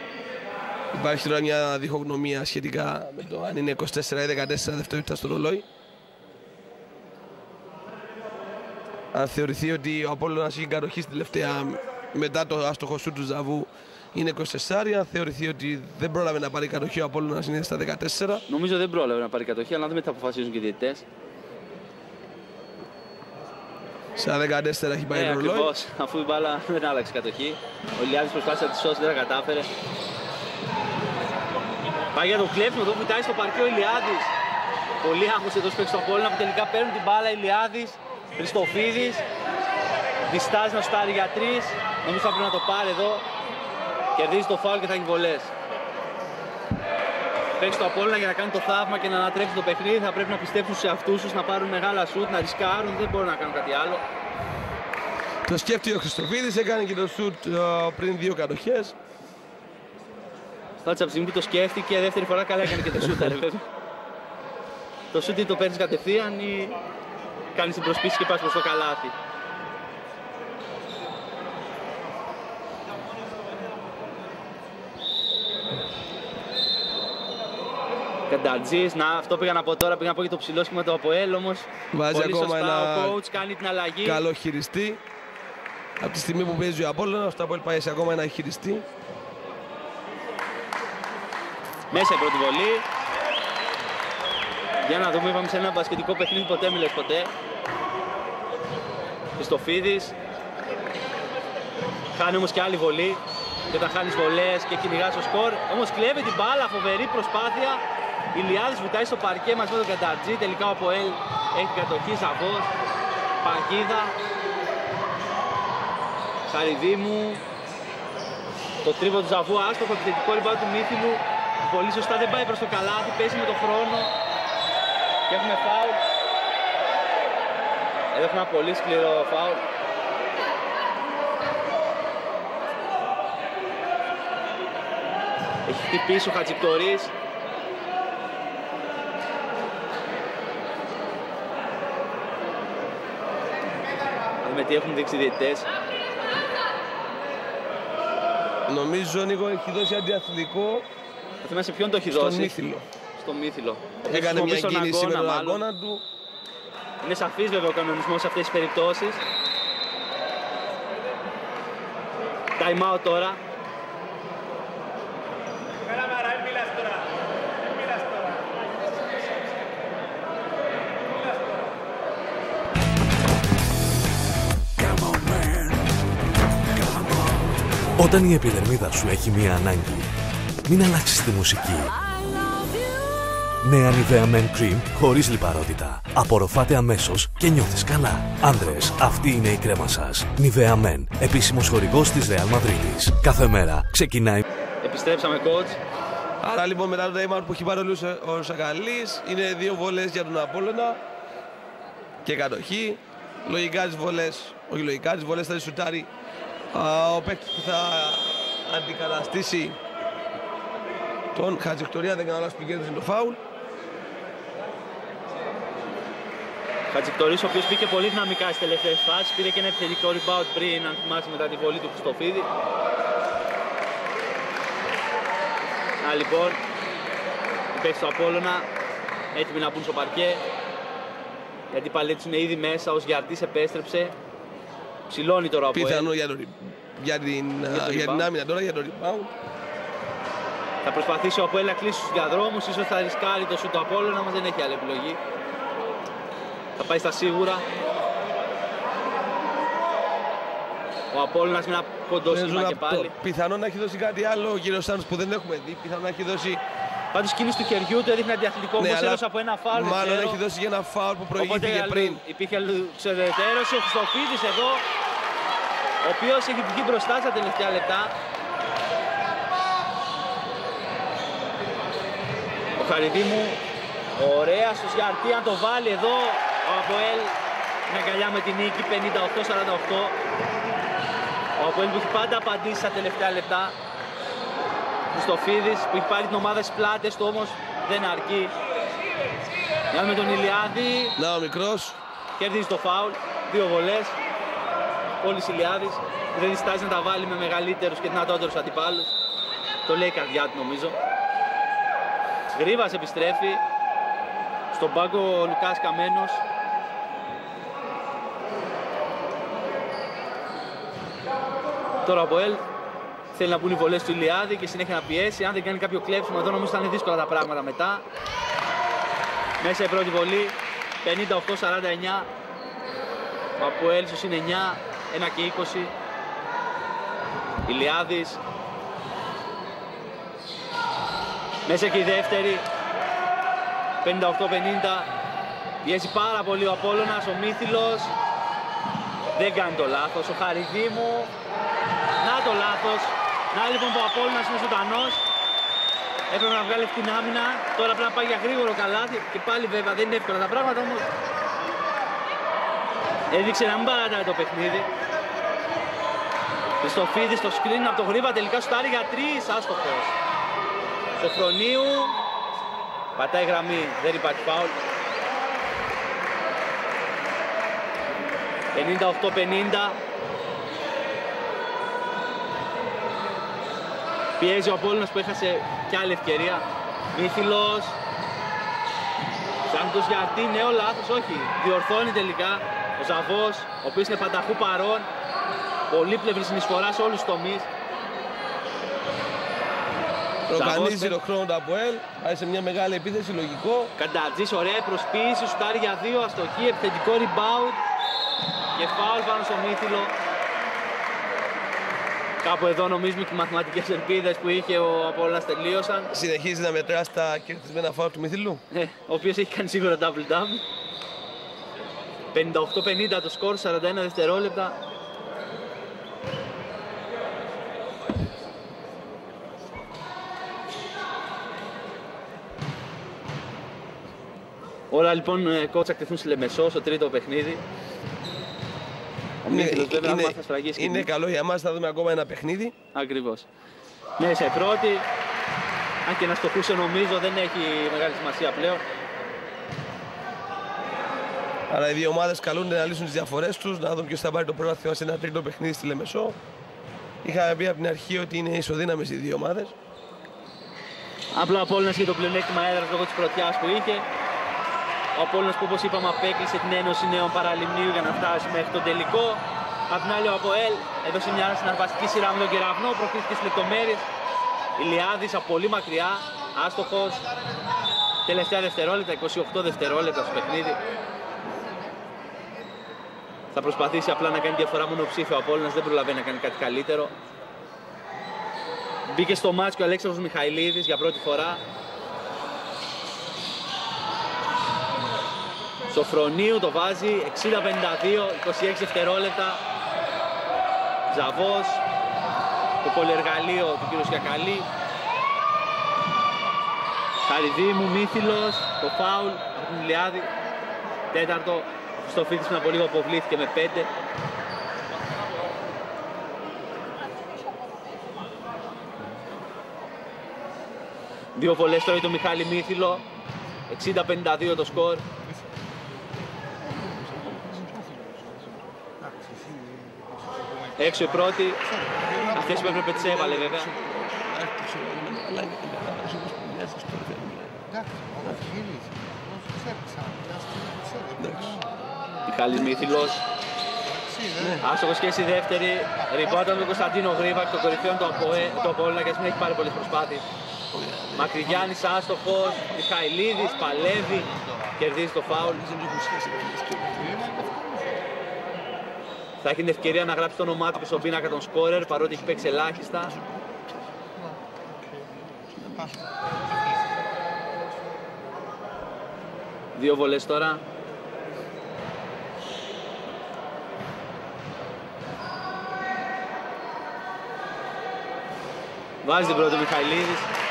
Υπάρχει τώρα μια διχογνωμία σχετικά με το αν είναι 24 ή 14 δευτερόλεπτα στο ρολόι. Αν θεωρηθεί ότι ο Απόλλωνας έχει κατοχή στην τελευταία μετά το άστοχο σου του Ζαβού είναι 24, αν θεωρηθεί ότι δεν πρόλαβε να πάρει κατοχή ο Απόλλωνας είναι στα 14. Νομίζω δεν πρόλαβε να πάρει κατοχή, αλλά να δούμε τι θα αποφασίζουν και οι διαιτητές. Στα 14 έχει πάει Ε, το ρολόι. ακριβώς, αφού η μπάλα δεν άλλαξε κατοχή. Ο Λιάδης προσπάθησε να τη σώσει, δεν τα κατάφερε. Πάει για το κλέψιμο, εδώ βουτάει στο παρκέ ο Ηλιάδης. Πολύ άγχος εδώ στο Απόλλωνα που τελικά παίρνουν την μπάλα Ηλιάδης, Χριστοφίδης. Διστάζει να στάρει για τρεις. Νομίζω θα πρέπει να το πάρει εδώ. Κερδίζει το φάουλ και θα έχει βολές. Παίξει το Απόλλωνα για να κάνει το θαύμα και να ανατρέψει το παιχνίδι. Θα πρέπει να πιστέψουν σε αυτούς τους, να πάρουν μεγάλα σουτ, να ρισκάρουν. Δεν μπορούν να κάνουν κάτι άλλο. Το σκέφτηκε ο Χριστοφίδης, έκανε και το σουτ ε, πριν δύο κατοχές. Πάτσε από τη στιγμή που το σκέφτηκε, δεύτερη φορά καλά έκανε και το σούτ, ρε βέβαια. Το σούτ ή το παίρνεις κατευθείαν ή κάνεις την προσπίση και πας προς το καλάθι. Καντατζής, να αυτό πήγα να πω τώρα, πήγα να πω για το ψηλό σχήμα του ΑΠΟΕΛ όμως Βάζει πολύ ακόμα σωστά ένα ο coach κάνει την αλλαγή. καλό χειριστή. Από τη στιγμή που παίζει ο Απόλλωνας, το Απόλλη πάει σε ακόμα ένα χειριστή. Μέσα η πρώτη βολή. Για να δούμε, είπαμε σε ένα μπασκετικό παιχνίδι ποτέ μιλες ποτέ. Χριστοφίδης. Χάνει όμως και άλλη βολή. Και όταν χάνεις βολές και κυνηγάς το σκορ. Όμως κλέβει την μπάλα, φοβερή προσπάθεια. Ηλιάδης βουτάει στο παρκέ μαζί με τον Κανταρτζή. Τελικά ο Ποέλ έχει την κατοχή, Ζαβός, Παγκίδα. Χαριδίμου. Το τρίβο του Ζαβού άστοχο, επιθετικό ριμπάου του Μύθιλου. Πολύ σωστά δεν πάει προς το καλάθι, παίζει με το χρόνο. Και έχουμε φάουλ. Εδώ έχουμε ένα πολύ σκληρό φάουλ. Έχει χτυπήσει ο Χατζικτορής. Δούμε τι έχουν δείξει οι διαιτητές. Νομίζω Νίκο έχει δώσει αντιαθλητικό Θα θυμάσαι ποιον το έχει στον δώσει; Μύθιλο. Στο Μύθιλο. Έχει Έκανε μια χρησιμοποιήσει τον κίνηση με τον μάλλον. αγώνα του. Είναι σαφής βέβαια ο κανονισμός σε αυτές τις περιπτώσεις. Time out τώρα. Όταν η επιδερμίδα σου έχει μία ανάγκη, μην αλλάξεις τη μουσική. Νέα Nivea Men Cream χωρίς λιπαρότητα. Απορροφάτε αμέσως και νιώθεις καλά. Άνδρες, αυτή είναι η κρέμα σας. Nivea Men, επίσημος χορηγός της Real Madrid. Κάθε μέρα ξεκινάει Επιστρέψαμε coach. Άρα λοιπόν μετά το time out που έχει πάρει ο Λούς ο Σακαλής είναι δύο βολές για τον Απόλλωνα και κατοχή. Λογικά τις βολές, όχι λογικά τις βολές θα τις σουτάρει α, ο παίκτης που θα αντικαταστήσει τον Χατζικτορία, δεν κάνω λάθος που κέρδισε το φάουλ. Χατζικτορής ο οποίος μπήκε πολύ δυναμικά στις τελευταίες φάσεις. Πήρε και ένα επιθετικό rebound πριν, αν θυμάσαι μετά τη βολή του Χριστοφίδη. Να λοιπόν, οι παίκτες του Απόλλωνα έτοιμοι να μπουν στο παρκέ. Γιατί οι παλέτες είναι ήδη μέσα, ο Σγιαρτής επέστρεψε. Ψηλώνει τώρα ο Αποέλ. Πιθανό για, το, re- για, την, το για την rebound. άμυνα τώρα, για το rebound. Θα προσπαθήσει ο Αποέλ να κλείσει τους διαδρόμους, ίσως θα ρισκάρει το σου του Απόλλωνα, μας δεν έχει άλλη επιλογή. Θα πάει στα σίγουρα. Ο Απόλλωνας με ένα κοντό Παίζουν σχήμα και από το- πάλι. Πιθανό να έχει δώσει κάτι άλλο ο κύριος Σάνος που δεν έχουμε δει. Πιθανό να έχει δώσει. Πάντως κίνηση του χεριού του έδειχνε αντιαθλητικό, όμως έδωσε από ένα φάουλ, δεν Ναι, μάλλον ξέρω. έχει δώσει για ένα φάουλ που Οπότε προηγήθηκε αλλού πριν. υπήρχε εξεδετερώση. Ο Χριστοφίδης εδώ, ο οποίος έχει βγει μπροστά στα τελευταία λεπτά. Ο Χαριδίμου, ωραία στο Σιαρτή, αν το βάλει εδώ, ο Αποέλ είναι αγκαλιά με την νίκη, 58-48. Ο Αποέλ που έχει πάντα απαντήσει στα τελευταία λεπτά. Χριστοφίδης που έχει πάρει την ομάδα στις πλάτες του όμως δεν αρκεί. Για με τον Ηλιάδη, Να ο μικρός. Κερδίζει το φάουλ, δύο βολές. Πόλης Ηλιάδης δεν διστάζει να τα βάλει με μεγαλύτερους και δυνατότερους αντιπάλους. Το λέει η καρδιά του νομίζω. Γρήβας επιστρέφει. Στον πάγκο ο Λουκάς Καμένος. Τώρα από ελ θέλει να μπουν οι βολές του Ηλιάδη και συνέχεια να πιέσει. Αν δεν κάνει κάποιο κλέψιμο εδώ νομίζω θα είναι δύσκολα τα πράγματα μετά. Μέσα η πρώτη βολή, 58-49. Ο Αποέλ ίσως είναι 9, 1 και 20. Ηλιάδης. Μέσα και η δεύτερη, 58-50. Πιέζει πάρα πολύ ο Απόλλωνας, ο Μύθιλος. Δεν κάνει το λάθος, ο Χαριδίμου. Να το λάθος. Να λοιπόν που ο Απόλλωνας είναι ζωντανός. Έπρεπε να βγάλει την άμυνα. Τώρα πρέπει να πάει για γρήγορο καλάθι. Και πάλι βέβαια δεν είναι εύκολα τα πράγματα όμως. Έδειξε να μην παρατάει το παιχνίδι. Χριστοφίδης στο screen από το γρήβα τελικά σουτάρει για τρεις. Άστοχος. Σοφρονίου. Πατάει γραμμή. Δεν υπάρχει φάουλ. 58-50. Πιέζει ο Απόλλωνας που έχασε κι άλλη ευκαιρία. Μύθιλος. Κάμπτος για αρτή, νέο λάθος, όχι. Διορθώνει τελικά ο Ζαβός, ο οποίος είναι πανταχού παρόν. Πολύπλευρη συνεισφοράς σε όλους τους τομείς. Ροκανίζει το χρόνο του Αποέλ. Πάει σε μια μεγάλη επίθεση, λογικό. Καντατζής, ωραία προσποίηση, σουτάρει για δύο, αστοχή, επιθετικό rebound και φάουλ πάνω στο Μύθιλο. Κάπου εδώ νομίζουμε και οι μαθηματικές ελπίδες που είχε ο Απόλλωνας τελείωσαν. Συνεχίζει να μετράς στα κερδισμένα φάουλ του Μυθιλού. Ε, ο οποίος έχει κάνει σίγουρα double-double. 58-50 το σκορ, 41 δευτερόλεπτα. Όλα λοιπόν ε, κότσα εκτεθούν στη Λεμεσό στο τρίτο παιχνίδι. Ο Είναι, Μύθιλος βέβαια είναι, άμα θα σφραγίσει και είναι καλό για μας, θα δούμε ακόμα ένα παιχνίδι. Ακριβώς. Ναι, σε πρώτη. Αν και να στοχούσε νομίζω δεν έχει μεγάλη σημασία πλέον. Αλλά οι δύο ομάδες καλούνται να λύσουν τις διαφορές τους, να δουν ποιος θα πάρει το πρωτάθλημα σε ένα τρίτο παιχνίδι στη Λεμεσό. Είχαμε πει από την αρχή ότι είναι ισοδύναμες οι δύο ομάδες. Απλά ο Απόλλωνας είχε το πλεονέκτημα έδρας λόγω της πρωτιάς που είχε. Ο Απόλλωνας που όπως είπαμε απέκλεισε την Ένωση Νέων Παραλιμνίου για να φτάσει μέχρι τον τελικό. Απ' την άλλη ο Αποέλ έδωσε μια συναρπαστική σειρά με τον Κεραυνό, προκρίθηκε στις λεπτομέρειες. Ηλιάδης από πολύ μακριά, άστοχος. Τελευταία δευτερόλεπτα, 28 δευτερόλεπτα στο παιχνίδι. Θα προσπαθήσει απλά να κάνει διαφορά μονοψήφιο ο Απόλλωνας, δεν προλαβαίνει να κάνει κάτι καλύτερο. Μπήκε στο μάτς και ο Αλέξανδρος Μιχαηλίδης για πρώτη φορά. Σοφρονίου το βάζει 60-52, 26 δευτερόλεπτα. Ζαβός, το πολυεργαλείο του κ. Σκιακαλή. Χαριδίμου, Μύθιλος, το φάουλ από την Ηλιάδη. Τέταρτο, στο φίτης με από λίγο αποβλήθηκε με 5. Δύο βολές τώρα για τον Μιχάλη Μύθιλο. 60-52 το σκορ. Έξω η πρώτη. Αυτές που έπρεπε τις έβαλε βέβαια. Μιχάλης Μύθιλος. Άστοχος και στη δεύτερη. Ριμπόταν τον Κωνσταντίνο Γρήβακ, το κορυφαίο του Αποέ- του Απόλλωνα και ας μην έχει πάρει πολλές προσπάθειες. Μακρυγιάννης άστοχος, Μιχαηλίδης παλεύει, κερδίζει το φάουλ. Θα έχει την ευκαιρία να γράψει το όνομά του και στον πίνακα των σκόρερ παρότι έχει παίξει ελάχιστα. Δύο βολές τώρα. Βάζει την πρώτη ο Μιχαηλίδης.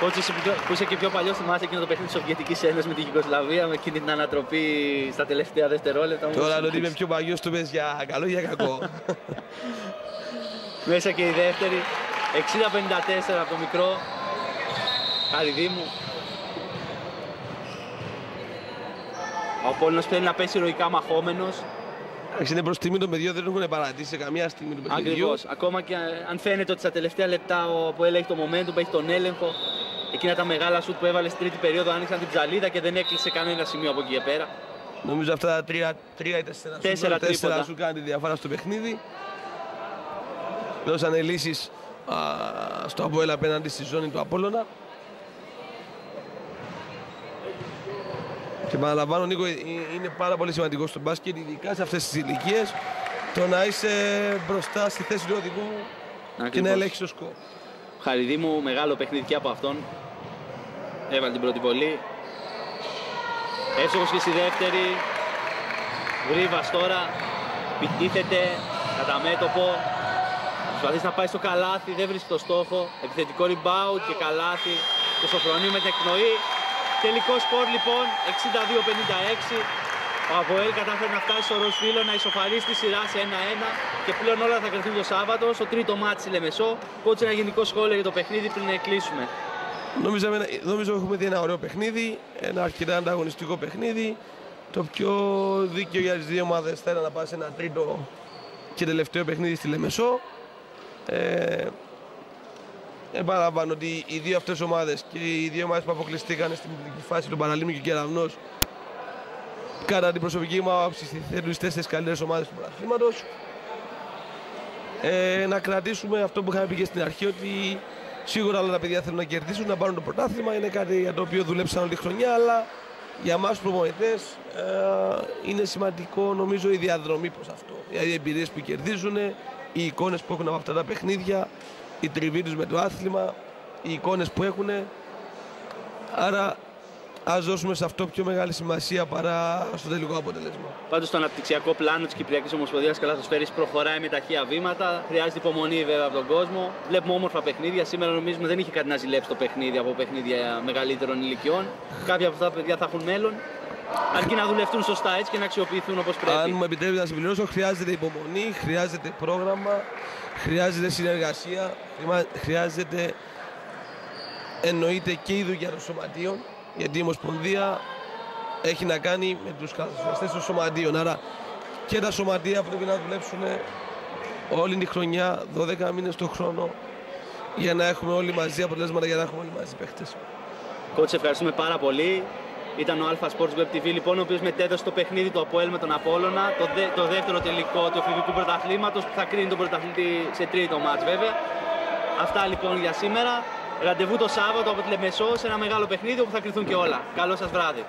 Κότσις που είσαι και πιο παλιός θυμάσαι εκείνο το παιχνίδι της Σοβιετικής Ένωσης με την Γιουγκοσλαβία με εκείνη την ανατροπή στα τελευταία δευτερόλεπτα. όμως- Τώρα ότι είμαι πιο παγιός του πες για καλό ή για κακό. Μέσα και η δεύτερη. 60-54 από το μικρό. Χαριδίμου. Ο Απόλλωνας θέλει να πέσει ηρωικά μαχόμενος. Εντάξει, είναι προς τιμή των παιδιών, δεν έχουν παρατήσει σε καμία στιγμή του παιχνιδιού. Ακριβώς. Ακόμα και αν φαίνεται ότι στα τελευταία λεπτά ο Αποέλ έχει το momentum, έχει τον έλεγχο. Εκείνα τα μεγάλα σουτ που έβαλε στην τρίτη περίοδο άνοιξαν την ψαλίδα και δεν έκλεισε κανένα σημείο από εκεί και πέρα. Νομίζω αυτά τα τρία, τρία ή τέσσερα, σου- Τέσσερα τέσσερα τρίποτα. σου κάνει τη διαφορά στο παιχνίδι. Δώσανε λύσεις α, στο Αποέλ απέναντι στη ζώνη του Απόλλωνα. Και παραλαμβάνω Νίκο, ε, είναι πάρα πολύ σημαντικό στο μπάσκετ, ειδικά σε αυτές τις ηλικίες, το να είσαι μπροστά στη θέση του οδηγού και να Ακριβώς. ελέγχεις το σκορ. Χαριδίμου, μεγάλο παιχνίδι και από αυτόν. Έβαλε την πρώτη βολή. Εύσοχος και στη δεύτερη. Γρήβας τώρα. Επιτίθεται. Κατά μέτωπο. Προσπαθείς να πάει στο καλάθι. Δεν βρίσκει το στόχο. Επιθετικό rebound και καλάθι. Το Σοφρονίου με την εκπνοή. Τελικό σκορ λοιπόν 62-56. Ο Αβοέλ κατάφερε να φτάσει στο Ροσφύλλο να ισοφαρίσει τη σειρά σε 1-1 και πλέον όλα θα κρυθούν το Σάββατο στο τρίτο μάτι στη Λεμεσό. Κότσε ένα γενικό σχόλιο για το παιχνίδι πριν να κλείσουμε. Νομίζω, νομίζω έχουμε δει ένα ωραίο παιχνίδι, ένα αρκετά ανταγωνιστικό παιχνίδι. Το πιο δίκαιο για τις δύο ομάδες θα ήταν να πάει σε ένα τρίτο και τελευταίο παιχνίδι στη Λεμεσό. Ε, επαναλαμβάνω ότι οι δύο αυτές ομάδες και οι δύο ομάδες που αποκλειστήκαν στην τελική φάση του Παραλίμνου και ο Κεραυνός κατά την προσωπική μου άποψη θέλουν τις τέσσερις καλύτερες ομάδες του πρωταθλήματος. Ε, να κρατήσουμε αυτό που είχαμε πει και στην αρχή ότι σίγουρα όλα τα παιδιά θέλουν να κερδίσουν, να πάρουν το πρωτάθλημα. Είναι κάτι για το οποίο δουλέψαν όλη τη χρονιά, αλλά για εμάς τους προπονητές ε, είναι σημαντικό νομίζω η διαδρομή προς αυτό. Δηλαδή οι εμπειρίες που κερδίζουν, οι εικόνες που έχουν από αυτά τα παιχνίδια, η τριβή τους με το άθλημα, οι εικόνες που έχουν. Άρα ας δώσουμε σε αυτό πιο μεγάλη σημασία παρά στο τελικό αποτέλεσμα. Πάντως το αναπτυξιακό πλάνο της Κυπριακής Ομοσπονδίας Καλαθοσφαίρης προχωράει με ταχεία βήματα. Χρειάζεται υπομονή βέβαια από τον κόσμο. Βλέπουμε όμορφα παιχνίδια. Σήμερα νομίζουμε δεν είχε κάτι να ζηλέψει το παιχνίδι από παιχνίδια μεγαλύτερων ηλικιών. Κάποια από αυτά τα παιδιά θα έχουν μέλλον. Αρκεί να δουλευτούν σωστά έτσι και να αξιοποιηθούν όπως πρέπει. Αν μου επιτρέπετε να συμπληρώσω, χρειάζεται υπομονή, χρειάζεται πρόγραμμα, χρειάζεται συνεργασία, χρειάζεται εννοείται και η δουλειά των σωματείων, γιατί η Ομοσπονδία έχει να κάνει με τους καθοστές των σωματείων. Άρα και τα σωματεία πρέπει να δουλέψουν όλη τη χρονιά, 12 μήνες το χρόνο, για να έχουμε όλοι μαζί αποτελέσματα, για να έχουμε όλοι μαζί παίχτες. Κότσε, ευχαριστούμε πάρα πολύ. Ήταν ο Alpha Sports Web TV λοιπόν, ο οποίος μετέδωσε το παιχνίδι του Αποέλ με τον Απόλλωνα, το, δε, το δεύτερο τελικό του εφηβικού πρωταθλήματος που θα κρίνει τον πρωταθλητή σε τρίτο μάτς βέβαια. Αυτά λοιπόν για σήμερα. Ραντεβού το Σάββατο από τη Λεμεσό σε ένα μεγάλο παιχνίδι όπου θα κρυθούν και όλα. Καλό σας βράδυ.